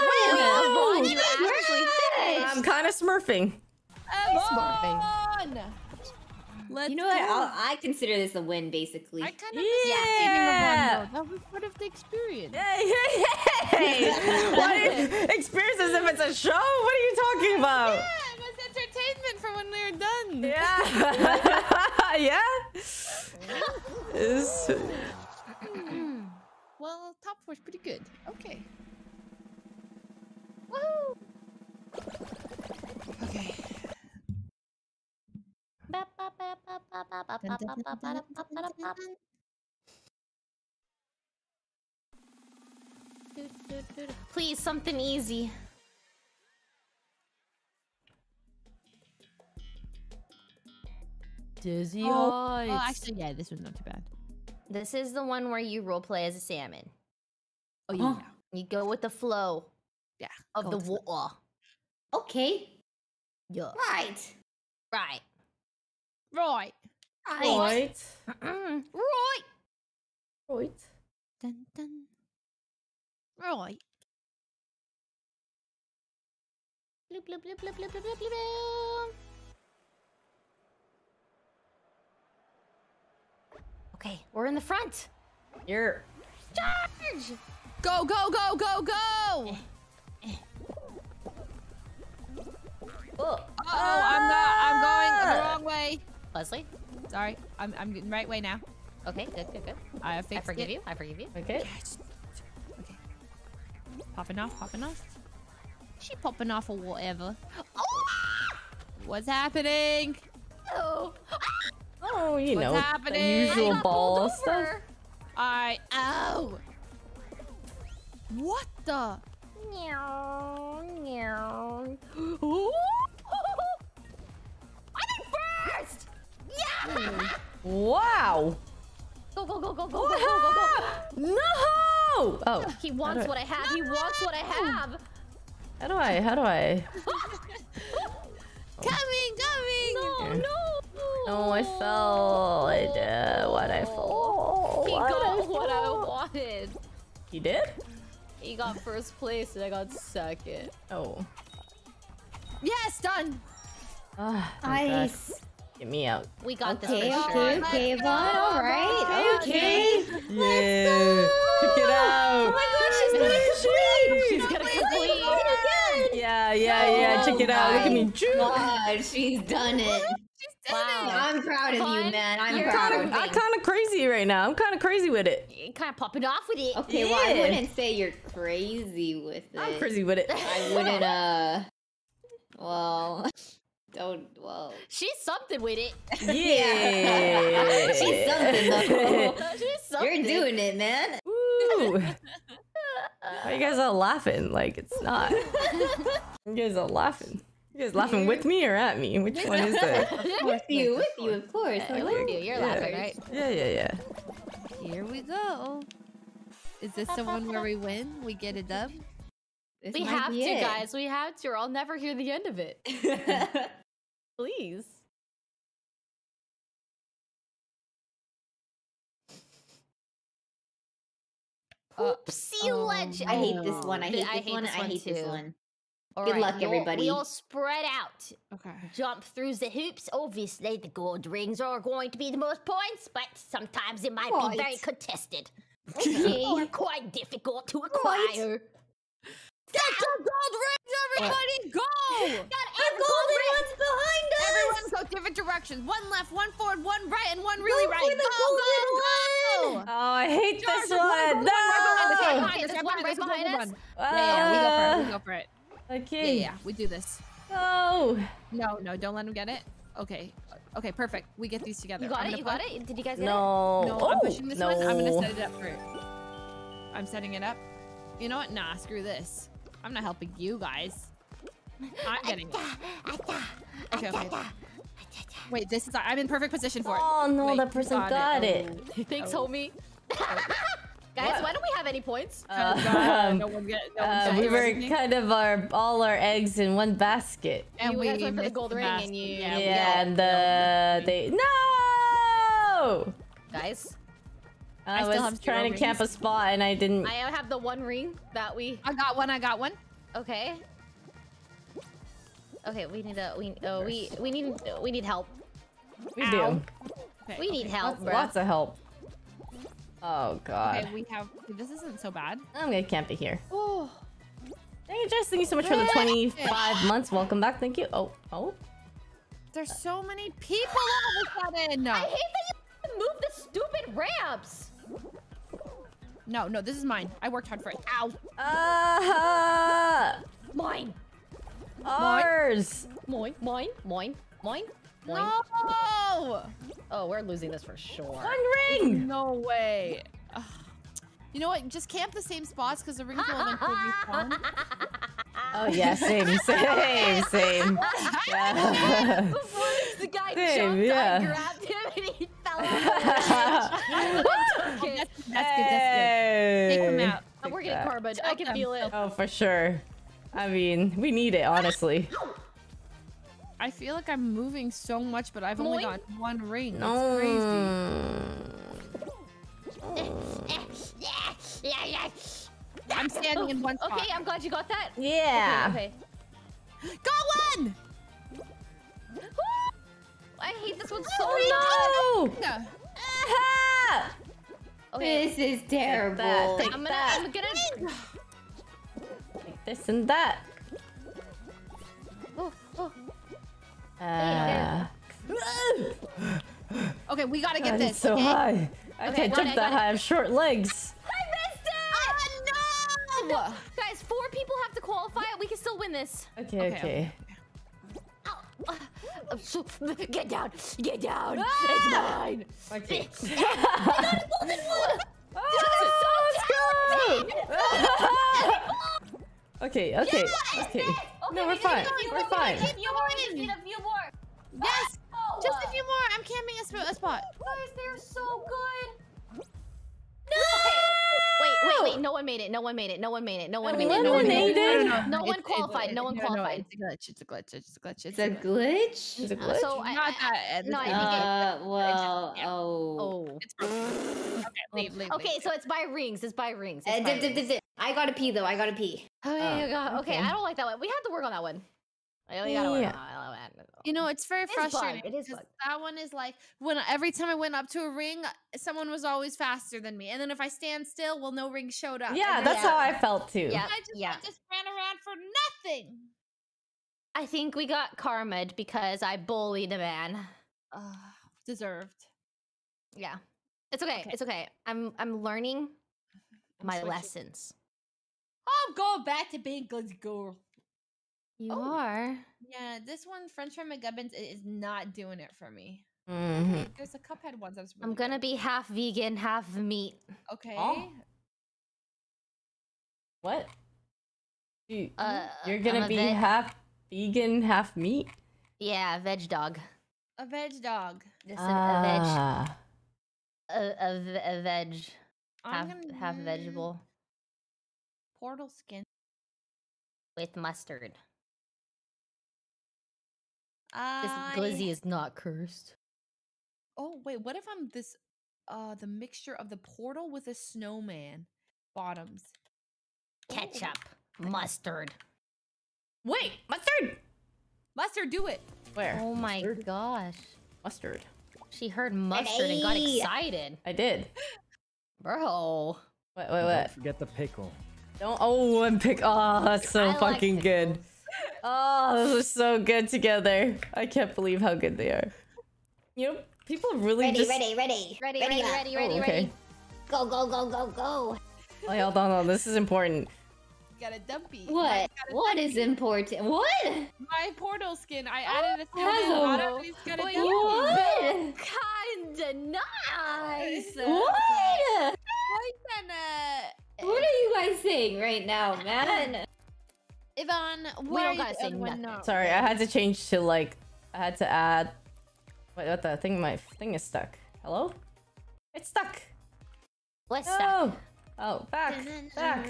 Wait a Vaughn, you actually finished! I'm kind of smurfing. Vaughn! Let's You know what? I'll, I consider this a win, basically. I kind of Yeah. That was part of the experience. Hey, hey, hey! what is, experience as if it's a show? What are you talking about? Yeah, it was entertainment for when we were done. Yeah. yeah. Is- Well, top four's pretty good. Okay. Woo! Okay. Ba, ba, ba, Dizzy Oh, eyes. Oh, actually, yeah, this was not too bad. This is the one where you role play as a salmon. Oh, Huh? yeah. You go with the flow Yeah. of the with water. Okay, Yeah. right. Right. Right. Right. Right. Right. Right. Dun, dun. Right. Bloop, bloop, bloop, bloop, bloop, bloop, bloop, bloop, Okay, we're in the front. You're. Charge! Go, go, go, go, go! Oh, Oh, I'm not. I'm going the Ah! wrong way. Leslie. Sorry, I'm I'm getting right way now. Okay, good, good, good. I I forgive it. you. I forgive you. Okay. Yes. Okay. Popping off, popping off. She popping off or whatever. Oh! What's happening? Oh! Oh, you What's know, happening? the usual ball stuff. I oh. What the? Meow, meow. I'm in first. Yeah. Hmm. Wow. Go go go go go go go go go. No. Oh. He wants what I, I have. No, he wants what I have. How do I? How do I? Coming, coming. No, Okay. no. No, I fell. I did. What I fall? He What got I what I wanted. He did? He got first place and I got second. Oh. Yes, done. Ah, thank God. Nice. Get me out. We got Okay, this for okay, sure. okay, Vaughn. All right. Okay. Yeah. Check it out. Oh my gosh, she's gonna complete. She's gonna complete. Yeah, yeah, yeah. Check it out. Look at me. God, she's done it. Wow. I'm proud of you, man. I'm You're proud. kinda- I'm kind of crazy right now. I'm kind of crazy with it. You're kind of popping off with it. Okay, well, I wouldn't say you're crazy with it. I'm crazy with it. I wouldn't, uh. Well, don't, well. She's something with it. Yeah. She's something, though. She's something. You're doing it, man. Woo. Why you guys all laughing? Like it's not. You guys are laughing. You guys laughing with me or at me? Which one is it? with you, with you, of course. Yeah, of with you. You're Yeah. laughing, right? Yeah, yeah, yeah. Here we go. Is this the one where we win? We get a dub? This We have to, it. guys. We have to, or I'll never hear the end of it. Please. Uh, Oopsie oh, legend. I hate this one. I Th- hate this one. I hate this one. All Good luck, everybody. We all spread out. Okay. Jump through the hoops. Obviously, the gold rings are going to be the most points, but sometimes it might be very contested. Okay. or quite difficult to acquire. Get the gold rings, everybody! Go! Got The golden one's behind us. Everyone go different directions. One left, one forward, one right, and one really Go right. for the go, golden go, go! Oh, I hate George, this there's one, one. there's one right behind us, right No. behind right one behind us, right there's behind one. us. Yeah, yeah, we go for it. We Uh, go for it. Okay. yeah, yeah, we do this. Go. No, no, don't let him get it. Okay, okay, perfect. We get these together. You got I'm it? You got it? Did you guys get No. No, oh, I'm pushing this no. one. I'm gonna set it up for it. I'm setting it up. You know what? Nah, screw this. I'm not helping you guys. I'm getting it. Okay, okay. Wait, this is. I'm in perfect position for it. Oh no, Wait, that person got got, it. it. Thanks, Oh. homie. Guys, why don't we have any points? Oh, Um, no one get. No uh, we were kind of our all our eggs in one basket. and You we guys went for the missed gold ring basket. and you- Yeah, Yeah, we all- and we all- uh, they no. Guys, I, I still was have trying to camp a spot and I didn't. I have the one ring that we. I got one. I got one. Okay. Okay, we need a we oh we we need we need help. we Ow. do. Okay, We need help, Lots, bro. lots of help. Oh god. Okay, we have. This isn't so bad. I'm gonna camp it here. Oh, Thank you, Jess. Thank you so much for the 25 months. Welcome back. Thank you. Oh, oh. There's so many people all of a sudden. I hate that you move the stupid ramps. No, no, this is mine. I worked hard for it. Ow. Ah, Mine, ours. mine, mine, mine, mine, mine. No. Oh, we're losing this for sure. One ring. No way. Ugh. You know what? Just camp the same spots because the rings will eventually respawn. Ah. Oh yeah, same, same, same. Yeah. the guy Same, jumped, yeah. I grabbed him, and he fell off the ledge. okay. That's, that's good. That's good. Take them Hey. out. Oh, we're getting that. carbon. I can feel it. Oh, for sure. I mean, we need it, honestly. I feel like I'm moving so much, but I've only Moink. got one ring. That's No. crazy. yeah, yeah. I'm standing in one spot. Okay, I'm glad you got that. Yeah. Okay. Got one! I hate this one so Oh much. no! Yeah. Ah! Okay. This is terrible. that. Take I'm gonna, that. I'm gonna. Like this and that. Oh, oh. Uh, Okay, we gotta get God, this. it's so okay? high. I Okay, can't jump that high. I have short legs. I missed it! No! Guys, four people have to qualify. We can still win this. Okay, Okay, okay. Ow. I'm so- Get down! Get down! Ah! It's mine! Okay. Golden one! Oh, let's go! okay, okay, okay. No, we're fine. We're fine. A few more. Just need a few more. Yes! Oh, Just a few more. I'm camping a, sp- a spot. Guys, they're so good. No! Wait, wait, wait. No one made it. No one made it. No one made it. No one made it. No one made it. No one qualified, no one qualified. It's a glitch. It's a glitch. It's a glitch. It's a glitch. Is it Uh, glitch? so I, Not that. no, I it's- think it- Uh, well, yeah. oh. Oh. It's okay, leave, leave, Okay, so it's by rings. It's by rings. Uh, It's by dip, dip, dip, dip. I gotta pee though. I gotta pee. Oh, yeah, Oh, yeah, okay. okay. I don't like that one. We have to work on that one. Yeah, we gotta Yeah. one. You know, it's very It frustrating. it is. That one is like when every time I went up to a ring, someone was always faster than me, and then if I stand still, well, no ring showed up. yeah, that's Yeah. how I felt too. Yeah. I just, yeah. I just ran around for nothing. I think we got karma'd because I bullied a man. Uh, deserved. Yeah. It's okay. Okay. It's okay. I'm I'm learning I'm my switching. lessons. I'm going back to being good girl. You Oh. are. Yeah, this one, French fry McGubbins, i- is not doing it for me. hmm There's a Cuphead ones. That's I'm gonna good. be half vegan, half meat. okay. Oh. What? You, Uh, you're I'm gonna a be veg- half vegan, half meat? Yeah, veg dog. A veg dog. Just a, a veg. Ah. A, a, v- a veg. Half, I'm gonna half do vegetable Portal skin. with mustard. This I... glizzy is not cursed. Oh wait, what if I'm this? Uh, the mixture of the portal with a snowman. Bottoms. Ooh. Ketchup, mustard. Wait, mustard. Mustard, do it. Where? Oh my Mustard? gosh. Mustard. She heard mustard and got excited. I did. Bro. Wait, wait, Don't wait. forget the pickle. Don't. Oh, and pick. Oh, that's so I like fucking good. Pickles. Oh, those are so good together. I can't believe how good they are. You know, people really Ready, just. ready, ready, Ready, ready, up. ready, Oh, ready, okay. ready. Go, go, go, go, go. Oh, hold on, hold on. This is important. Got a dumpy. What? What is important? What? My portal skin. I added a Hazel. snowman bottom. and He's got a Wait, dumpy. What? Kinda nice. What? Why then, What are you guys saying right now, man? Uh, Yvonne, We where don't are you gotta say nothing. No. Sorry, I had to change to like. I had to add. Wait, what the thing? My thing is stuck. Hello? It's stuck. What's No. that? Oh, back, back.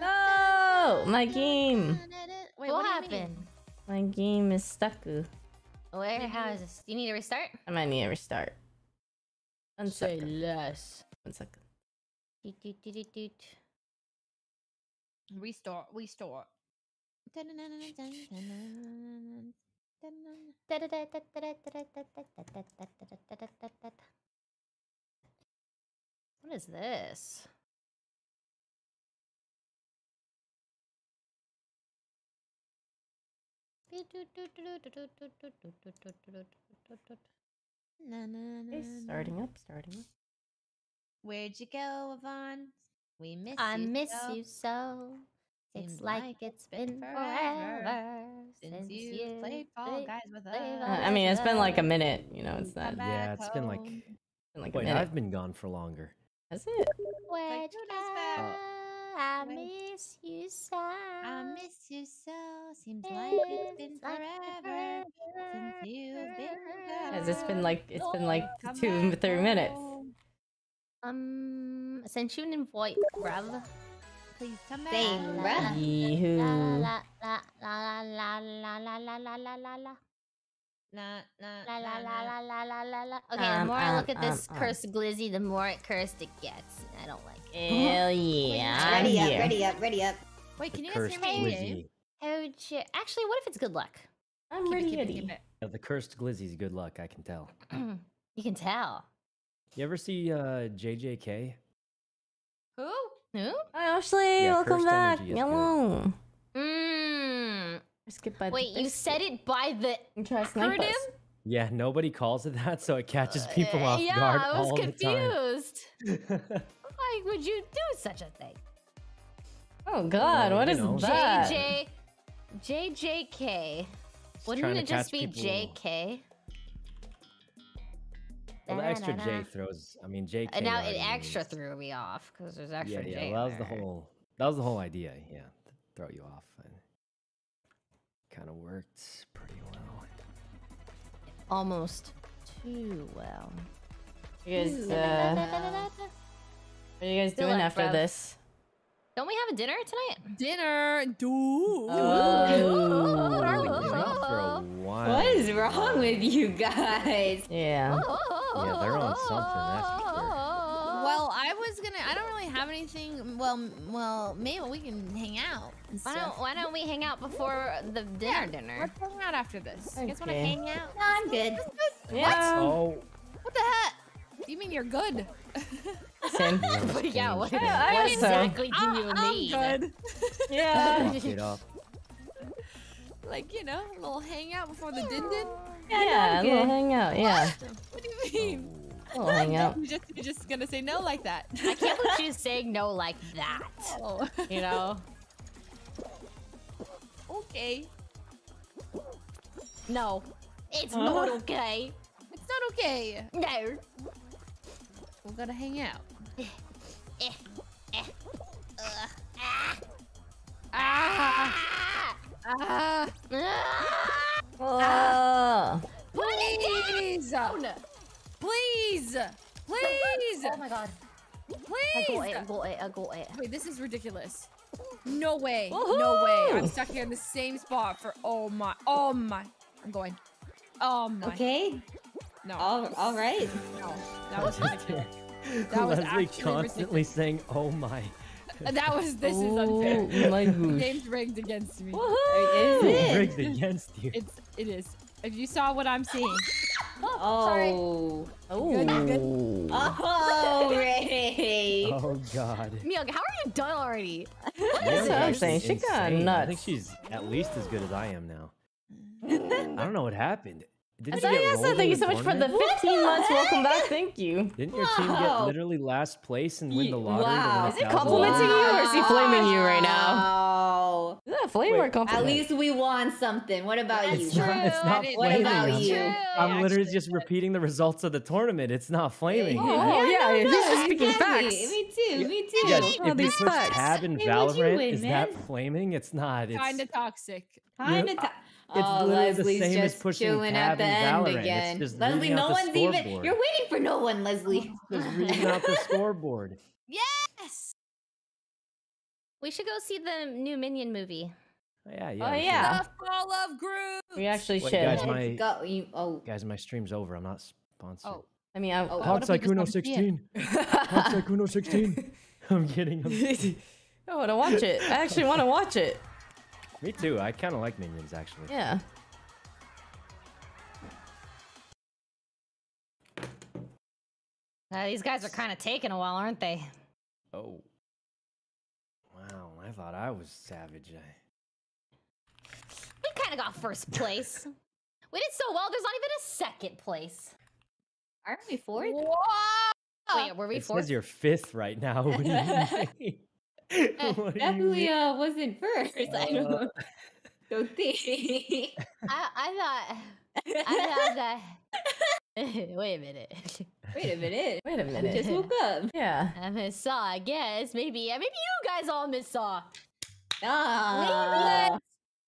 No, my game. Wait, what, what, do you mean? happened? My game is stuck. Where? How is this? Do you need to restart? I might need to restart. One second. less. One second. Doot, doot, doot, doot, doot. Restore. Restore. What is this? Okay, starting up, starting up. Where'd you go, Yvonne? We miss I you. miss so. you so. It's like, like it's it's been been forever forever since you played Fall Guys with us. Uh, I mean, it's been like a minute. You know, it's not. Yeah, back it's been like. been like a Wait, minute. I've been gone for longer. Has it? Where'd you who does that? go? I miss you so. I miss you so. Seems like it's been like forever since you've been Has it's been like it's been like two, back three minutes. Home. Um, I sent you an invite, bruv. Please come back. Same, home. La Yee-hoo. la la la la la la la la la la la. Nah, nah, La la la la la la la la. Okay, the Um, more I look um, at this um, um. cursed glizzy, the more it cursed it gets. I don't like it. Hell yeah! I'm ready up, ready up, ready up. Wait, The can you guys hear me? glizzy. Oh shit! Actually, what if it's good luck? I'm Keep it, ready. keep it, keep it. Yeah, the cursed glizzy's good luck, I can tell. you can tell. You ever see uh, JJK? Who? Who? Hi, Ashley. Yeah, Welcome cursed back. energy is good. Hello. Mmm. Skip by the Wait, you said it by the You try to snipe us. acronym? Yeah, nobody calls it that, so it catches people Uh, off yeah, guard I was all confused. the time. Why would you do such a thing? Oh God, Well, what you is know. that? JJ, JJK. Just Wouldn't it just be people- JK? Well, the extra J throws. I mean, JK. And now it extra means- threw me off because there's Yeah, extra yeah. J. That in was the whole. That was the whole idea. Yeah, to throw you off. And kind of worked pretty well. Almost too well. You guys, uh, what are you guys Good doing after bruv. this? Don't we have a dinner tonight? Dinner. Do. Oh. Been up for a while. What is wrong with you guys? Yeah. Yeah, they're on something, that's for sure. Well, I was gonna. I don't really have anything. Well, well, maybe we can hang out. Why don't Why don't we hang out before the dinner? Yeah, Dinner. Let's hang out after this. You guys want to hang out? No, I'm good. Yeah. Oh, What the heck? You mean you're good? Same. But yeah, what, I what was so- exactly do I'm- you I'm need? good. Yeah. Fuck it up. Like you know, a little hangout before the din din. Yeah, a little hangout. Yeah, What do you mean? a little hangout. You just you're just gonna say no like that. I can't believe she's saying no like that. Oh, You know? okay. No. It's not okay. It's not okay. No. We're gonna hang out. Eh, eh, ugh, ah. Ah! Ah! Oh. Please! Please! Please! Oh my god. I go Please! it, go it, I go it. Wait, this is ridiculous. No way. No way. I'm stuck here in the same spot for oh my. Oh my. I'm going. Oh my. Okay. No. All, all right. No. That was ridiculous. That was Leslie actually constantly saying, "Oh my." That was. This is Oh unfair. my gosh. Game's rigged against me. Is it? rigged against you. It's. It is. If you saw what I'm seeing. Oh, oh. Good, good. Oh. Oh, Ray. Oh God. Miyogi, how are you done already? Mary's what I'm saying. She got insane. I think she's at least as good as I am now. I don't know what happened. Didn't you get yes, rolled thank you so much for the tournament? 15 months. Welcome back. Thank you. Didn't your team get Wow. literally last place and win the lottery? to win wow. a Is it thousand complimenting dollars? you or is he flaming you right now? Wow. Is that a flame or a Wait, At least we won something. What about That's you? It's not, it's True, not I What flaming. about I'm, you? I'm literally just repeating the results of the tournament. It's not flaming. Oh, oh, yeah, oh, no, he's just speaking exactly. facts. Me too. Me too. Yes, Oh, if you these push facts. tab in Hey, what'd you Valorant, win, is man? that flaming? It's not. It's Kinda toxic. Kind You're- of. It's oh, literally the Leslie's same as just pushing chilling tab at the in end Valorant. It's again. just Leslie, no out the one's even. You're waiting for no one, Leslie. just reading out the scoreboard. Yes. We should go see the new Minion movie. Oh, yeah, yeah. Oh, yeah. The fall of Gru. We actually Wait, should. guys, my- go. You, oh. Guys, my stream's over. I'm not sponsored. Oh. I mean, I. Oh, What if we just Hansai never see it? 16. 16. I'm kidding. I'm kidding. I want to watch it. I actually want to watch it. Me too. I kind of like minions actually. Yeah. Uh, these guys are kind of taking a while, aren't they? Oh. Wow, I thought I was savage. I... We kind of got first place. we did so well. There's not even a second place. Aren't we fourth? Whoa. Wait, were we It fourth? says you're fifth right now. What do you mean? What do you Definitely uh, wasn't first. I Uh, don't, don't think. I, I thought. I thought that. Wait a minute. Wait a minute. Wait a We minute. just woke up. Yeah. I missed saw, I guess. Maybe, uh, maybe you guys all missed saw. Ah.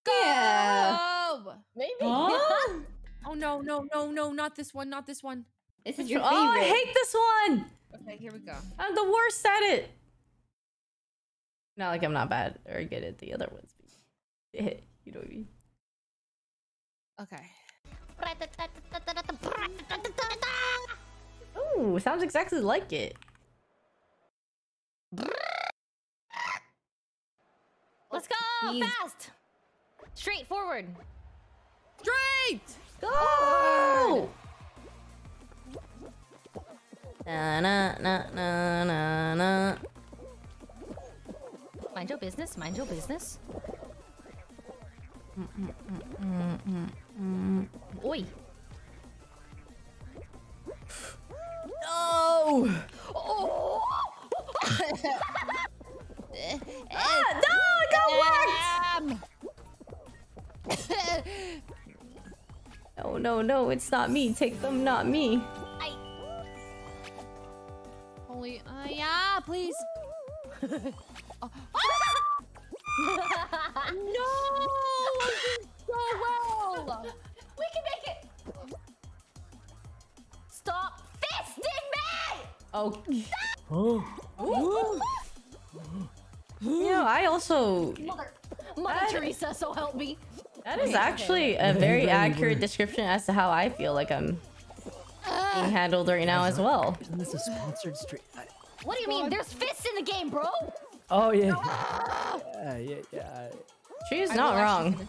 Yeah. Oh. Maybe. Huh? Oh no, no, no, no, not this one, not this one. This is your Oh, favorite. I hate this one. Okay, here we go. I'm the worst at it. Not like I'm not bad or good at the other ones. you know what I mean? Okay. Ooh, sounds exactly like it. Let's go He's- fast. Straight forward. Straight. Go! Na na na na na na. Mind your business. Mind your business. Mm, mm, mm, Oi. No! Oh. Ah, no, it got whacked! No, no, no, it's not me. Take them, not me. I. Holy, uh, yeah, please. Oh. no, so well. We can make it. Stop fisting me! Oh, Oh, you know, I also. Mother, Mother That- Teresa, so help me. That is actually a very Very accurate description as to how I feel like I'm being handled right now as well. isn't this a sponsored stream? What do you mean? There's fists in the game, bro. Oh yeah. Yeah, yeah, yeah. She is I not wrong.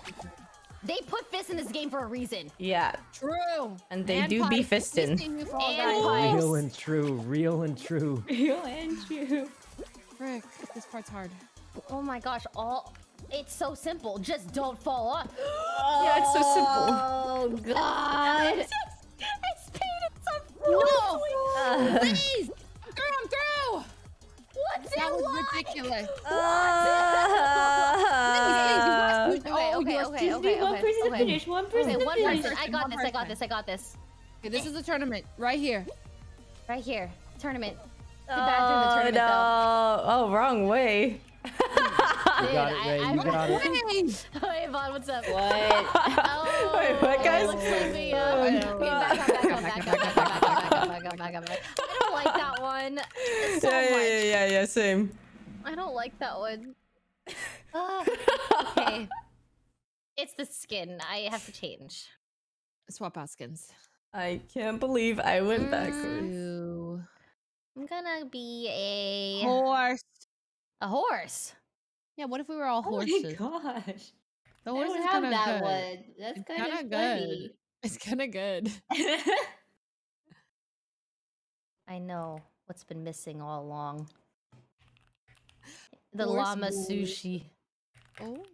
They put fists in this game for a reason. Yeah, True. And they do be pipes. fisting. Fisting you for all And Real and true. Real and true. Real and true. Frick, this part's hard. Oh my gosh, all it's so simple. Just don't fall off. yeah, it's so simple. Oh God. I speeded so No! Uh, Please! I'm through, I'm through! What's That it was like? ridiculous. uh, Please, Okay, oh, okay, yours. okay, okay, need one okay, person to finish. One person Okay, to one finish. person. I got this. I got this. I got this. Okay, this is the tournament right here. Right here, tournament. oh, bathroom, the tournament, no. Oh, wrong way. Dude, got it, I- Ray. I- You got it. Hey, Vaughn, what's up? What? Oh, Wait, what, guys? Looks like we, uh, Oh, okay, no. back up, back up, back up, back up, back up, back up, back up, back up. I don't like that one so yeah, yeah, much. yeah, yeah, yeah, same. I don't like that one. Ah, okay. It's the skin. I have to change. Swap out skins. I can't believe I went backwards. Ew. I'm gonna be a Horse. a horse. Yeah, what if we were all Oh my gosh. The I horse don't is have kind of that good. one. That's kind kinda good. It's kind of good. I know what's been missing all along. The Horse llama boy. sushi. Oh.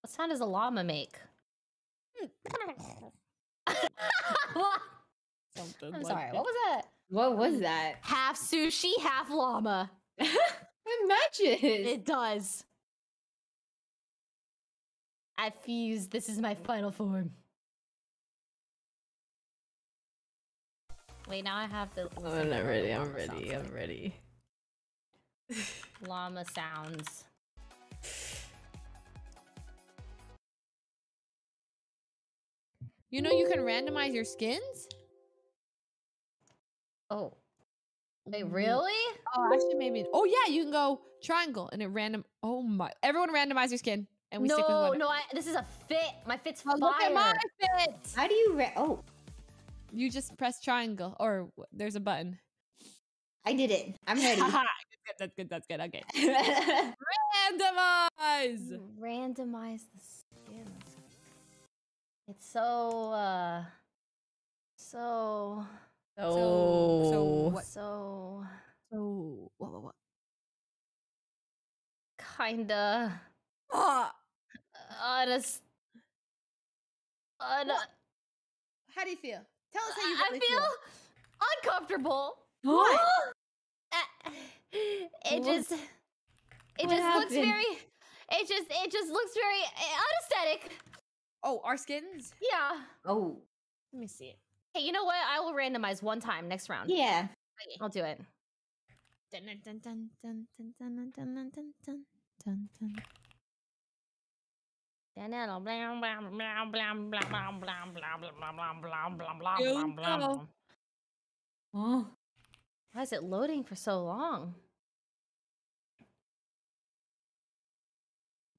What sound does a llama make? Something I'm like sorry. that. What was that? what was that? Half sushi, half llama. It matches. It does. I fuse. This is my final form. Wait, now I have the. Oh, I'm not ready. I'm ready. I'm ready. Llama sounds. You know you can randomize your skins? Oh. Wait, mm-hmm. really? Oh, actually, maybe. Oh, yeah, you can go triangle and it random. Oh my! Everyone randomize your skin, and we stick with No, one. no, I, this is a fit. My fit's Oh, fire. look at my fit. How do you? Ra- oh, You just press triangle, or there's a button. I did it. I'm ready. That's good. That's good. That's good. Okay. Randomize. Randomize the skins. It's so, uh. So. So, so what- So. So what? What? What? Kinda. Ah, Honest. What? how do you feel? Tell us how you I feel uncomfortable. What? Uh, it What? just. It What just looks very. It just. It just looks very uh, unaesthetic. Oh, our skins. Yeah. oh, Let me see it. Hey, you know what? I will randomize one time next round. yeah. I'll do it. Dun, dun, dun, go. Oh, Why is it loading for so long?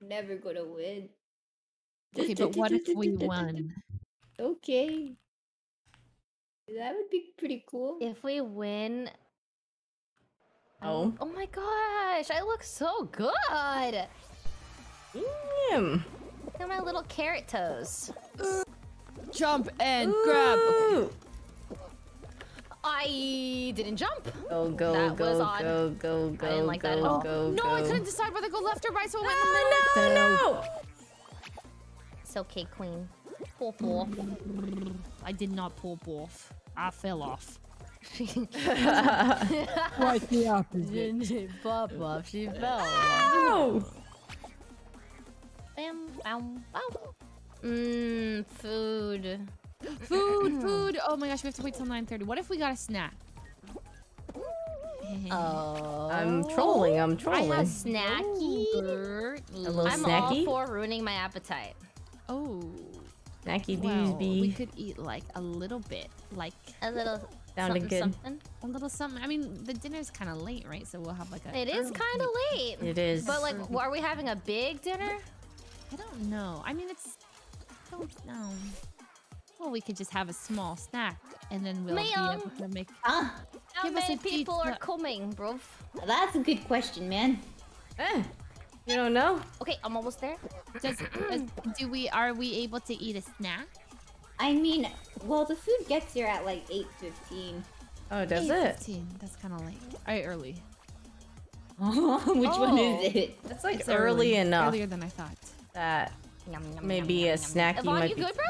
never gonna win. Okay, but what if we won? Okay. That would be pretty cool. If we win. Oh. Oh my gosh, I look so good. Damn. Look at my little carrot toes. Jump and grab. Okay. I didn't jump. Go, go, That was go, odd. go, go, go, didn't like go, that at all. go, No, go. I couldn't decide whether to go left or right, so I went oh, in the Oh, middle. no, no! It's okay, queen. Pop off. I did not pop off. I fell off. Quite the opposite. She pop off. She fell. Ow! Bam, bam, bam. Mmm, food. Food, food. Oh my gosh, we have to wait till 9.30. What if we got a snack? Oh. I'm trolling, I'm trolling. I trolling. have snacky. A little I'm snacky? all for ruining my appetite. Oh. Snacky Well, we could eat like a little bit. Like A little Sounded something, good. something. a little something. I mean, the dinner's kind of late, right? So we'll have like a. It is oh. kind of late. It is. But like, are we having a big dinner? I don't know. I mean, it's. I don't know. Well, we could just have a small snack and then we'll be able to make. Ah, How Give many a people are coming, bro? that's a good question, man. Eh, you don't know? Okay, I'm almost there. Does, does, do we are we able to eat a snack? I mean, well, the food gets here at like 8.15. Oh, does it? 8:15. That's kind of late. All right, early. Which one Oh. is it? That's like It's early, enough Earlier than I thought. That Yum, yum, maybe yum, a yum, yum. snacky Yvonne, might you be. good, bro?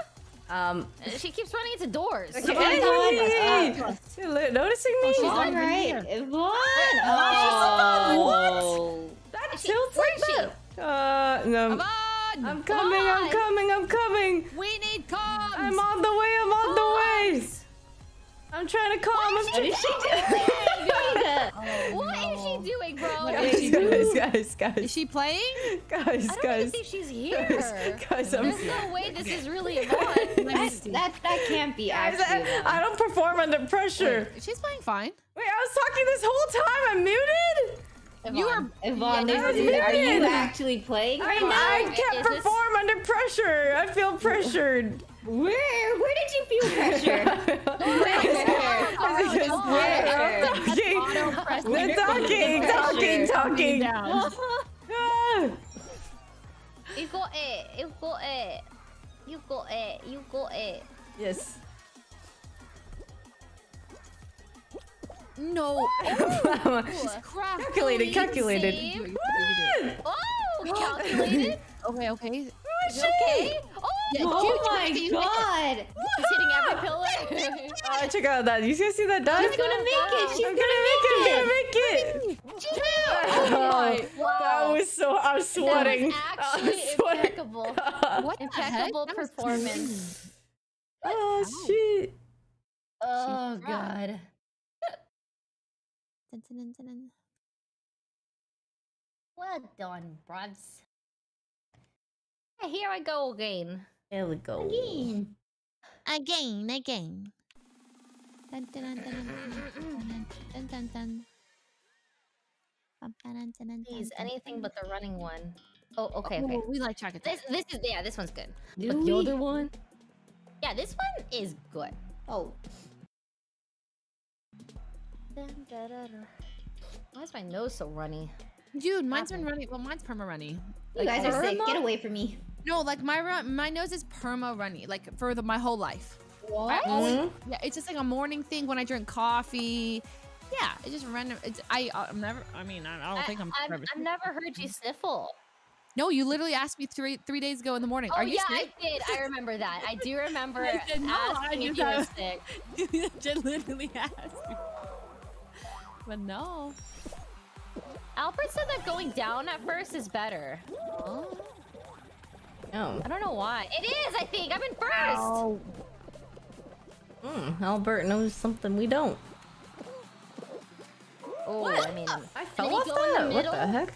Um, She keeps running into doors. Okay. hey, Yvonne, uh, you're noticing me? she's All not even right, here. Yvonne. What? Oh. that Is she- tilts where like is she? Uh, no. Come on! I'm coming, I'm coming, I'm coming. We need comms! I'm on the way, I'm on the way. I'm trying to calm. I'm What is she doing? Oh, what is she she doing, bro? What I is she guys, doing? guys, Is she playing? guys, don't even guys, think she's here. guys, guys, I'm There's no way this is really Yvonne. Let me That, see. that, that can't be Guys, actually. I, I don't perform under pressure. Wait, she's playing fine. Wait, I was talking this whole time. I'm muted. You are. Yvonne, Yeah, is- I was are you muted. actually playing I, now? I can't this- perform under pressure. I feel pressured. Where? Where did you feel pressure? Because Oh, we're oh, talking, we're talking, talking, talking. Down. You got it. You got it. You got it. You got it. Yes. No. Crap. calculated, calculated. Save. You do it, you do it. Oh, calculated. Okay, okay. Is it okay? Oh, Yeah, oh you- my god! he's hitting every pillar. Oh, check out that. You guys see that done? She's gonna make it! She's gonna gonna make make it. I'm gonna make it. Oh Oh, that was so. I'm sweating. That I was was actually sweating. impeccable. What the heck? Impeccable performance. Oh shit. Oh god. Well done, bruds. Here I go again. There we go. Again. Again, again. Please, anything but the running one. Oh, okay, okay. Oh, we like chocolate. This, this is yeah. This one's good. The other one. Yeah, this one is good. Oh. Why is my nose so runny? Dude, mine's been runny. Well, mine's perma runny. You like, guys are sick. Get away from me. No, like my run, my nose is perma runny, like for the, my whole life. What? always, Mhm. yeah, it's just like a morning thing when I drink coffee. Yeah, it's just random. It's I, I'm never. I mean, I, I don't think I'm. I've. I've never heard you sniffle. No, you literally asked me three three days ago in the morning. Oh Are you yeah, sick? I did. I remember that. I do remember I said, "No, I asking if just you were have- sick. Just literally asked you. But no. Albert said that going down at first is better. Oh. Oh. I don't know why. It is. I think I'm in first. Mm, Albert knows something we don't. Oh, I mean, I fell off go in the. What the heck?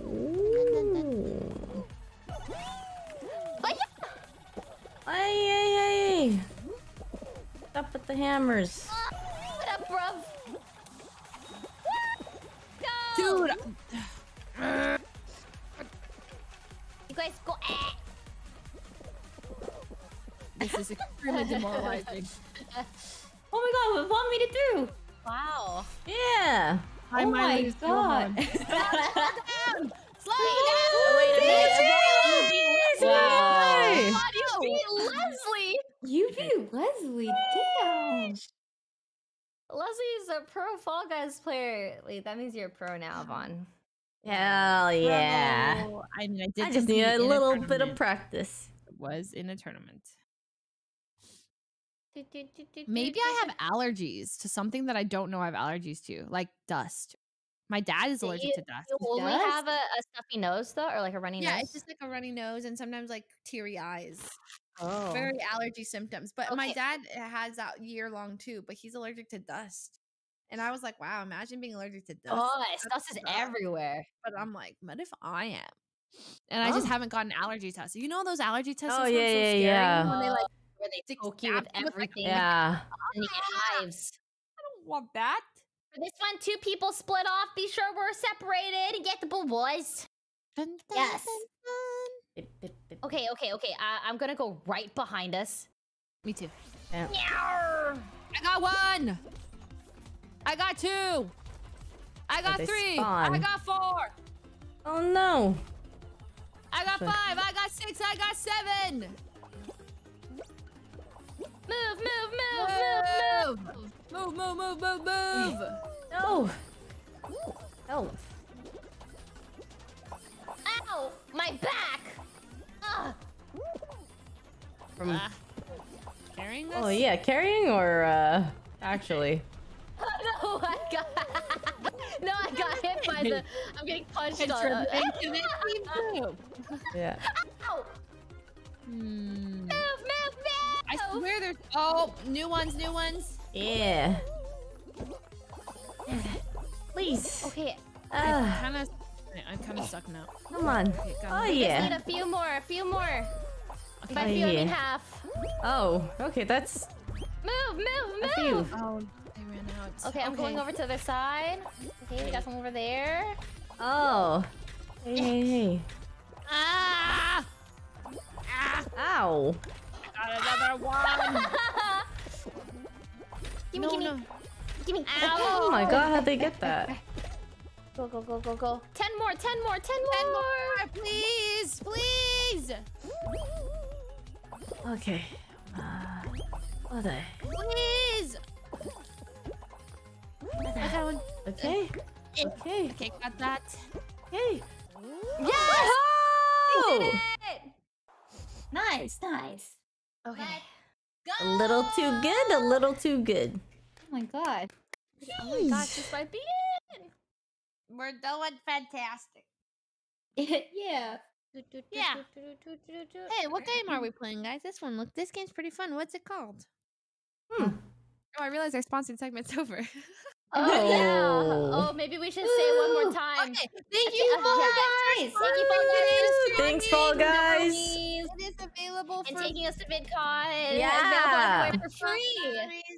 Ooh. yeah. Hey, hey, hey! Stop with the hammers. What up, bruv? Dude, you guys go. Eh. this is extremely demoralizing. Oh my god, Yvonne made it through. Wow. Yeah. I oh might my lose to god. Yvonne. Slow Wait a minute. Wow. God, you beat Leslie. you beat Leslie. Damn. Leslie's a pro Fall Guys player. Wait, that means you're a pro now, Vaughn. Hell yeah. Bro, I mean, I did I just need a in little bit of tournament. practice. Was in a tournament. Maybe I have allergies to something that I don't know I have allergies to, like dust. My dad is allergic you- to dust. You only Dust? have a, a stuffy nose though, or like a runny Yeah, nose. it's just like a runny nose and sometimes like teary eyes. oh. Very allergy symptoms. But my dad eh, has that year long too, but he's allergic to dust. And I was like, wow, imagine being allergic to dust. Oh, That's dust is sucks. everywhere. But I'm like, what if I am? And I just Oh. haven't gotten allergy tests. You know those allergy tests? Oh, are so yeah, yeah, scary yeah. When they like, Where they poke you with you with, like, everything, Yeah. and you get hives. I don't want that. For this one, two people split off. Be sure we're separated and get the boo boys. Dun, dun, Yes. dun. Okay, okay, okay. I- I'm gonna go right behind us. Me too. Yeah. I got one. I got two. I got they three. spawn. I got four. Oh no. I got So- five. I got six. I got seven. Move, move, move, move, move. Move, move, move, move, move. No. No. Ow! My back! Ugh. From Ah. Carrying this? Oh yeah, carrying or uh actually. No, I got. no, I got hit by the. I'm getting punched on. Uh, the team too. Yeah. ow! Hmm. Move, move, move! I swear there's. Oh, new ones, new ones. Yeah. Please. Okay, Ah, Kind of. I'm kind of stuck now. come on. Okay, got Oh it. need a few more, a few more. By Oh, few, I mean yeah. half. Oh, okay. That's Move, move, a move. few. Oh, they ran out. Okay, I'm going over to the other side. Okay, we got some over there. Oh. Hey, hey, hey. Ah! Ow. Got another one. Gimme, no, gimme, no. gimme. Oh my god, how'd they get that? Go, go, go, go, go. Ten more, ten more, ten more. Ten more, please, please, Okay. Uh, what the? please. I got one. Okay. Okay. Okay, got that. Okay. Yes! Oh! Nice, nice. Okay. A little too good. A little too good. Oh my god. Oh my gosh, this might be it. We're doing fantastic. yeah. Yeah. Hey, what game are we playing, guys? This one look. This game's pretty fun. What's it called? Hmm. Oh, I realized our sponsored segment's over. Oh, yeah. Oh. Maybe we should say it one more time. okay, thank you, uh, Fall. Guys. Thank you, Fall Guys. Thanks, Fall Guys. It is available And for taking us to VidCon. Yeah. For free.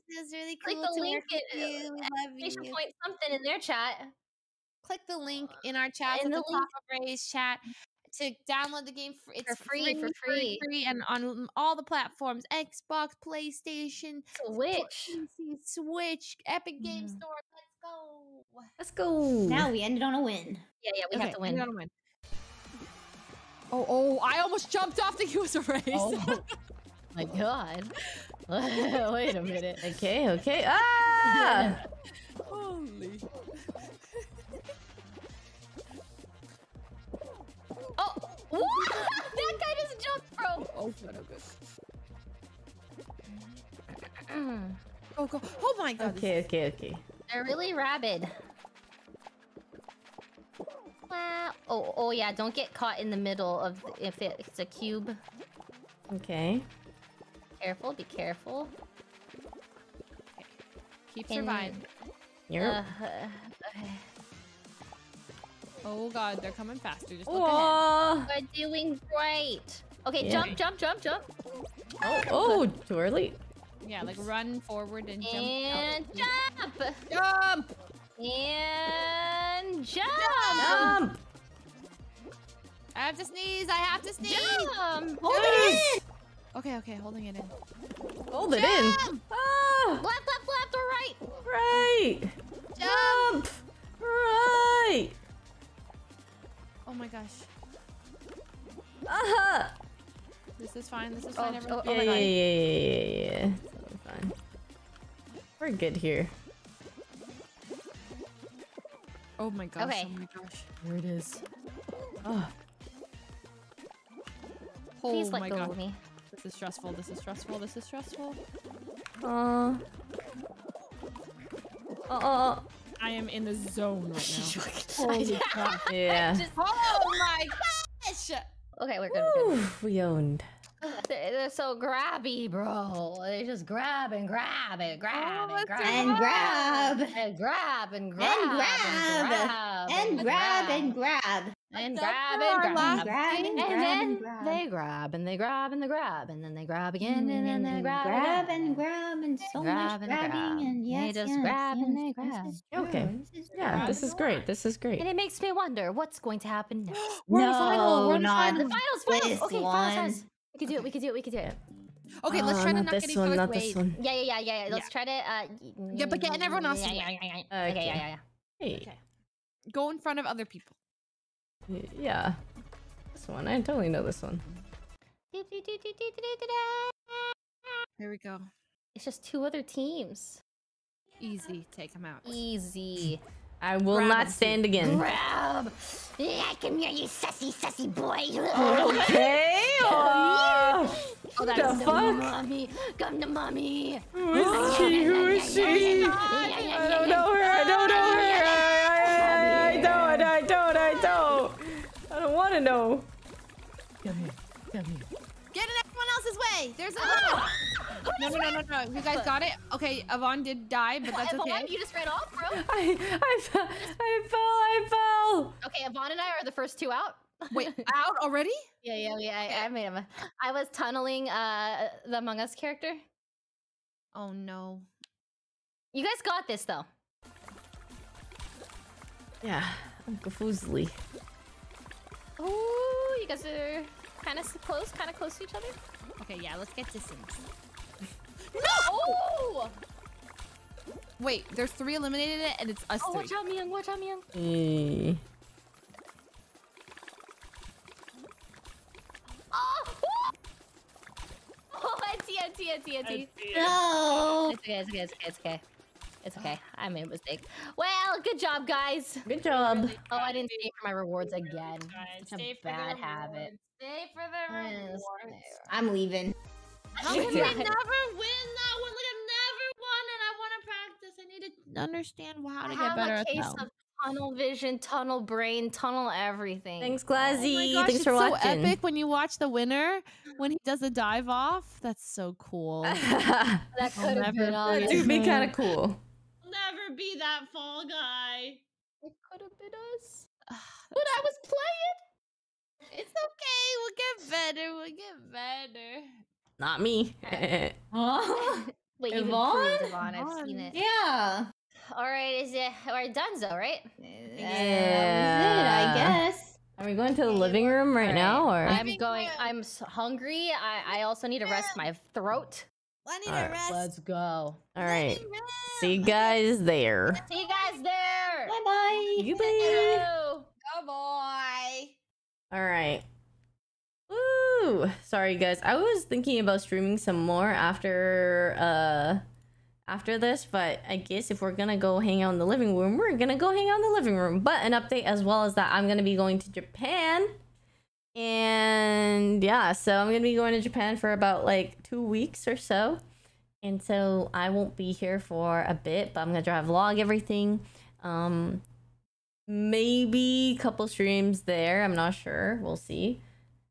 It's really Click the link in- you. We love Exclamation you. point something in their chat. Click the link in our chat In at the, the top of Ray's chat to download the game. For, it's free, for free. free, and on all the platforms: Xbox, PlayStation, Switch. PC, Switch, Epic Game Mm. Store. Let's go. Let's go. Now we ended on a win. Yeah, yeah, we have to win. gotta win. Oh, oh! I almost jumped off the user race. Oh my god. Wait a minute. Okay. Okay. Ah! Holy! What? that guy just jumped, bro. Oh, good, oh, good. Oh, go! Oh my God! okay. Okay. Okay. They're really rabid. Wow. Oh, oh yeah. Don't get caught in the middle of the- if it, it's a cube. Okay. Careful. Be careful. Keep And- surviving. You're. Uh, okay. Oh God, they're coming faster. Just look ahead. Whoa. We're doing great. Okay, Yeah. jump, jump, jump, jump, Oh. Oh. Too early. Yeah, like run forward and jump. and out. jump, jump. and jump, Jump. I have to sneeze. I have to sneeze. jump. Hold it in. Okay, okay, holding it in. Hold it in. Ah. Left, left, left, or right. Right. Jump. Right. Oh my gosh. Uh -huh. This is fine. This is Oh, fine. oh, everyone. oh yeah, my yeah, God. yeah, yeah, yeah, yeah. Totally fine. We're good here. Oh my gosh. Okay. Oh my gosh. Here it is. Oh. Oh Please my let go god. of me. This is stressful. This is stressful. This is stressful. Uh. Oh. I am in the zone right now. Holy crap. Yeah. Oh my gosh. Okay, we're good. We're good. We owned. They're, they're so grabby, bro. They just grab and grab and grab Oh, and that's grab and grab and grab and grab and grab and grab and grab and That's grab and grab. last grab and And grab then and grab. they grab and they grab and they grab and then they grab again and then they grab, grab again. and grab and so grab much and grabbing grab. and They yes, just yes, grab and yes, they this grab. is Okay. this is Yeah, true. this is great. This is great. And it makes me wonder what's going to happen next. We're on the final. We're on the not final. The finals, finals. This Okay, finals, one. finals. We can do it. We can do it. We can do it. Okay, let's Oh, try to not not this get each one, other's not this one. Yeah, yeah, yeah, yeah. yeah. Let's try to. Uh, Yeah, but getting everyone else's yeah, yeah, yeah, yeah, yeah. Okay, Okay. yeah, yeah, yeah. Hey. Okay. Go in front of other people. Y- Yeah. This one. I totally know this one. Here we go. It's just two other teams. Easy. Take them out. Easy. I will Grab not him, stand again. Grab. Yeah, come here, you sussy, sussy boy. Okay. Oh, Oh, the come to mommy. Come to mommy. Who is she? Who is she? I don't know her. I don't know her. Don't. I don't. I don't. I don't want to know. Come here. Come here. Get in everyone else's way. There's a no, no, no, no, no. You guys got it. Okay, Yvonne did die, but that's Yvonne, okay. you just ran off, bro. I, I, fell, I fell, I fell. Okay, Yvonne and I are the first two out. Wait, out already? Yeah, yeah, yeah. I, I made him. I was tunneling uh the Among Us character. Oh no. You guys got this though. Yeah, I'm. Oh, you guys are kind of close, kind of close to each other. Okay, yeah, let's get distance. Oh! Wait, there's three eliminated it, and it's us Oh, three. watch out, Myung. Watch out, Myung. Eh. Oh! Oh, NT, NT, NT, NT. No. It's okay, it's okay, it's okay, it's okay. It's okay. I made a mistake. Well, good job, guys. Good job. Oh, I didn't stay for my rewards again. Guys, Such a stay for the bad habit. rewards. Stay for the rewards. I'm leaving. How can Yeah. I never win that one? Like I've never won and I want to practice. I need to understand how to get better a at case that. of tunnel vision, tunnel brain, tunnel everything. Thanks, Oh my Glazzy. gosh, Thanks it's for so watching. epic when you watch the winner when he does a dive off. That's so cool. that That could have been never us. forget would be kind of cool. I'll never be that fall guy. It could have been us. But I was playing. it's okay. We'll get better. We'll get better. Not me. Huh? Wait, you've Yvonne? improved, Yvonne. I've seen it. yeah. All right, is it? All right, Dunzo, right? Yeah. I guess. Are we going to the living room right All now, or? I'm going. I'm hungry. I I also need to rest my throat. I need Alright, a rest. Let's go. All right. See you guys there. See you guys there. Bye bye. You bye. Hello. Go boy. All right. Woo! Sorry guys. I was thinking about streaming some more after uh after this, but I guess if we're gonna go hang out in the living room, we're gonna go hang out in the living room. But an update as well as that I'm gonna be going to Japan. And yeah, so I'm gonna be going to Japan for about like two weeks or so. And so I won't be here for a bit, but I'm gonna try to vlog everything. Um maybe a couple streams there. I'm not sure. We'll see.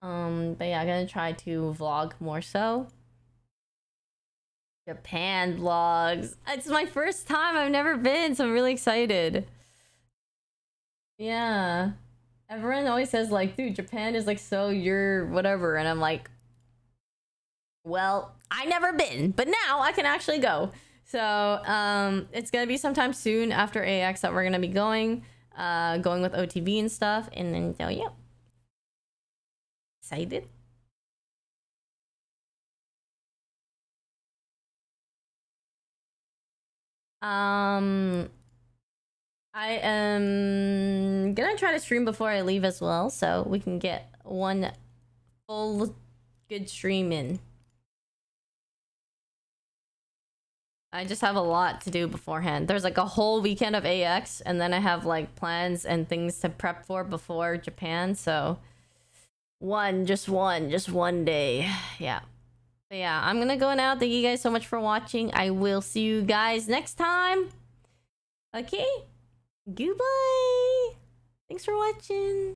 Um, but yeah, I'm gonna try to vlog more so. Japan vlogs. It's my first time. I've never been, so I'm really excited. Yeah. Everyone always says like, dude, Japan is like so you're whatever, and I'm like, well, I never been, but now I can actually go. So um, it's gonna be sometime soon after AX that we're gonna be going, uh, going with OTV and stuff, and then so yeah, excited. Um, I am gonna try to stream before I leave as well, so we can get one full good stream in. I just have a lot to do beforehand. There's like a whole weekend of AX, and then I have like plans and things to prep for before Japan. So, one, just one, just one day. Yeah. But yeah, I'm gonna go now. Thank you guys so much for watching. I will see you guys next time. Okay. Goodbye. Thanks for watching.